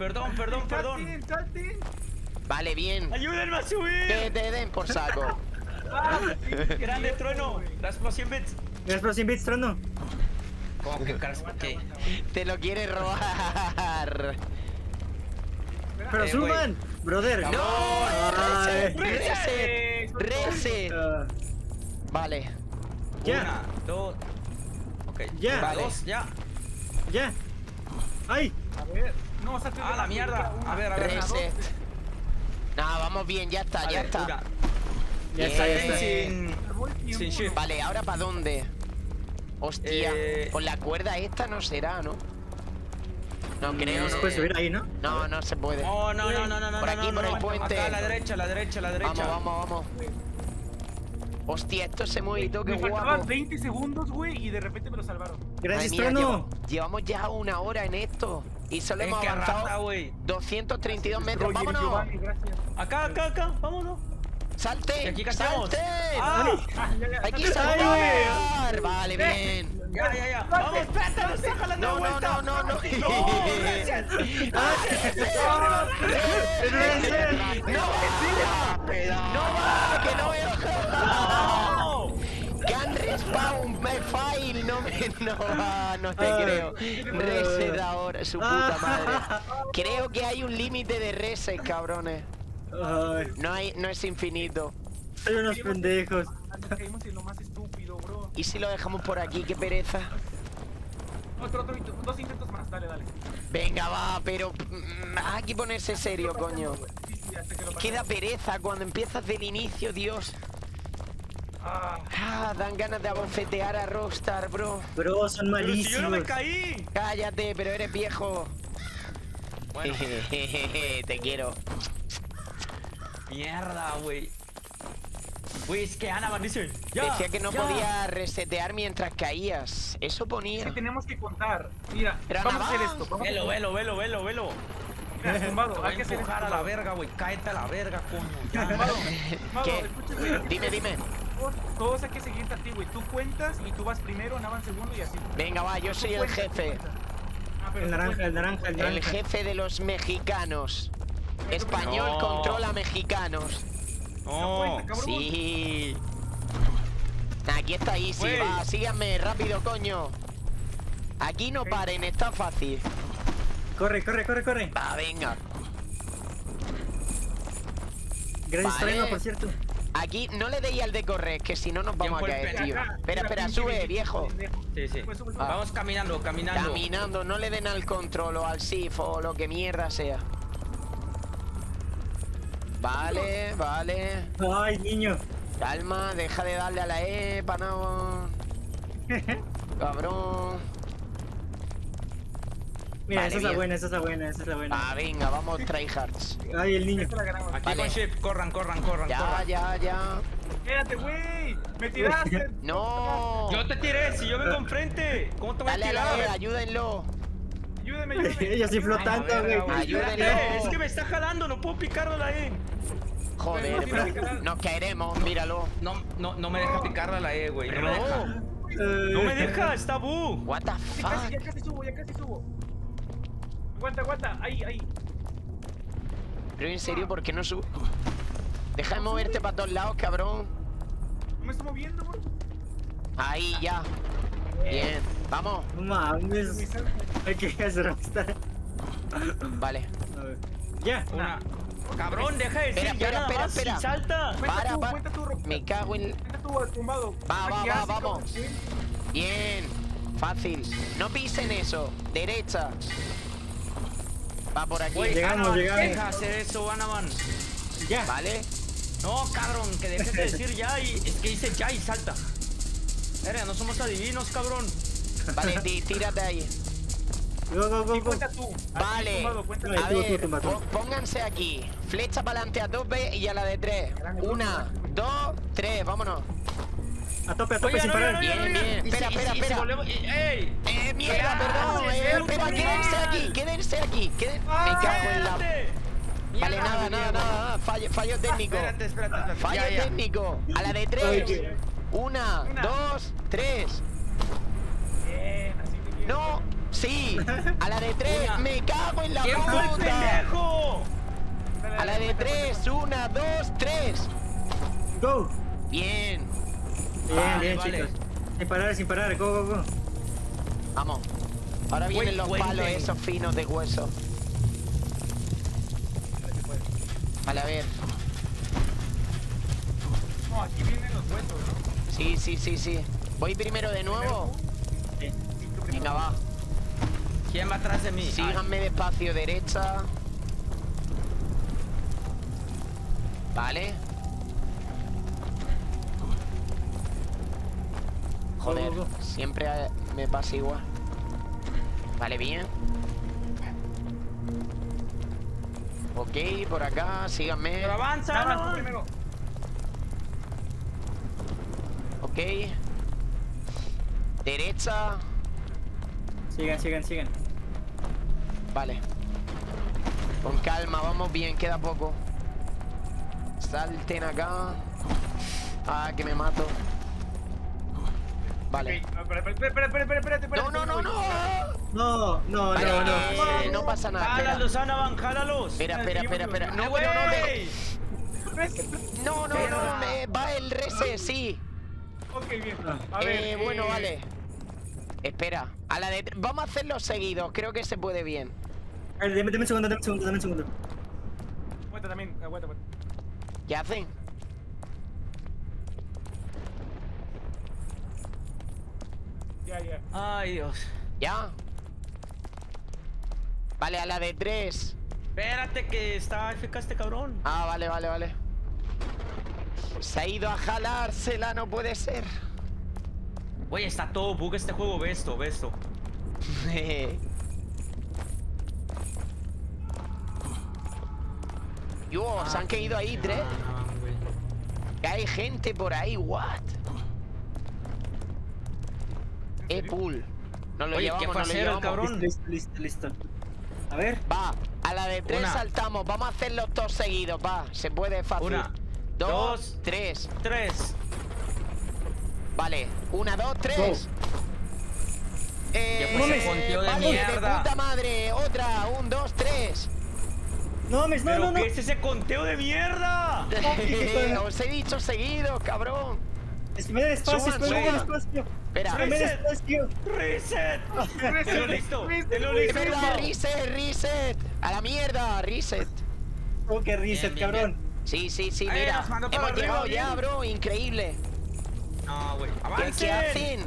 Perdón, perdón, perdón. Vale, bien. ¡Ayúdenme a subir! Que te den por saco. Ah. ¡Grande trueno! 100 bits. 100 bits, trono. ¿Cómo que caras? ¿Qué? Te lo quiere robar. Pero Eh, suban, brother. ¡No! Ay. ¡Reset! ¡Reset! ¡Reset! Ah, Vale. Ya. Una, dos. Ok. Ya. Una, Vale. dos, ya. ya. Ay. A ver. No, salte de ¡Ah, la mierda! A ver, a ver. Reset. Nada, vamos bien, ya está, A ya ver, está. una. Ya está, ya está. Sin... Sin shift. Vale, ¿ahora para dónde? Hostia, Eh. con la cuerda esta no será, ¿no? No creo, No se puede subir ahí, ¿no? No, no se puede. Oh, no, no, no, no, no. Por aquí, no, por no. el puente. Acá a la derecha, a la derecha, a la derecha. Vamos, vamos, vamos. Hostia, esto se mueve y todo, qué Me faltaban guapo. 20 segundos, güey, y de repente me lo salvaron. Gracias, mía, trono. lleva- llevamos ya una hora en esto. Y solo hemos qué avanzado rata, güey. 232 metros. Roger ¡Vámonos! Giovanni. Acá, acá, acá. Vámonos. ¡Salte! Aquí cachamos. ¡Salte! ¡Ah! Ah, ya, ya. ¡Hay que Ay, saltar! Vale, bien. Ya, ya, ya. Vamos, espérate, no estoy jalando No, no, vuelta. no, no, no. No. ¡No va! ¡No va! ¡Que no veo! No. ¡Can respawn my file! No me... No va, no no te creo. Reset ahora, su puta madre. Creo que hay un límite de reset, cabrones. Ay, No hay, no es infinito. soy unos pendejos. Nos caímos en lo más estúpido, bro. ¿Y si lo dejamos por aquí? Qué pereza. Otro, otro, intento- dos intentos más. Dale, dale. Venga, va, pero mm, hay que ponerse serio, coño. Sí, sí, que. Queda pereza cuando empiezas del inicio, Dios. Ah, Ah, dan ganas de abofetear a Rockstar, bro. Bro, son Pero si yo no me malísimos. caí. Cállate, pero eres viejo. Bueno, Te quiero. Mierda, güey. Güey, es que Ana Van dice. Ya, Decía que no ya. podía resetear mientras caías. Eso es ponía. que tenemos que contar. Mira, Pero vamos a hacer esto. Vamos Velo, velo, velo, velo, velo. Mira, tumbado, hay a que empujar a la verga, güey. Cáete a la verga, coño. Ya. Tumbado, tumbado, ¿Qué? escúchame. Dime, dime. Todos- hay que seguirte a ti, güey. Tú cuentas y tú vas primero, Nava en segundo y así. Venga, va, yo soy el jefe. Ah, El naranja, el naranja, el El naranja. jefe de los mexicanos. Español No. controla mexicanos. No. Sí. Aquí está Easy, va, síganme rápido, coño. Aquí no paren, está fácil. Corre, corre, corre, corre. Va, venga. Gracias, Vale. Por cierto. Aquí no le deis al de correr, que si no nos vamos a caer, tío. Acá, Espera, espera, sube, viejo. Sí, sí. Sube, sube, sube. Vamos caminando, caminando. Caminando, no le den al control o al SIF o lo que mierda sea. Vale, vale. Ay, niño. Calma, deja de darle a la E, panao. Cabrón. Mira, Vale, esa es la bien. buena, esa es la buena, esa es la buena. Va, venga, vamos, tryhards. Ay, el niño. Aquí Vale. con Ship, corran, corran, corran, Ya, corran. ya, ya. Quédate, güey. Me tiraste. No. Yo te tiré, si yo vengo enfrente. ¿Cómo te voy a Dale a la E, tirar? ayúdenlo. Ayúdame, ayúdame. Yo estoy flotando, güey. Es que me está jalando, no puedo picarlo la E. Joder, bro. Nos caeremos, míralo. No, no, no me deja picarla la E, güey. No me deja. No me deja, está bu. What the Ya casi, ya fuck. casi subo, ya casi subo. Aguanta, aguanta. Ahí, ahí. Pero en serio, ¿por qué no subo? Deja de moverte para todos lados, cabrón. No me estoy moviendo, bro. Ahí, ya. Bien. Vamos. Mames. Hay que hacer Rockstar. Vale. Ya. Una. Cabrón, deja de decir Espera, ya espera, espera, salta. Para. Me cago en... Va, va, va, vamos. Bien. Fácil. No pisen eso. Derecha. Va por aquí. Llegamos, Anavan, llegamos. Deja hacer eso, Anavan. Ya. Vale. No, cabrón, que dejes de decir ya y. Es que dice ya y salta. Verga, no somos adivinos, cabrón. Vale, tí- tírate ahí. Go, go, go, go. tú. Vale. tumbado. A ver, pónganse aquí. Flecha para adelante a tope y a la de tres. Una, dos, tres. Vámonos. A tope, a tope, Oigan, sin oigan, parar. Bien, bien. Si- Espera, si- espera, si espera. volvemos- y- ¡Ey! Eh, mierda, ¿Qué perdón. Eh, Es espera, quédense aquí, quédense aquí. queden- Me cago en la. Vale, nada, nada, Diego. nada. Fallo, fallo técnico. Espérate, espérate, espérate. Fallo Ya, ya. técnico. A la de tres. Una, Una. dos, tres. Bien, así te quiero. No, sí. A la de tres. Una. Me cago en la ¿Quién fue el puta. A la de tres. Una, dos, tres. Go. Bien. Bien, Vale, bien, vale. chicos. Sin parar, sin parar. Go, go, go. Vamos. Ahora vienen los palos esos finos de hueso. Vale, a ver. No, aquí vienen los huesos, ¿no? Sí, sí, sí, sí. ¿Voy primero de nuevo? Sí. Sí, tú primero. Venga, va. ¿Quién va atrás de mí? Síganme despacio, derecha. Vale. Joder, siempre me pasa igual. Vale, bien. Ok, por acá, síganme. Pero avanza, tú Anavan. primero. Ok. Derecha. Sigan, sigan, sigan. Vale. Con calma, vamos bien, queda poco. Salten acá. Ah, que me mato. Vale. No, espera, espera, espera, espera, espera, espera, espera, No, no, no, no. No, no, Vale, no, no. eh, no pasa nada. Jálalos, Anavan, jálalos. espera, espera, espera. espera. No, ¡Eh, bueno, no, no, no, no, me va el reset, sí. Ok, bien. Ah. A ver, Eh, bueno, vale. Espera, a la de... Vamos a hacerlos seguidos, creo que se puede bien. A ver, dame, dame un segundo, dame un segundo, dame un segundo. Aguanta también, aguanta, aguanta. ¿Qué hacen? Ya, ya. Ay, Dios. ¿Ya? Vale, a la de tres. Espérate que está eficaz este cabrón. Ah, vale, vale, vale. Se ha ido a jalársela, no puede ser. Güey, está todo bug este juego. Ve esto, ve esto. Yo, se han caído ahí tres. Que hay gente por ahí, what? Eh, pool. Nos lo Oye, llevamos, ¿qué a lo hacer llevamos. cabrón? Listo, listo, listo. A ver. Va, a la de tres Una. saltamos. Vamos a hacerlos todos seguidos, va. Se puede fácil. Una, dos, tres. Tres. Vale, una, dos, tres. Eh, fue ese conteo de vale, mierda. puta madre. Otra, un, dos, tres. No mames, no, ¿Pero no, no. qué es ese conteo de mierda? Os he dicho seguido, cabrón. Espera espacio, Suban, espera suban. espacio. Espera, Espera Reset. ¡Reset! Tenlo listo, reset, reset. A la mierda, reset. Oh, que reset, Bien, bien, cabrón. Sí, sí, sí, Ahí, mira. Hemos arriba, llegado bien. ya, bro. Increíble. No, güey. ¿Qué, ¡Avancen! qué hacen?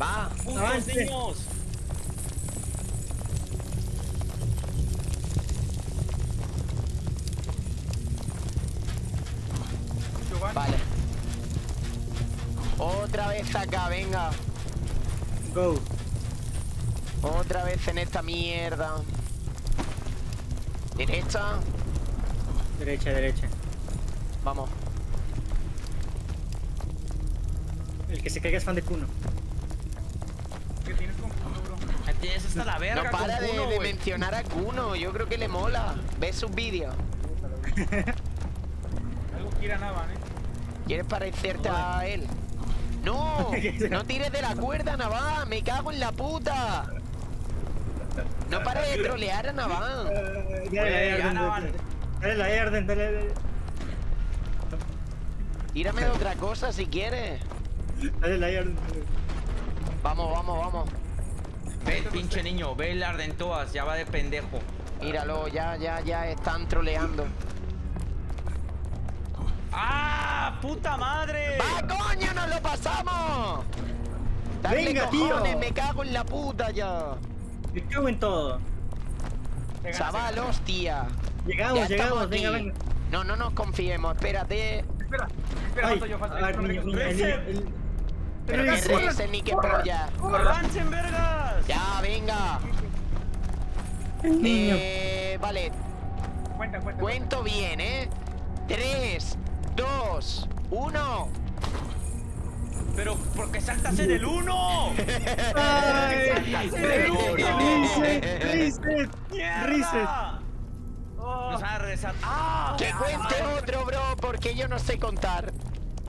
Va. ¡Putos Avancen. niños! Vale. Otra vez acá, venga. Go. Otra vez en esta mierda. Derecha. Derecha, derecha. Vamos. El que se caiga es fan de Kuno. ¿Qué tienes con Kuno, bro? Tienes hasta la verga No para con de, Kuno, de güey. mencionar a Kuno. Yo creo que le mola. Ve sus vídeos. Algo quiera Navan, eh. ¿Quieres parecerte a él? ¡No! ¡No tires de la cuerda, Naván! ¡Me cago en la puta! No pares de trolear a Naván. Dale dale, dale. Tírame de otra cosa si quieres. Dale. Vamos, vamos, vamos. Ve el pinche niño, ve el Ardentoas, ya va de pendejo. Míralo, ya, ya, ya están troleando. ¡Ah! ¡Puta madre! ¡Va, coño! ¡Nos lo pasamos! Dale Venga, tío. me cago en la puta ya. Me cago en todo. Chaval, hostia. Llegamos, Ya llegamos, venga, venga. No, no nos confiemos, espérate. Espera, espera, Ay, falto yo, falto yo. ver, no niño, niño, el Pero que ni que polla. ¡Avancen, vergas! Ya, venga. niño. Eh, vale, Cuenta, cuenta. cuento bien, ¿eh? 3, 2, 1. ¡Pero por qué saltas en el 1? Ay, Reset, reset, ¡Mierda! reset. Van a. ¡Ah! Que ah, cuente madre. otro, bro, porque yo no sé contar.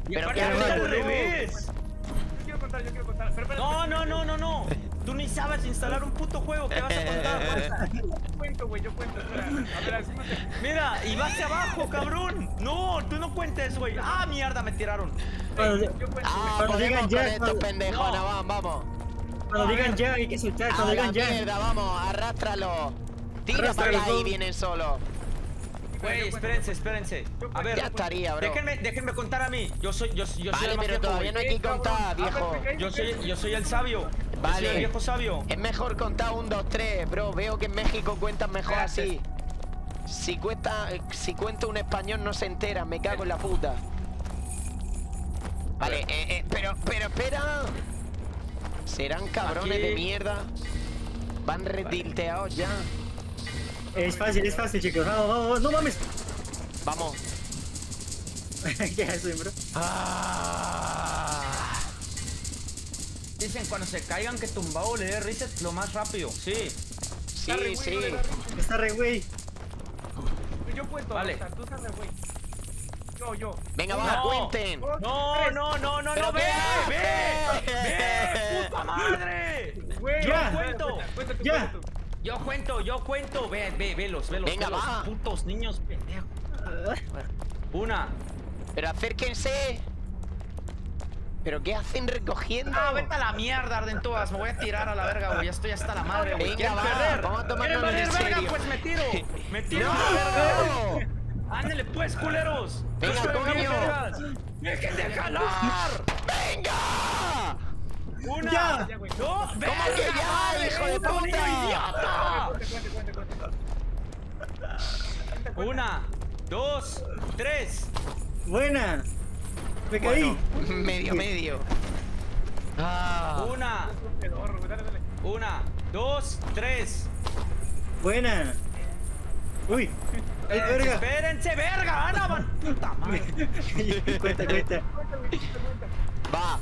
Y Pero que al revés. Yo quiero contar, yo quiero contar. Pero, espera, No, no, no, no, no. Tú ni sabes instalar un puto juego. ¿Qué vas a contar? Yo cuento, güey, yo cuento. Espera. A ver, asómate. Mira, y va hacia abajo, cabrón. No, tú no cuentes, güey. Ah, mierda, me tiraron. Cuando, Yo cuento. Ah, Cuando podemos digan ya, estos cuando- pendejos, No. Naván, vamos. cuando digan ya, hay que soltar. Cuando digan ya. mierda, vamos, arrástralo. Tira para allá y vienen solos. Güey, espérense, espérense. A ver, Ya estaría, bro. déjenme, déjenme contar a mí. Yo soy, yo, yo soy Vale, el más pero viejo, todavía no hay que contar, viejo. Yo soy, yo soy el sabio. Yo soy Vale. el viejo sabio. Es mejor contar un, dos, tres, bro. Veo que en México cuentan mejor así. Si cuenta, si cuento un español no se entera, me cago en la puta. Vale, eh, eh, pero, pero espera. Serán cabrones Aquí. de mierda. Van retilteados ya. Es fácil, es fácil, chicos. Vamos, vamos, vamos. No mames. Vamos. ¿Qué haces, bro? Ah. Dicen cuando se caigan que tumbado le dé reset lo más rápido. Sí. Sí, Arre, güey, sí. risa. Está re güey. Yo cuento, Vale. Tú sabes, güey. Yo, yo. Venga, va, No. cuenten. Dos, No, no, no, no, ¿Pero no, ve, ve, ve, puta madre. Güey, Ya. cuenta, Cuento. Ya. Yo cuento, yo cuento. Ve, ve, velos, velos. Venga, velos, va. putos niños pendejos. Una, Pero acérquense. ¿Pero qué hacen recogiendo? Ah, vete a la mierda, Ardentoas. Me voy a tirar a la verga, güey. Ya estoy hasta la madre, güey. Venga, ¿Quieren va, perder? vamos a ¿Quieren tomárnoslo en valer verga? serio. Pues me tiro. Me tiro a la verga. Ándale, pues, culeros. Venga, coño. ¡Dejen de jalar! ¡Venga! ¡Una! Ya. Ya, güey. ¡No! que ¡Verga, ya, hijo de ¡Puto puta! idiota! Cuente, cuente, cuente. Una, dos, tres. Buena. Me caí. Medio, medio. Ah. Una, una, dos, tres. Buena. Uy. Ay, Espérense, verga. espérense, verga, Ana, van- puta madre. cuenta, cuenta. Va.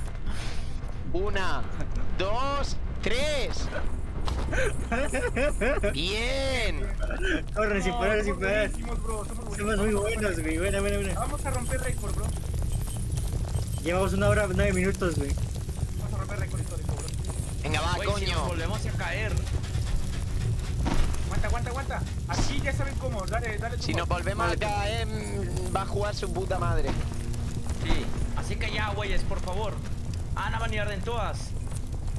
Una, dos, tres. Bien. Corre sin parar, sin Somos parar. bro, somos muy buenos, güey. Buena, buena, buena. Vamos a romper récord, bro. Llevamos una hora, nueve minutos, güey. Vamos a romper récord histórico, bro. Venga, va, Güey, si nos coño. volvemos a caer. Aguanta, aguanta, aguanta. Aquí ya saben cómo. Dale, dale. tu Si nos volvemos a caer, va a jugar su puta madre. Sí. Así que ya, güeyes, por favor. Ana van y Ardentoas.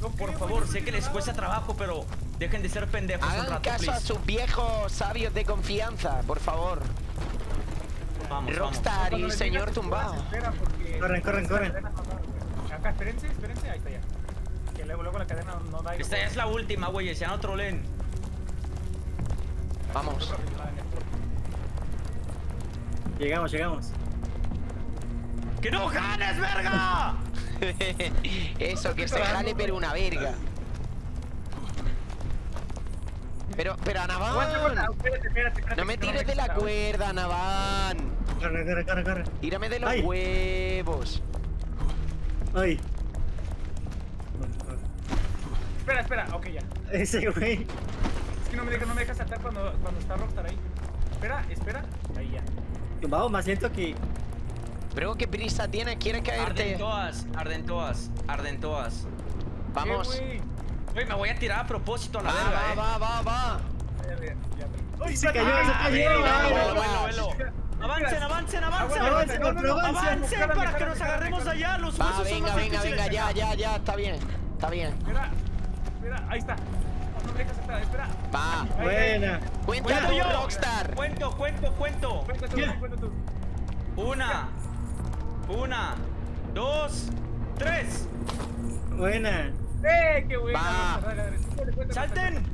No, ¿qué, Por güey? favor, No sé que les cuesta trabajo, pero dejen de ser pendejos un Hagan rato, caso a sus viejos sabios de confianza, por favor. Vamos, vamos. Rockstar y señor tumbado. Corren, corren, corren. Acá, espérense, espérense. Ahí está ya. Que luego, luego la cadena no da. y Esta ya es la última, güeyes, ya no trolen. Vamos. Llegamos, llegamos. ¡Que no ganes, verga! Eso, que se jale pero una verga. Pero, pero espérate. no me tires de la cuerda. Anaván. Corre, corre, corre, corre. Tírame de los Ay. huevos. Ay. Espera, espera. Ok, ya. Ese güey. Es que no me deja, no me deja saltar cuando, cuando está Rockstar ahí. Espera, espera. Ahí ya. Vamos, más lento que. Bro, ¿qué prisa tienes? ¿Quieres caerte? Ardentoas, Ardentoas, Ardentoas. Vamos. Eh, güey. Güey, me voy a tirar a propósito a la Va, verga, va, eh. va, va, va. Ya, ya, ya. ¡Ay, se cayó, se cayó! venga, Ay, velo, va. velo, velo. Avancen, avancen, avancen. Avance, no, no, no, avance. Avancen para que nos agarremos allá. Los huesos Va, venga, venga, venga, ya, ya, ya, está bien. Está bien. Espera, espera, ahí está. No, espera. Va. Buena. Cuenta Cuento tú, yo. Rockstar. Cuento, cuento, cuento. Cuenta tú, Ya. cuenta tú. Una, una, dos, tres. Buena. ¡Eh, qué buena! ¡Salten!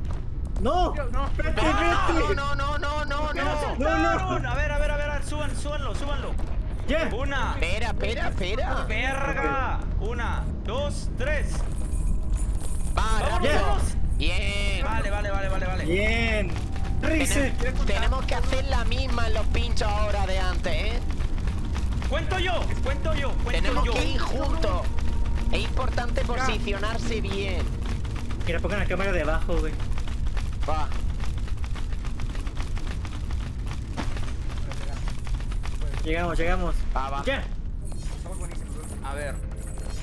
¡No! No, ¡Espérate, No, espérate! no, no, no, no, ¡Que no no. saltaron! A ver, a ver, a ver, suban, súbanlo, súbanlo. ¡Ya! Una, Espera, espera, espera. verga. Una, dos, tres. Va, ¡Vámonos, rápido. Bien. Vale, vale, vale, vale, vale. ¡Bien! ¡Reset! Tenem- Tenemos que hacer la misma en los pinchos ahora de antes, ¿eh? Cuento yo, cuento yo, cuento Tenemos yo. que ir juntos. Es importante posicionarse bien. Que le pongan la cámara de abajo, güey. Va. Llegamos, llegamos. Va, va. ¡Ya! Estamos buenísimos, bro. A ver,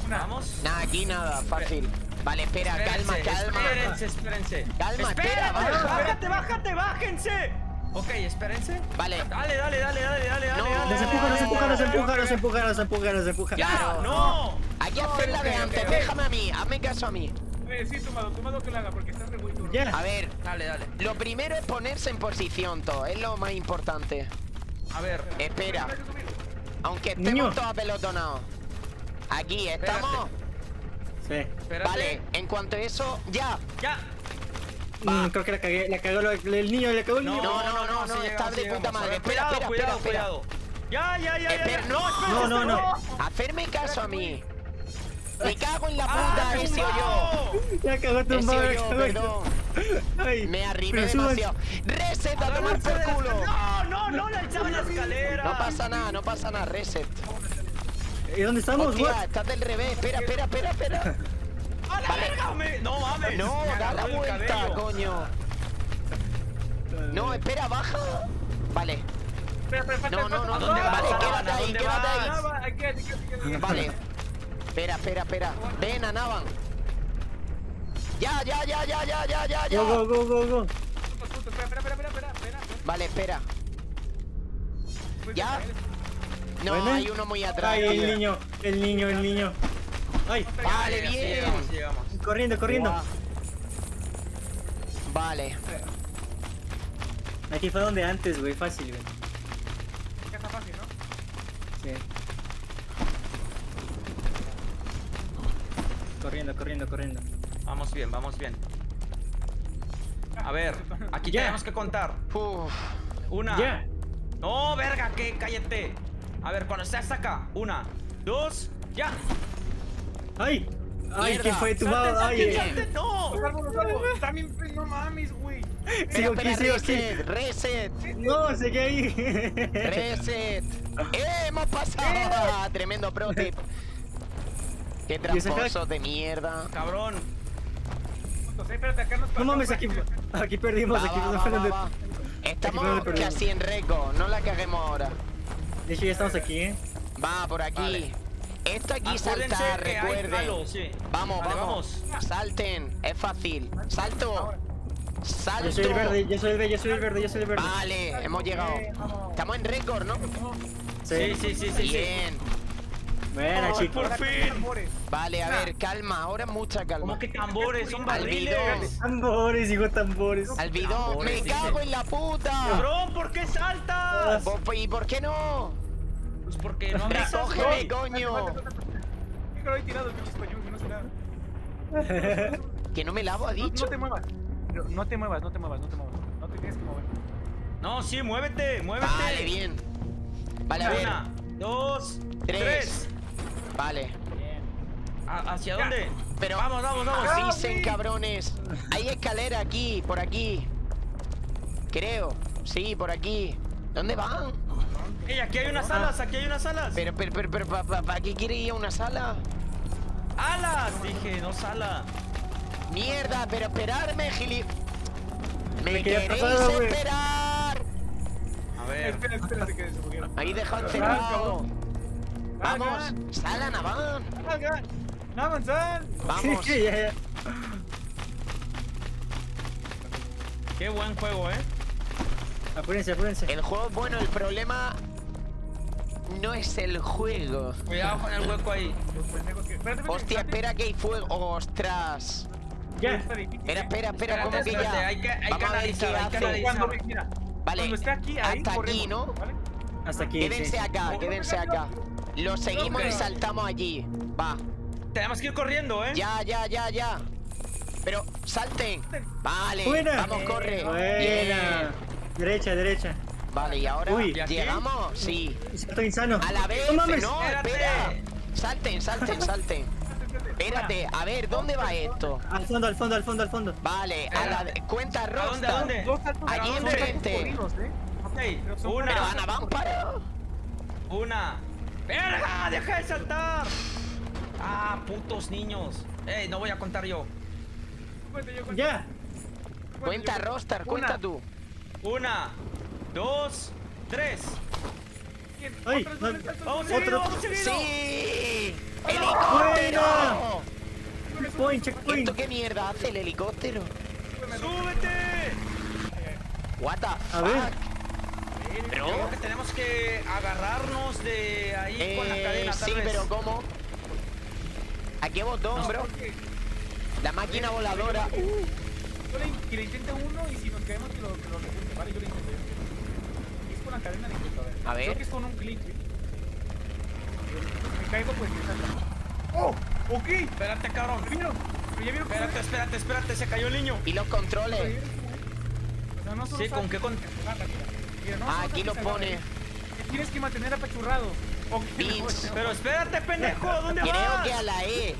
vamos. Nada, aquí nada, fácil. Vale, espera, calma, Espérense, calma. Espérense, espérense. Calma, espera, bájate, bájate, bájense. Ok, espérense. Vale. Dale, dale, dale, dale, dale, No, dale. Nos empuja, nos empuja, nos empuja, nos empuja, nos empuja, nos empuja. ¡Ya! Claro. ¡No! Hay que No, hacer la de antes. Déjame a mí, hazme caso a mí. Eh, sí, tomado, tomado que lo haga porque estás re muy duro. ¡Ya! A ver, Dale, dale. lo primero es ponerse en posición, todo. Es lo más importante. A ver. Espera, aunque estemos todos apelotonados. Aquí estamos. Sí. Espérate. Vale, en cuanto a eso, ya. Ya. Mm, creo que la cagué, la cagó el niño, le cagó el niño. No, no, no, no, sí está de puta madre. Espera, cuidado, espera, cuidado, espera, cuidado. Ya, ya, ya, ya, Espera, ya. no, no, no, no. Hacerme caso a mí. Me cago en la ¡Ah, puta, ese o yo. La cagó Ese la cagó. perdón. Ay, Me suban- demasiado. Reset a tomar por culo. No, no, no le echaban la escalera. No pasa nada, no pasa nada, reset. ¿Y dónde estamos, what? estás del revés. Espera, espera, espera, espera. ¡A la verga! me- No mames. No, me da la vuelta, cabello. coño. No, espera, baja. Vale, Espera, espera, falta- No, no, no, ¿A no, dónde vas? vale, ¿A quédate ahí, quédate ahí. Ah. Vale. Espera, espera, espera. Ven, Anaban. Ya, ya, ya, ya, ya, ya, ya, ya. Go, go, go, go, Espera, espera, espera, espera, espera, espera. Vale, espera. Ya. No, hay uno muy atrás. Ay, el niño, el niño, el niño. Ay, Vale, sí bien. llegamos, sí llegamos. corriendo, corriendo. Vale. Aquí fue donde antes, güey, fácil, güey. Ya está fácil, ¿no? Sí. Corriendo, corriendo, corriendo. Vamos bien, vamos bien. A ver, aquí tenemos que contar. Uf. Una. Ya. No, verga, que cállate. A ver, cuando estés acá. Una, dos, ya. ¡Ay! ¡Ay, quién fue tu salte, ¡Ay! no. También, pues, no mames, güey. Sigo aquí, sigo aquí. reset, No, seguí ahí. reset. ¡Eh, hemos pasado! Ah, Tremendo pro tip. Qué tramposos de mierda. Cabrón. No mames, aquí, aquí perdimos, Va, aquí va, no va, fueron va, de... va. Estamos casi en récord, no la caguemos ahora. De hecho, ya estamos aquí, ¿eh? Va, por aquí. Esto aquí Acuérdense saltar, recuerden. palo, sí. Vamos, Vale, vamos, Salten, es fácil. Salto. Salto. Yo soy el verde, yo soy el verde, yo soy el verde, yo soy el verde. Vale, hemos llegado. Estamos en récord, ¿no? Sí, sí, sí, sí. sí. Bien. Buena, Ay, chicos. por fin. Vale, a ver, calma, ahora mucha calma. ¿Cómo que tambores? Son Albidón. barriles. Tambores, hijo, tambores. Albidón, me Tambores, cago dice. en la puta. Cabrón, ¿por qué saltas? ¿Y por qué no? Pues porque no güey. coño. Lo he tirado el pinche español, que no sé nada. Que no me lavo, ha dicho. no te muevas. No, no te muevas, no te muevas, no te muevas. No te tienes que mover. No, sí, muévete, muévete. Vale, bien. Vale, a ver. Una, dos, Tres. tres. Vale. ¿A- ¿Hacia dónde? Pero Vamos, vamos, vamos. avisen, cabrones. Hay escalera aquí, por aquí. Creo. Sí, por aquí. ¿Dónde van? Ey, aquí hay unas alas, aquí hay unas alas. Pero, pero, pero, pero ¿para pa, qué quiere ir a una sala? ¡Alas! Dije, no sala. Mierda, pero esperarme, gili... ¿Me queréis güey. A esperar? ver. Espera, buguearon. Ahí deja encerrado. Vamos, Hagan, sala, Naván. hagan. No avanzan. Vamos. Sí. Qué buen juego, ¿eh? Apúrense, apúrense. El juego es bueno, el problema no es el juego. Cuidado con el hueco ahí. Hostia, espera que hay fuego. Ostras. Espera, ¿eh? espera, espera, ¿cómo Espérate, que ya? hay que- hay que Vamos a ver qué hay que hace. analizar. Cuando, mira, Vale, cuando esté aquí, ahí hasta aquí, ¿no? ¿vale? Hasta aquí. Quédense sí. acá, quédense acá. Lo seguimos y saltamos allí. Va. Tenemos que ir corriendo, ¿eh? Ya, ya, ya, ya. Pero salten. Vale, Buena. vamos, corre. Buena. Bien. Derecha, derecha. Vale, y ahora llegamos. Sí. Salto insano. A la vez. No mames. No, Espérate. espera. Salten, salten, salten. Espérate, a ver, ¿dónde va esto? Al fondo, al fondo, al fondo, al fondo. Vale, a la de- cuenta ¿A dónde, rosta. a dónde? Dos saltos Allí de enfrente. corridos, ¿eh? Ok, Pero son una, Pero Ana, van para. una. ¡Verga! ¡Deja de saltar! Ah, putos niños. Ey, no voy a contar yo. Ya. Cuenta Rostar, cuenta Una. tú. Una, dos, tres. Ay, Vamos otro. seguido, Otro. vamos seguido. ¡Sí! ¡Helicóptero! Checkpoint, checkpoint. ¿Esto qué mierda hace el helicóptero? ¡Súbete! What the A ver. fuck? Creo Bro. que tenemos que agarrarnos de ahí con la Eh, cadena, tal sí, vez. pero ¿cómo? Aquí hay botón, bro. La máquina voladora. Uh, Yo le, que le intente uno y si nos caemos que lo, que lo repunte, ¿vale? Yo le intento. La cadena de a ver. A ver. Creo que es con un clic, ¿eh? Me caigo, pues me salta. ¡Oh! ¡Ok! Espérate, cabrón. ¿Ya vieron? ¿Pero ya vieron cómo Espérate, espérate, espérate, se cayó el niño. y los controles. es? O sea, no solo Sí, ¿con qué con- mira. Mira, Ah, aquí lo pone. ¿eh? Tienes que mantener apachurrado. Pero espérate, pendejo, ¿dónde Creo vas? que a la E.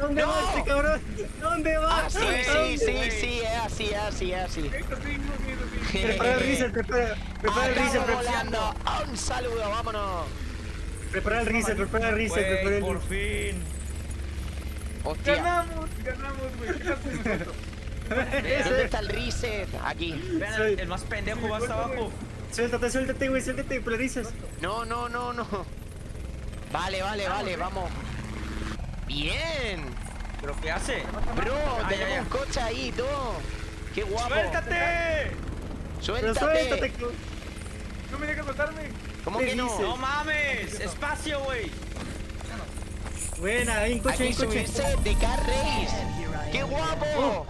¿Dónde No. va este cabrón? ¿Dónde va? Ah, sí, ¿Dónde? sí, sí, sí, es así, es así, es así. Prepara el reset, prepara, prepara el reset, prepara, volando. Un saludo, vámonos. prepara el reset, prepara el reset, prepara el por fin. Hostia. Ganamos, ganamos, güey. ¿Qué haces nosotros? ¿Dónde está el reset? Aquí. Vean, Soy- el, el más pendejo va hasta abajo. Suéltate, suéltate, güey, suéltate, el reset. No, no, no, no. Vale, vale, vale, vamos. Bien. ¿Pero qué hace? Bro, tenemos ya. un coche ahí, todo. Qué guapo. ¡Suéltate! Suéltate. suéltate. No me dejas soltarme. ¿Cómo ¿Qué que no? dices? ¡No mames! ¡Espacio, güey! Buena, hay un coche, hay Aquí un coche. subirse de Car Race. ¡Qué guapo!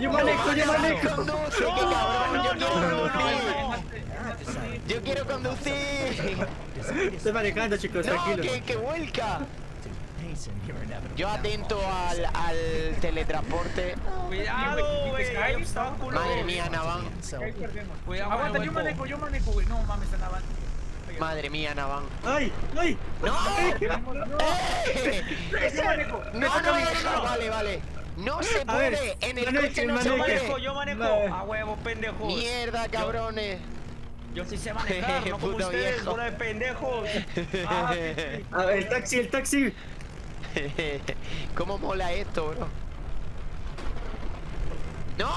Yo manejo, yo manejo. Conduce, qué cabrón. Yo quiero conducir. Yo quiero conducir. Estoy manejando, chicos, No, tranquilos. que, que vuelca. Yo atento al, al teletransporte. Cuidado, güey. Obstáculos. Madre mía, Navan. Aguanta, yo manejo, yo manejo, güey. No mames, avanzando. Madre mía, Navan. ¡Ay! ¡Ay! ¡No! No, ¡Eh! yo. No, no, no, no, vale, vale. No se puede. En el coche no se Yo maneje. manejo, puede. yo manejo. No. A huevo, pendejos. Mierda, cabrones. Yo sí sé manejar, no como ustedes, viejo. bola de pendejos. Ah, sí, sí. A ver, el taxi, el taxi. ¿Cómo mola esto, bro? ¡No!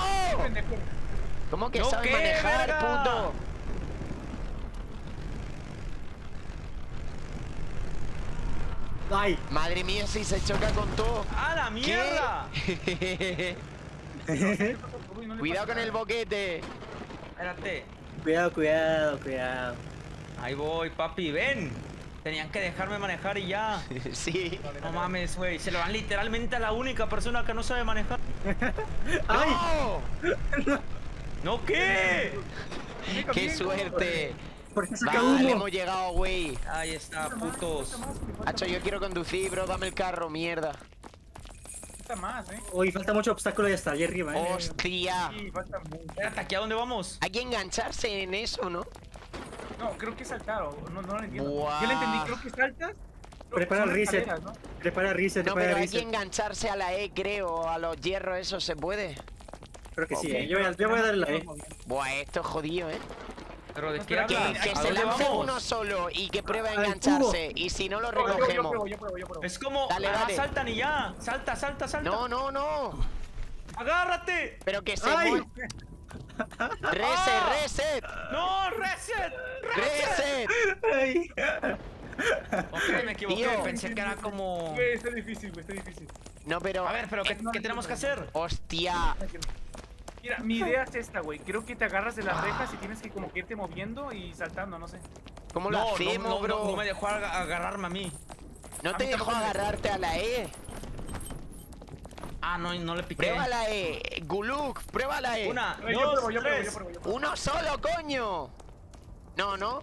¿Cómo que ¿No sabe qué, manejar, verga? puto? ¡Ay! Madre mía, si se choca con todo. ¡A la mierda! Cuidado con el boquete. Espérate. Cuidado, cuidado, cuidado. Ahí voy, papi, ven. Tenían que dejarme manejar y ya. Sí. No mames, güey. Se lo dan literalmente a la única persona que no sabe manejar. ¡Ay! ¡No! ¿No qué? ¡Qué suerte! Hemos llegado, güey. Ahí está, putos. Hacho, yo quiero conducir, bro. Dame el carro, mierda. Falta más, eh. Uy, falta mucho obstáculo y hasta allí arriba, eh. ¡Hostia! Sí, falta mucho. Espérate, ¿aquí a dónde vamos? Hay que engancharse en eso, ¿no? No, creo que saltar, o no, no lo entiendo. Buah. Yo le entendí, creo que saltas. Prepara el reset. ¿no? Prepara reset, No, prepara pero hay que reset. engancharse a la E, creo. A los hierros, eso se puede. Creo que sí, Ok, eh. Yo voy a, yo voy a darle la E. Buah, esto es jodido, ¿eh? ¿Pero de? Que, que ¿A se lance vamos? uno solo y que pruebe a engancharse. Y si no lo Yo, yo, yo recogemos. pruebo, yo pruebo, yo pruebo. Es como, Dale, ah, dale. saltan y ya. Salta, salta, salta. No, no, no. ¡Agárrate! Pero que se. Reset, Ah. reset. ¡No! ¡Reset! ¡Reset! Ok, me equivoqué. Tío. Pensé que era como... Güey, está difícil, güey, está difícil. No, pero. A ver, pero ¿qué, qué tenemos que hacer? Hostia. Mira, mi idea es esta, güey. Creo que te agarras de las rejas y tienes que como que irte moviendo y saltando, no sé. ¿Cómo lo No, no, hacemos, no, bro? no, no me dejó ag- agarrarme a mí. No a te mí dejó. agarrarte a la E. Ah, no, no le piqué. Prueba la E. Guluk, prueba la E. Una, yo dos, pruebo, yo pruebo, yo tres. pruebo, yo pruebo. Uno solo, coño. No, no.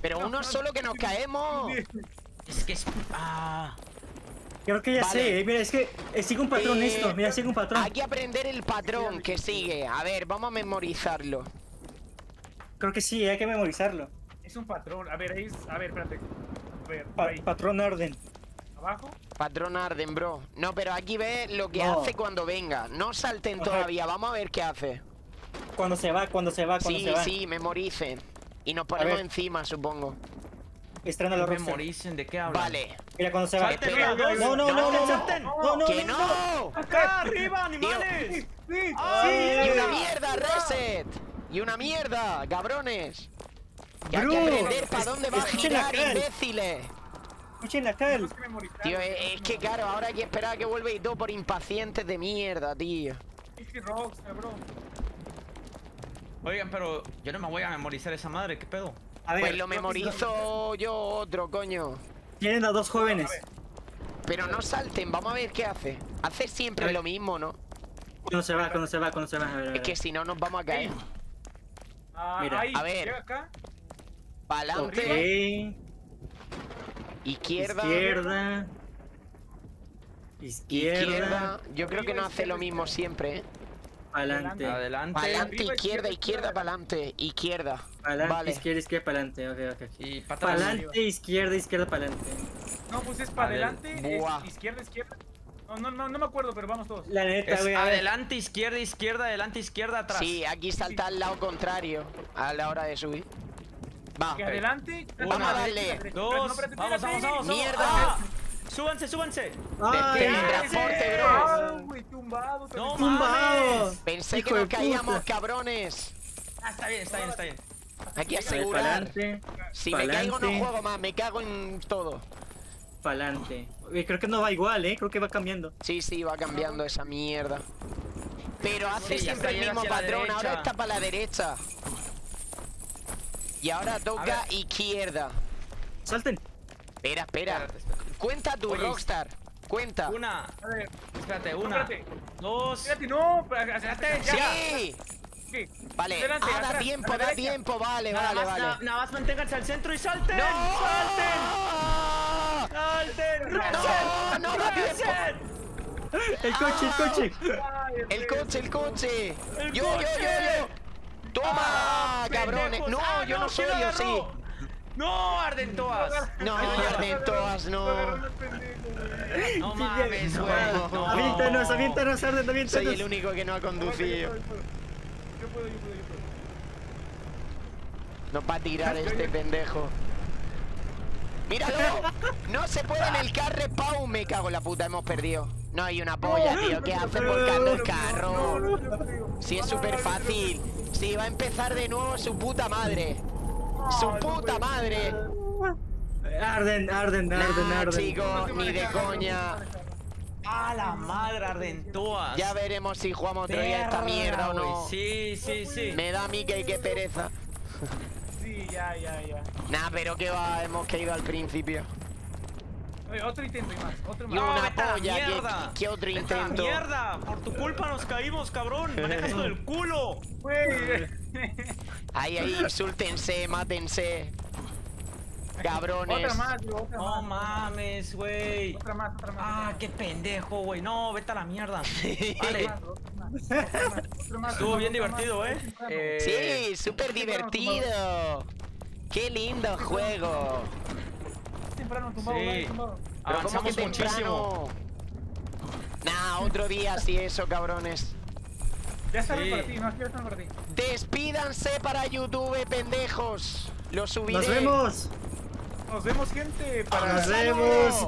Pero No, uno no, solo que nos caemos. Es que es... Ah... Creo que ya Vale. sé, eh. Mira, es que eh, sigue un patrón Eh, esto. Mira, sigue un patrón. Hay que aprender el patrón que sigue. A ver, vamos a memorizarlo. Creo que sí, hay que memorizarlo. Es un patrón. A ver, ahí es... A ver, espérate. A ver, Pa- ahí. patrón orden. Abajo. Patrón Arden, bro. No, pero aquí ve lo que No. hace cuando venga. No salten Ajá. todavía. Vamos a ver qué hace. Cuando se va, cuando se va, cuando Sí, se va. sí, memoricen. Y nos ponemos encima, supongo. Estrena roster. Memoricen, ¿de qué hablan? Vale. Mira, cuando se va. Salten, Espera. los dos. No, no, no, no, salten. no, no, ¡Que no, no! ¡Acá, arriba, animales! Sí, ¡Ay! ¡Y una mierda, reset! ¡Y una mierda, cabrones! Que hay que aprender para dónde va a girar, imbéciles. Escuchen la cal. Tío, es, es que claro, ahora hay que esperar a que vuelva y todo por impacientes de mierda, tío. Es que Rockstar, bro. Oigan, pero yo no me voy a memorizar esa madre, ¿qué pedo? A ver, Pues lo memorizo yo otro, coño. tienen a dos jóvenes. Pero no salten, vamos a ver qué hace. Hace siempre lo mismo, ¿no? Cuando se va, cuando se va, cuando se va. A ver, a ver, Es que si no nos vamos a caer. Ah, Mira, ahí, a ver. Llega acá. Pa'lante, Ok. Izquierda, Izquierda. Izquierda. izquierda. Yo creo que no hace lo mismo siempre, ¿eh? Adelante. Adelante. Pa'lante, arriba, izquierda, izquierda, izquierda, pa'lante, izquierda. Adelante, Vale. izquierda, izquierda, para adelante. Y para atrás. Pa'lante, izquierda, izquierda, para adelante. No, pues es para adelante, es izquierda, izquierda. No, no, no, no me acuerdo, pero vamos todos. La neta, Es güey. adelante, izquierda, izquierda, adelante, izquierda, atrás. Sí, aquí salta al lado contrario a la hora de subir. Va. Que adelante. Vamos a darle. Dos, No, vamos, vamos, vamos, vamos. Mierda. Ah, súbanse, súbanse. ¡Ay! Teletransporte, bro. Tumbado. No ¡Tumbado! mames. Pensé Hijo que nos caíamos, puta. cabrones. Ah, está bien, está bien, está bien. Hay que asegurar. Pa'lante, Si me caigo no juego más, me cago en todo. pa'lante. Creo que no va igual, eh. Creo que va cambiando. Sí, sí, va cambiando esa mierda. Pero hace Sí, siempre el mismo patrón, ahora está para la derecha. Y ahora toca izquierda. Salten. Espera, espera. Cuenta tú, Oye, Rockstar. Cuenta. Una. A ver, Espérate, una. espérate. Dos. Espérate, no. Espérate, ya. ¡Sí! ¿Qué? Vale, Adelante, ah, da atrás, tiempo, da tiempo, vale, Nada vale, más, vale. na- nada más manténganse al centro y salten. ¡No! ¡Salten! ¡Salten! No, no da tiempo. El coche, el coche. El coche, el coche. ¡El Yo, yo, yo, yo. Toma, ¡Ah, cabrones. No, ¡Ah, yo no soy, ¿quién lo yo sí. ¡No, Ardentoas! No, Ardentoas, no. No mames, güey. No. Aviéntanos, aviéntanos, Arden, Soy el único que no ha conducido. Yo puedo, yo puedo, yo puedo. Nos va a tirar este pendejo. ¡Míralo! No se puede en el car respawn. Me cago en la puta, hemos perdido. No hay una polla, tío. ¿Qué hace volcando el carro? Si es súper fácil. Si va a empezar de nuevo su puta madre. Su puta madre. Arden, Arden, Arden, Nah, Arden. chico, ni de coña. ¡A la madre, Ardentoas! Ya veremos si jugamos otro día esta mierda o no. Sí, sí, sí. Me da a mí que qué pereza. Sí, ya, ya, ya. Nah, pero que va, hemos caído al principio. Oye, otro intento y más, otro Y más. No, una vete a la polla, ¿qué- mierda. qué otro Vete a la intento? ¡Mierda! Por tu culpa nos caímos, cabrón. Manejas con el culo. Güey. Ahí, ahí, insúltense, mátense. Cabrones. Otra más, otra No más. mames, güey. Otra más, otra más. Ah, qué pendejo, güey. No, vete a la mierda. Vale. Estuvo bien divertido, ¿eh? Eh, Sí, súper divertido. Qué lindo juego. Temprano, tumbado, Sí. dale, tumbado. Pero ¿cómo que Avanzamos muchísimo. temprano? Nah, otro día sí eso, cabrones. Ya está Sí. para ti, no, aquí ya bien para ti. Despídanse para YouTube, pendejos. Lo subiré. Nos vemos. Nos vemos, gente. Para... Nos vemos.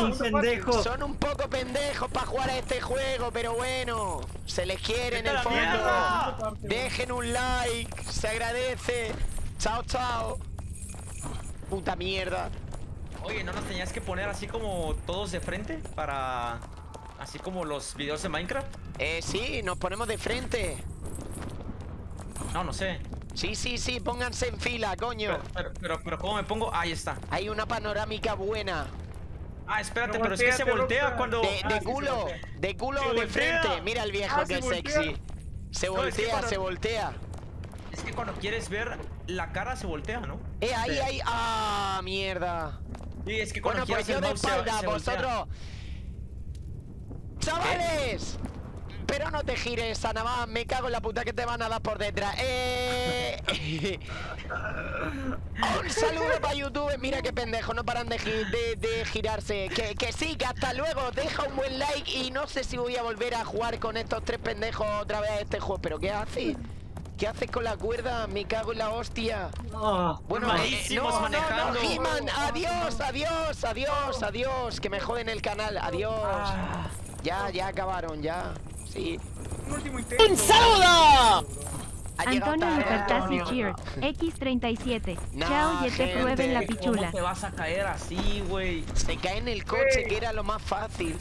Un pendejo. Son un poco pendejos para jugar a este juego, pero bueno, se les quiere en ¡Vete a el fondo. mierda! Dejen un like, se agradece. Chao, chao. Puta mierda. Oye, ¿no nos tenías que poner así como todos de frente? Para... Así como los videos de Minecraft. Eh, sí, nos ponemos de frente. No, no sé. Sí, sí, sí, pónganse en fila, coño. Pero, pero, pero, pero ¿cómo me pongo? Ahí está. Hay una panorámica buena. Ah, espérate, Pero pero, es que se volteate, voltea cuando... De, Ah, culo, de culo Se de voltea. frente. Mira el viejo Ah, que se es voltea. sexy. Se No, es que voltea, se voltea. Es que cuando quieres ver la cara se voltea, ¿no? Eh, ahí, ahí. Ah, mierda. Sí, es que cuando Bueno, pues yo de se- espalda, se vosotros. ¡Chavales! Pero no te gires, Anamá, me cago en la puta que te van a dar por detrás. ¡Eh! Un saludo para YouTube, mira qué pendejo, no paran de, gi- de- de girarse. Que, que sí, que hasta luego, deja un buen like y no sé si voy a volver a jugar con estos tres pendejos otra vez a este juego. ¿Pero qué haces? ¿Qué haces con la cuerda? Me cago en la hostia. Oh, Bueno, eh, no, manejando. no, no, He-Man, adiós, adiós, adiós, adiós, que me joden el canal, adiós. Ah. Ya, ya acabaron, ya. Sí. Un último intento. ¡Un Ha llegado Antonio Antonio. Cheer, X37. Nah, Chao, y te prueben la ¿Cómo pichula. te vas a caer así, güey? Se cae en el coche, que era lo más fácil.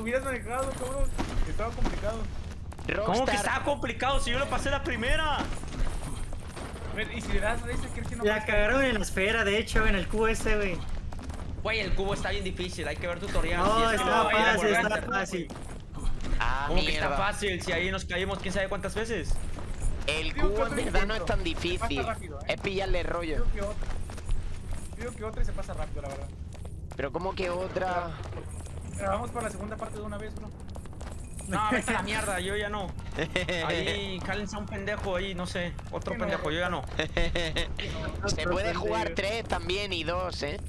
Hubieras manejado, cabrón. Estaba complicado. ¿Cómo que Rockstar, estaba complicado si yo lo pasé la primera? A ver, y si le das a ese, ¿crees que no La cagaron en la esfera, de hecho, en el cubo ese, güey. Güey, el cubo está bien difícil, hay que ver tutoriales. No, que está no, fácil, está fácil. güey. Ah, ¿Cómo que está mierda. fácil? Si ahí nos caímos quién sabe cuántas veces. El cubo en verdad no es tan difícil. Rápido, ¿eh? Es pillarle rollo. Creo que otra. Creo que otra y se pasa rápido, la verdad. Pero como que otra... Pero vamos por la segunda parte de una vez, bro. No, vete a la mierda, yo ya no. Ahí, cálense a un pendejo ahí, no sé. Otro pendejo, yo ya no. Se puede jugar tres también y dos, ¿eh?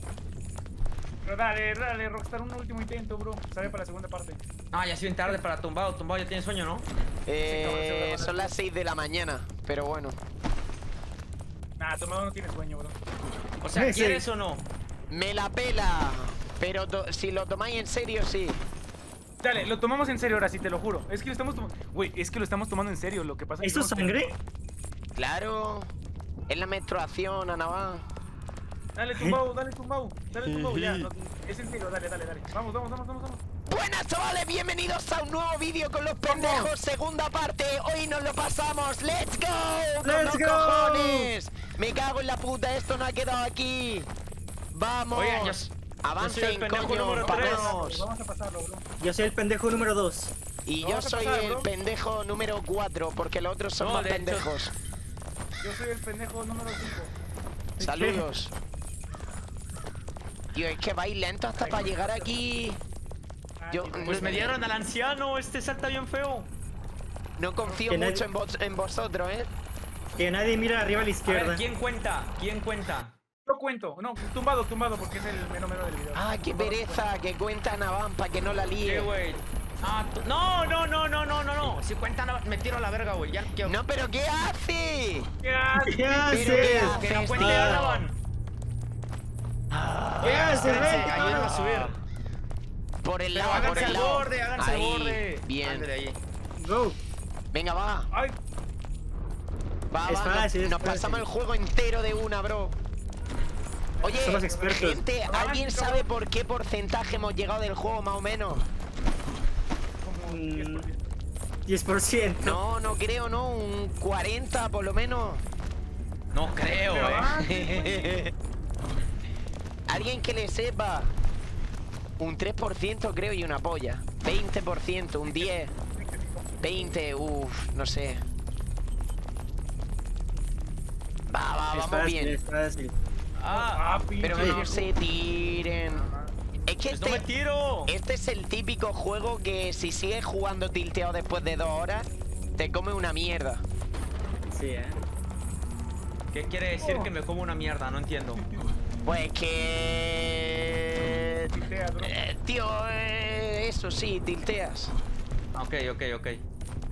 Pero dale, dale, Rockstar, un último intento, bro. Sale para la segunda parte. Ah, ya es bien tarde para tumbado. Tumbado ya tiene sueño, ¿no? Eh, son las 6 de la mañana, pero bueno. Nah, tomado no tiene sueño, bro. O sea. ¿quieres o no? Me la pela. Pero si lo tomáis en serio, sí. Dale, lo tomamos en serio ahora sí, te lo juro. Es que lo estamos tomando. Güey, es que lo estamos tomando en serio. Lo que pasa es que. ¿Eso es sangre? Claro. Es la menstruación, Anabá. Dale, tumbao, dale, tumbao. Dale, tumbao, ya. no- es en serio, dale, dale, dale. Vamos, vamos, vamos, vamos, vamos. Buenas chavales, bienvenidos a un nuevo vídeo con los pendejos, segunda parte, hoy nos lo pasamos, ¡Let's go! ¡Con ¡Let's los go! cojones! Me cago en la puta, esto no ha quedado aquí. ¡Vamos! Soy Avancen, coño, número tres. vamos. Vamos a pasarlo, bro. Yo soy el pendejo número 2. Y yo soy pasar, el bro. pendejo número 4, porque los otros son No, más pendejos. Yo soy el pendejo número 5. Saludos. Tío, es que vais lento hasta para llegar aquí. Yo Pues me dieron al anciano, este salta bien feo. no confío Que nadie- mucho en, vos- en vosotros, ¿eh? Que nadie mira arriba a la A izquierda. ver, ¿quién cuenta? ¿Quién cuenta? Yo cuento. No, tumbado, tumbado, porque es el menos menos del video. Ah, qué Tumbado, pereza, que cuenta Navan para que no la ¿Qué, líe. güey? Ah, no, no, no, no, no, no, no. Si cuenta, no, me tiro a la verga, güey. Ya que, No, pero ¿qué hace? ¿Qué haces? ¿Qué? ¿qué que no cuente tío? Anaban. ¿Qué haces, Espérense, ven? ayúdenme a subir. Por el lado, por háganse el al lado. borde, háganse al Ahí, borde. Bien. Ándale ahí. Go. Venga, va. Ay, Va, Es va, nos- nos fácil. pasamos el juego entero de una, bro. Oye, Somos expertos. gente, ¿alguien sabe por qué porcentaje hemos llegado del juego más o menos? como Mm. 10%. 10%. No, no creo, ¿no? Un 40 por lo menos. No creo, eh. Alguien que le sepa. Un 3% creo y una polla. 20%, un 10. 20, uff, no sé. Va, va, vamos bien. Ah, Ah, Pero no se tiren. Es que pues no me este, tiro. este es el típico juego que si sigues jugando tilteado después de dos horas, te come una mierda. Sí, eh. ¿Qué quiere decir que me como una mierda? No entiendo. Pues que... Tiltea, bro. Eh, tío, eh, eso sí, tilteas. Ah, Ok, ok, ok.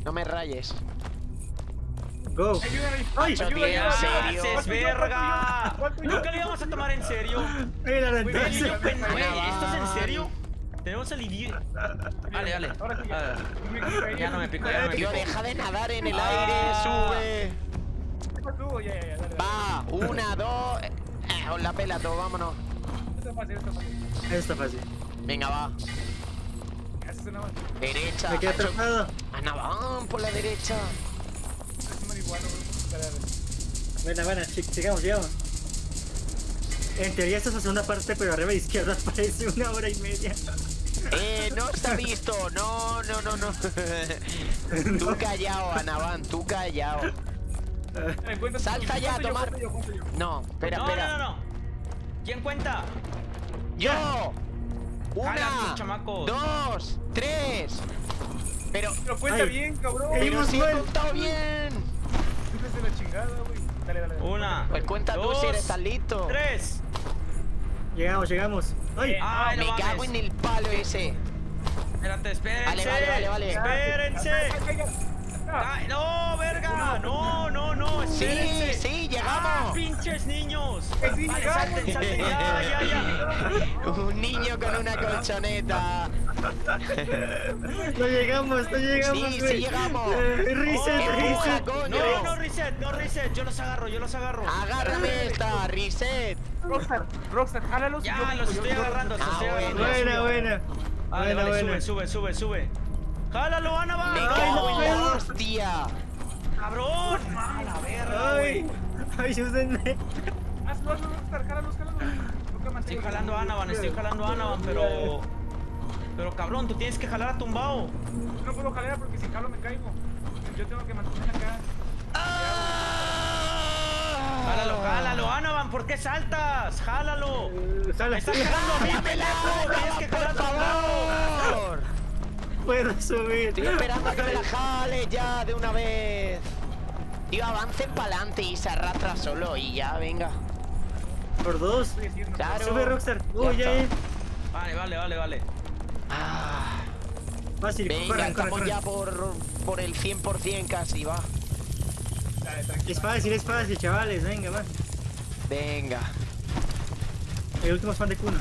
No me rayes. Go. Ayúdame. Ay, tío, serio. ¡Haces ¿Cuánto yo, verga! Nunca le íbamos a tomar en serio. Mira la Güey, ¿esto es en serio? Tenemos el idiota. Dale, dale. Ahora sí ya. Ah. Ya no me pico, ya no me Tío, pico. deja de nadar en el Ah. aire, sube. Tú, ya, ya, ya, dale, dale. Va, una, dos... Eh, os la pela todo, vámonos. Esto es fácil, esto es fácil. Eso está fácil. Venga, va. Haces una más. Derecha. Me quedé atrapado. Ana, van por la derecha. Buena, buena, sigamos, sigamos. En teoría esta es la segunda parte, pero arriba a la izquierda parece una hora y media. Eh, no ha visto. No, no, no, no. tú callado, Anavan, tú tú. Salta ya, tomar. No, espera, No, espera. no, no, no. ¿Quién cuenta? Yo. Una, dos, tres. Pero, Pero cuenta Ay. bien, cabrón. Pero he mal. contado bien. De la chingada, güey. Dale, dale. dale. Una. Pues cuenta tú dos, si eres tan listo. Tres. Llegamos, llegamos. ¡Ay! Eh, Ay, no Me cago en el palo ese. Espérate, espérense. Vale, vale, vale, vale. Espérense. No, verga. No, no, no. Sí, Espérense. sí, Ah, llegamos. pinches niños. Sí, Vale, salten, salten. Ya, ya, ya. Un niño con una colchoneta. No llegamos, no llegamos. Sí, sí llegamos. Eh, reset, Oh, reset. coño. No, no reset, no reset. Yo los agarro, yo los agarro. Agárrame esta, reset. Rockstar, Rockstar, jálalos. yo- Ya, los yo- estoy yo- agarrando, los Ah, estoy bueno. agarrando. Buena, buena. Vale, Buena, vale, buena. sube, sube, sube, sube. ¡Jálalo, Ana, va! Me Ay, no hostia. ¡Cabrón! ¡A la verga! Ay, ayúdenme. Hazlo, hazlo, Rockstar. Nunca más Estoy jalando a Anaban, estoy jalando a Anaban, pero... Pero cabrón, tú tienes que jalar a Tumbao. No puedo jalar porque si jalo me caigo. Yo tengo que mantener acá. Jálalo, jálalo, Anaban, ¿por qué saltas? ¡Jálalo! ¡Me estás jalando a mí, pendejo! ¡Tienes que jalar a por Tumbao! Puedo subir. Estoy esperando a que me la jale ya de una vez. Tío, avancen para adelante y se arrastra solo y ya, venga. Por dos. Claro. Sube, Rockstar. Uy, ya. Vale, vale, vale, vale. Ah, Fácil, venga, corran, estamos corran. ya por, por el 100% casi, va. Dale, tranquilo. Es fácil, es fácil, chavales. Venga, va. Venga. El último es fan de Kuno.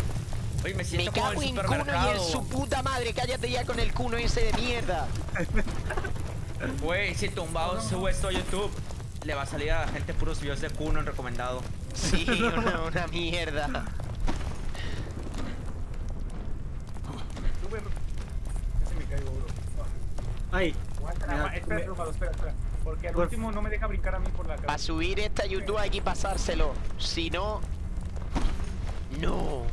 Oye, me Me siento como cago en el cuno y en su puta madre. Cállate ya con el cuno ese de mierda. Güey, si Tumbao sube esto a YouTube, le va a salir a la gente puros videos de Kuno en recomendado. Sí, una, una mierda. Me caigo, bro. Ay. Espera, me- espera, espera. Porque al Por- último no me deja brincar a mí por la Para cabeza. subir esta YouTube hay que pasárselo. Si no, No.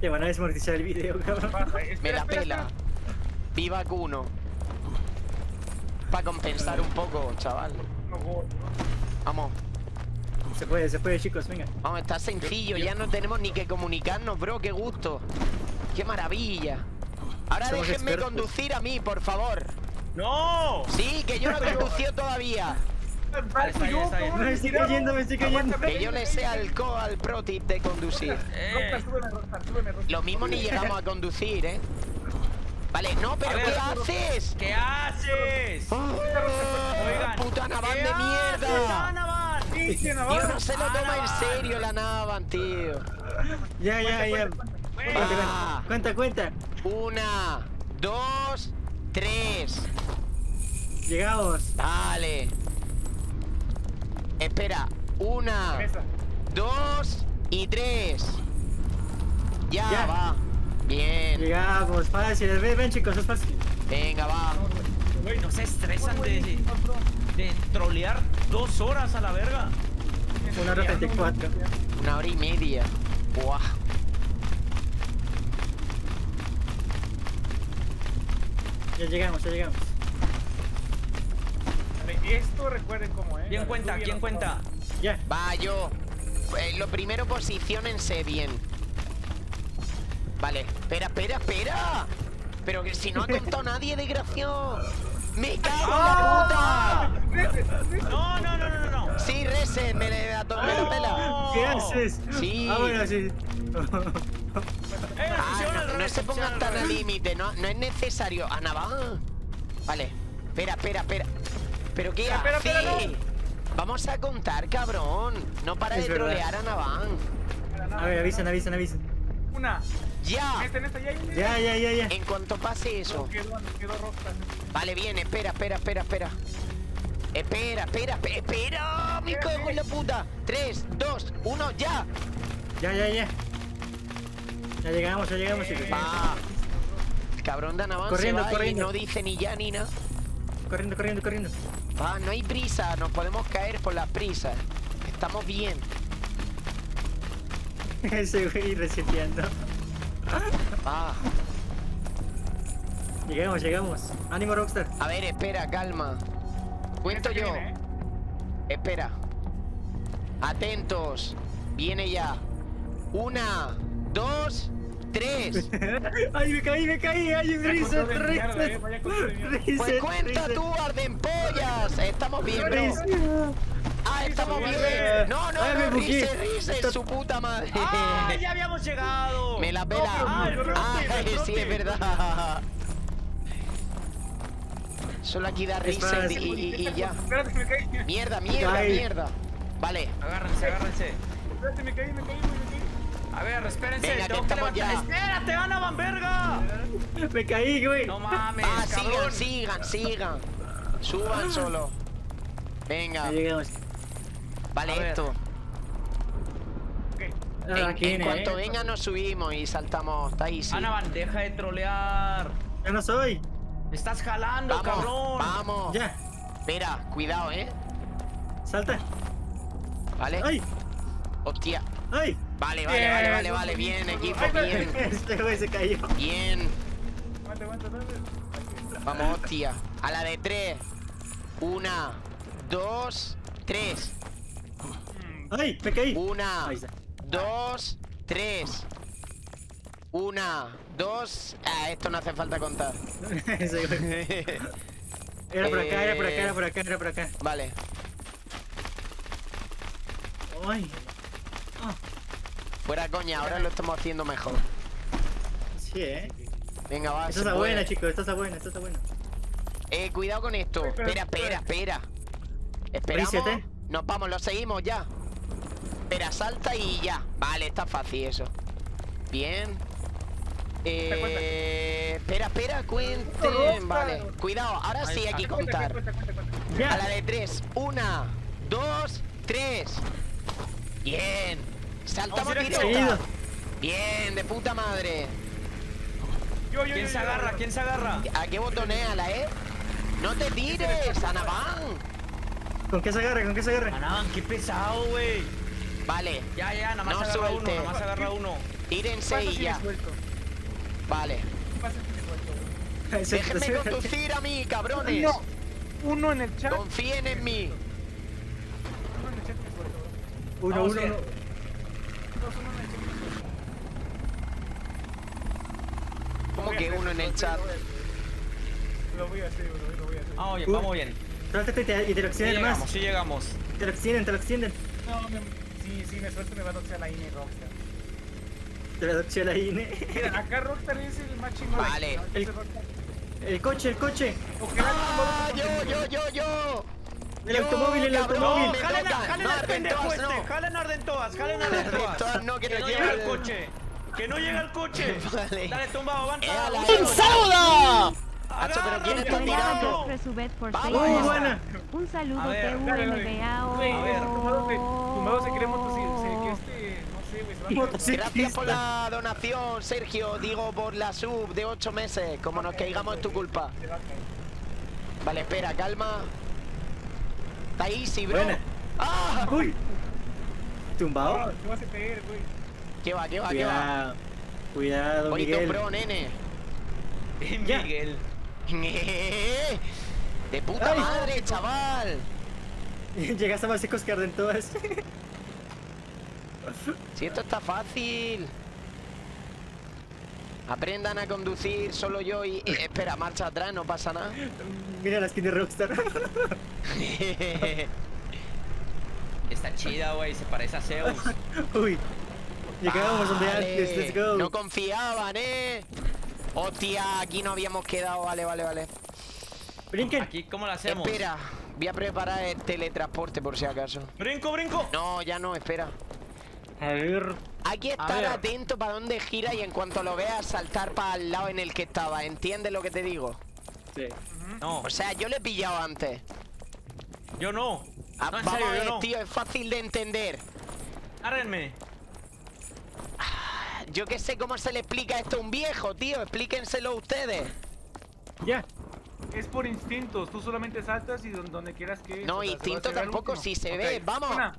Te van a desmonetizar el video, cabrón. Baja, Me la pela. Viva Kuno. Para compensar un poco, chaval. Vamos, Se puede, se puede, chicos, venga. vamos, está sencillo. Ya no tenemos ni que comunicarnos, bro. Qué gusto. Qué maravilla. Ahora Somos déjenme expertos. conducir a mí, por favor. ¡No! Sí, que yo no he conducido todavía. Barco, está bien, yo, está bien. ¿cómo Me estoy cayendo, me estoy cayendo. Que yo le sé al co al pro tip de conducir. Eh. Lo mismo ni llegamos a conducir, ¿eh? Vale, no, pero ver, ¿qué haces? ¿Qué haces? Oigan. puta Navan ¿qué de mierda. Sí, Tío, no se lo toma en serio la Navan, tío. Ya, ya, ya. Ah. Cuenta, cuenta, cuenta. Una, dos, tres. Llegamos. Dale. Espera. Una, dos y tres. Ya, Ya. va. Bien. Llegamos, fácil. Ven, ven, chicos, es fácil. Venga, va. Güey, no se estresan de, de, de trolear dos horas a la verga. Una hora 34. Una hora y media. Buah. Ya llegamos, ya llegamos. Vale, Esto recuerden cómo, eh. ¿Quién Vale, cuenta? ¿Quién bien, cuenta? Ya. Va, yo. Eh, lo primero, posicionense bien. Vale. Espera, espera, espera. Pero que si no ha contado nadie, desgraciado. ¡Me cago en la puta! No, no, no, no, no. Sí, Rese, me, le- me la pela. ¿Qué haces? Sí. Ah, bueno, sí. Eh, Ah, no, no revés, se pongan tan al límite, no, no es necesario. Ana, va. Vale. Espera, espera, espera. ¿Pero qué Espera, hace? espera, espera, Vamos a contar, cabrón. No para Es de verdad. trolear a Naván. A ver, avisen, avisen, avisen. Una. ¡Ya! Ya, ya, Ya, ya. En cuanto pase eso. Quedó, quedó Rockstar. Vale, bien, espera, espera, espera, espera. Espera, espera, espera, espera. Me cago en la puta. 3, 2, 1, ya. Ya, ya, ya. Ya llegamos, ya llegamos, chicos. Va. Cabrón de Naván se Corriendo, va corriendo. y no dice ni ya ni nada. Corriendo, corriendo, corriendo. Va, no hay prisa, nos podemos caer por las prisas. Estamos bien. Ese güey reseteando. Va. Llegamos, llegamos. Ánimo, Rockstar. A ver, espera, calma. Cuento yo. viene, eh. Espera. Atentos. Viene ya. Una, dos, tres. Ay, me caí, me caí. Ay, de mierda, eh. Reset, Pues cuenta tú, Ardenpollas. Estamos bien, bro. Ah, estamos bien. No, no, no. Rice, Rice, su puta madre. ¡Ah, ya habíamos llegado! Me la pela. Ah, sí, es verdad. Solo aquí da reset Espera, y, y- y ya. Espérate, me caí. Mierda, mierda, mierda. Vale. Agárrense, agárrense. Espérate, me caí, me caí, me caí. A ver, espérense, Venga, tengo que estamos levantar. ya. ¡Espérate, Anavan, verga! Me caí, güey. No mames, Ah, cabrón. sigan, sigan, sigan. Suban solo. Venga. Vale, A esto. Ok. Ah, En, viene, cuanto eh. venga nos subimos y saltamos. Está ahí, sí. Anavan, deja de trolear. Ya no soy. Me estás jalando, Vamos, cabrón. vamos. Ya. Espera, cuidado, ¿eh? Salta. Vale. Ay, Hostia. ay. Vale, vale, Bien, vale, vale, vale. bien, equipo, Ay, bien. Este güey se cayó. Bien. Aguanta, aguanta, aguanta. Aquí. Vamos, hostia. A la de tres. Una, dos, tres. Ay, me caí. Una, dos, tres. Una, dos. Ah, esto no hace falta contar. Era por acá, era por acá, era por acá, era por acá. Vale. Ay. Fuera coña, ahora lo estamos haciendo mejor. sí, eh. Venga, va. Esta está puede. buena, chicos, esta está buena, esta está buena. Eh, cuidado con esto. Espera, Espera, espera, espera. Esperamos. ¿eh? Nos vamos, lo seguimos ya. Espera, salta y ya. Vale, está fácil eso. Bien. Eh, espera, espera, cuenten. Vale. Cuidado, ahora sí hay que contar. A la de tres. Una, dos, tres. Bien. Saltamos seguido. Bien, de puta madre. Yo, yo, ¿Quién yo, se agarra? yo. ¿Quién se agarra? ¿A qué botoneala, eh? No te tires, Anabán. ¿Con qué se agarra? ¿Con qué se agarra? Anavan, qué pesado, güey. Vale, Ya, ya, nada más No agarra suelte. uno, nada más agarra uno. tírense y ya. Vale. Déjenme conducir a mí, cabrones. Uno, uno en el chat. Confíen en mí. Uno en el chat. Uno, uno, bien. uno. Dos, uno en el chat me suelto. ¿Cómo Lo voy a que hacer, uno en el a chat? Lo voy a hacer, bro, lo voy a hacer. Vamos bien, Uh. vamos bien. Trástate y te, y te lo Sí extienden llegamos, más. sí llegamos. Te lo extienden, te lo extienden. No, me, si, si me suelto me va a doxear la INE Rockstar. Te lo doxea la INE. Mira, acá Rockstar es el más chingón. Vale. El-. El coche, el coche. Ojalá ¡Ah! Yo, yo, yo, yo. El automóvil, el automóvil. jalen, jalen al pendejo este, jalen a Ardentoas, jalen a Ardentoas no, que no llega el coche. Que no llega el coche. Dale, tumba, avanza. ¡Eh, la- avanza. ¡Saluda! Hacho, pero ¿quién está tirando? Muy buena. Un saludo A ver. Tumbado se, cree este, no sé, güey, se va a Motociclista. Gracias por la donación, Sergio. Digo, por la sub de 8 meses. Como nos caigamos es tu culpa. Vale, espera, calma. Está easy, bro. Buena. ¡Ah! Uy. ¿Tumbado? ¿Qué vas a caer, güey? ¿Qué va, qué va, qué va? Cuidado. Cuidado, Oye, Miguel. pro, nene. Miguel. De puta Ay. madre, chaval. Llegaste más secos que arden todas. Si esto está fácil. Aprendan a conducir solo yo y... eh, espera, marcha atrás, no pasa nada. Mira la skin de Rockstar. Está chida, güey, se parece a Zeus. Uy. Llegábamos donde antes, let's go. No confiaban, ¿eh? Hostia, aquí no habíamos quedado. Vale, vale, vale. Brinquen. Aquí, ¿cómo lo hacemos? Espera, voy a preparar el teletransporte por si acaso. Brinco, brinco. No, ya no, espera. A ver. Hay que estar ver. atento para dónde gira y en cuanto lo veas saltar para el lado en el que estaba. ¿Entiendes lo que te digo? Sí. No, O sea, yo le he pillado antes. yo no. Ah, No, vamos serio, a ver, no. tío, es fácil de entender. Agárrenme. Yo que sé cómo se le explica esto a un viejo, tío. Explíquenselo ustedes. Ya. Es por instintos, tú solamente saltas y don- donde quieras que... No, o sea, instinto tampoco, si se ve, vamos. Una,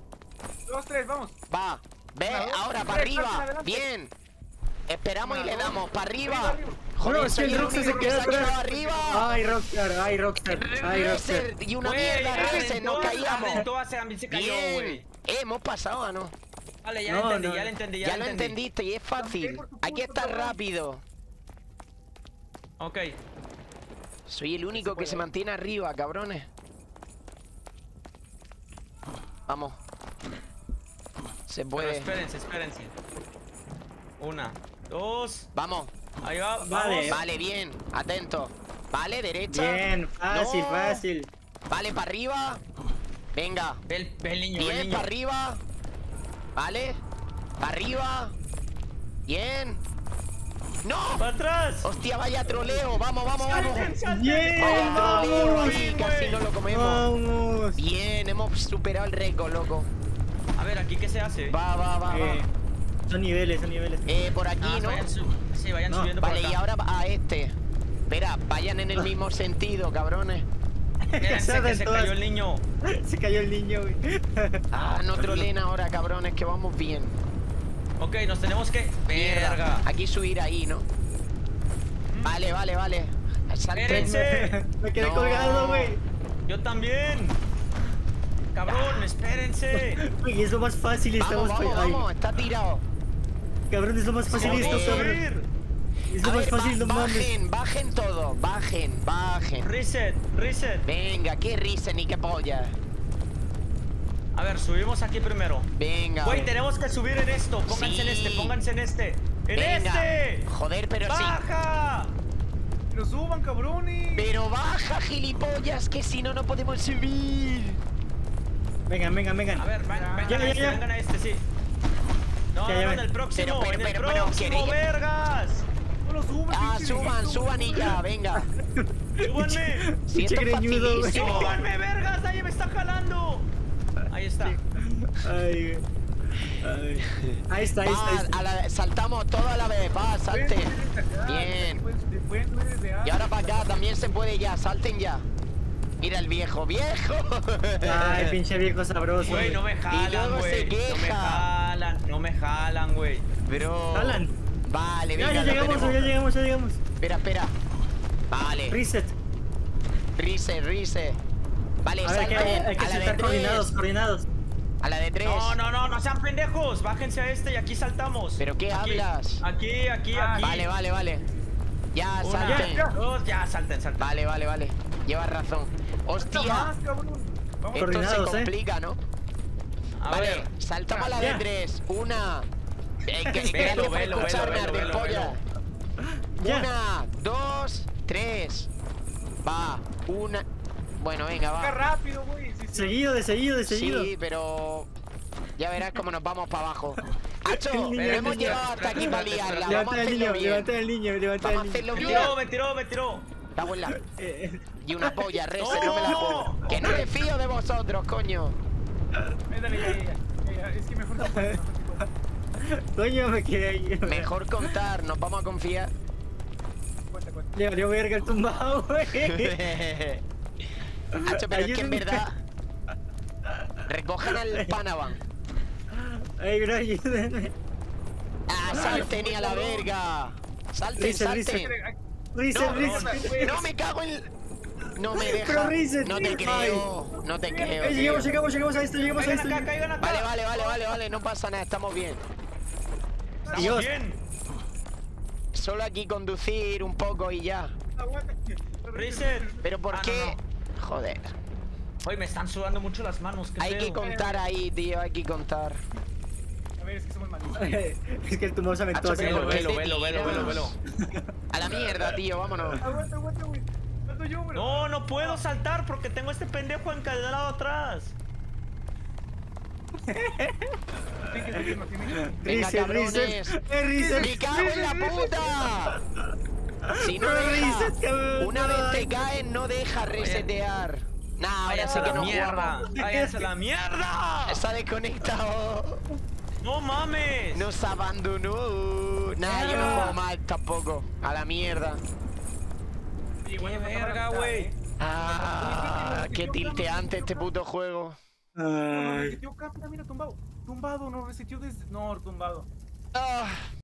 dos, tres, vamos. Va, ve, ahora para arriba. Bien. Esperamos y le damos para arriba. Joder, No, es que el Rockstar único se que queda se ha quedado atrás. arriba. Ay, Rockstar, ay, Rockstar, ay, Rockstar. Y una mierda, reset, nos caíamos. Bien. Eh, hemos pasado, ¿o no? Vale, ya No, lo entendí, no. ya lo entendí, ya, Ya, lo entendiste y es fácil. Hay que estar rápido. Ok. Soy el único que se mantiene arriba, cabrones. Vamos. Se Pero puede. espérense, espérense. Una, dos. Vamos. Ahí va. Vale. vamos. Vale, bien. Atento. Vale, derecha. Bien, fácil, No. fácil. Vale, para arriba. Venga. Ve el, ve el niño, Bien, para arriba. Vale. Para arriba. Bien. ¡No! ¡Para atrás! Hostia, vaya troleo. Vamos, vamos, vamos. Bien, Vaya troleo vamos. Casi no lo comemos. Vamos. Bien, hemos superado el récord, loco. A ver, ¿aquí qué se hace? Va, va, va, Eh, va. son niveles, son niveles. Eh, por aquí, Ah, ¿no? vayan su- sí, vayan No, subiendo Vale, por y acá. ahora a este. Espera, vayan en el mismo sentido, cabrones. Que se cayó el niño. Se cayó el niño, güey. Ah, no troleen ahora, cabrones, que vamos bien. Ok, nos tenemos que... Verga. Aquí subir ahí, ¿no? Vale, vale, vale. Salten. Me quedé No. colgado, güey. Yo también. Cabrón, espérense. Güey, es lo más fácil Vamos, estamos vamos, Ay, vamos, está tirado. Cabrón, es lo más fácil esto, cabrón. Subir. Es A lo más ver, fácil, no mames. bajen, bajen todo, bajen, bajen. Reset, reset. Venga, qué risa ni qué polla. A ver, subimos aquí primero. Venga. Güey, tenemos que subir en esto. Pónganse en este, pónganse en este. ¡En Venga. este! Joder, pero sí. ¡Baja! Pero suban, cabrones. Pero baja, gilipollas, que si no, no podemos subir. Vengan, vengan, vengan. A ver, ven- vengan Ya, a este, ya. vengan a este, sí. No, Ya, no, ya no, en el próximo, Pero, pero, en el pero, pero, próximo, ¿queréis- vergas. No lo suban. Ah, suban, suban y ya, venga. ¡Súbanme! Si Pinche esto es greñudo. ¡Súbanme, vergas! ¡Nadie me está jalando! Ahí está. Ay. Ahí está, ahí está, ahí Va, está. a la- saltamos todo a la vez, va, salte. Bien. Y ahora para acá también se puede ya, salten ya. Mira el viejo, viejo. Ay, pinche viejo sabroso. Güey, no me jalan, güey. No me jalan, no me jalan, güey. Bro. Jalan. Vale, Ya, venga, ya lo llegamos, tenemos. ya llegamos, ya llegamos. Espera, espera. Vale. Reset. Reset, reset. Vale, A ver, hay que, salten. hay que a la de coordinados, tres. coordinados. A la de tres. No, no, no, no sean pendejos. Bájense a este y aquí saltamos. ¿Pero qué Aquí, hablas? Aquí, aquí, Ah, aquí. Vale, vale, vale. Ya, Una, salten. dos, ya, salten, salten. Vale, vale, vale. Llevas razón. Hostia. Esto se ¿eh? complica, ¿no? A vale, ver. saltamos a la de Ya. tres. Una. Eh, que, Velo, velo, velo, escucharme, velo, polla. Una, dos, tres. Va, una. Bueno, venga, va. rápido, güey. Sí, sí. Seguido, de seguido, de seguido. Sí, pero. Ya verás cómo nos vamos para abajo. Hacho, lo hemos llevado hasta aquí para liarla. Vamos a Levanta el hacerlo niño, bien. levanta el niño, levanta el Vamos a niño. Me tiró, me tiró, me tiró. Cago en la- Eh, eh, Y una polla, Rese, No. me la juego. Que no me fío de vosotros, coño. Ya, ya, Es que mejor no. Coño, me quedé ahí. Mejor contar, nos vamos a confiar. Cuenta, cuenta. Le valió verga el tumbado, güey. Hacho, pero es que en Ayúdenme. verdad. Recojan al Panavan. Ay, bro, ayúdenme. Ah, salten y a la verga. Salten, Reset, salten. reset. Reset, No, reset. No me cago en. No me deja. Pero reset, No te creo. No te creo. Eh, llegamos, llegamos, llegamos a esto, llegamos a esto. acá, caigan acá. Vale, vale, vale, vale, vale. No pasa nada, estamos bien. Estamos Dios. bien. Solo aquí conducir un poco y ya. Reset. Pero ¿por Ah, qué? no, Joder. Hoy me están sudando mucho las manos. ¿qué Hay que pedo? contar ahí, tío. Hay que contar. Ver, es que somos malísimos. Es que el tumbado se aventó así. Velo, ¿por qué velo, velo, velo, velo, velo. A la mierda, tío. Vámonos. Aguanta, aguanta, güey. Yo. No, no puedo saltar porque tengo este pendejo encadenado atrás. Venga, cabrones. ¡Me cago en la puta! Si no deja, una vez te caes, no deja resetear. Nah, ahora sí Váyanse a que la no mierda. Váyanse a la mierda. Está desconectado. No mames. Nos abandonó. Nah, yo no juego mal tampoco. A la mierda. Sí, Qué verga, güey. ¿eh? Ah, qué tilteante este puto juego. No, no, Ay. mira, mira, tumbado. Tumbado, no resetió desde. No, tumbado. Ah.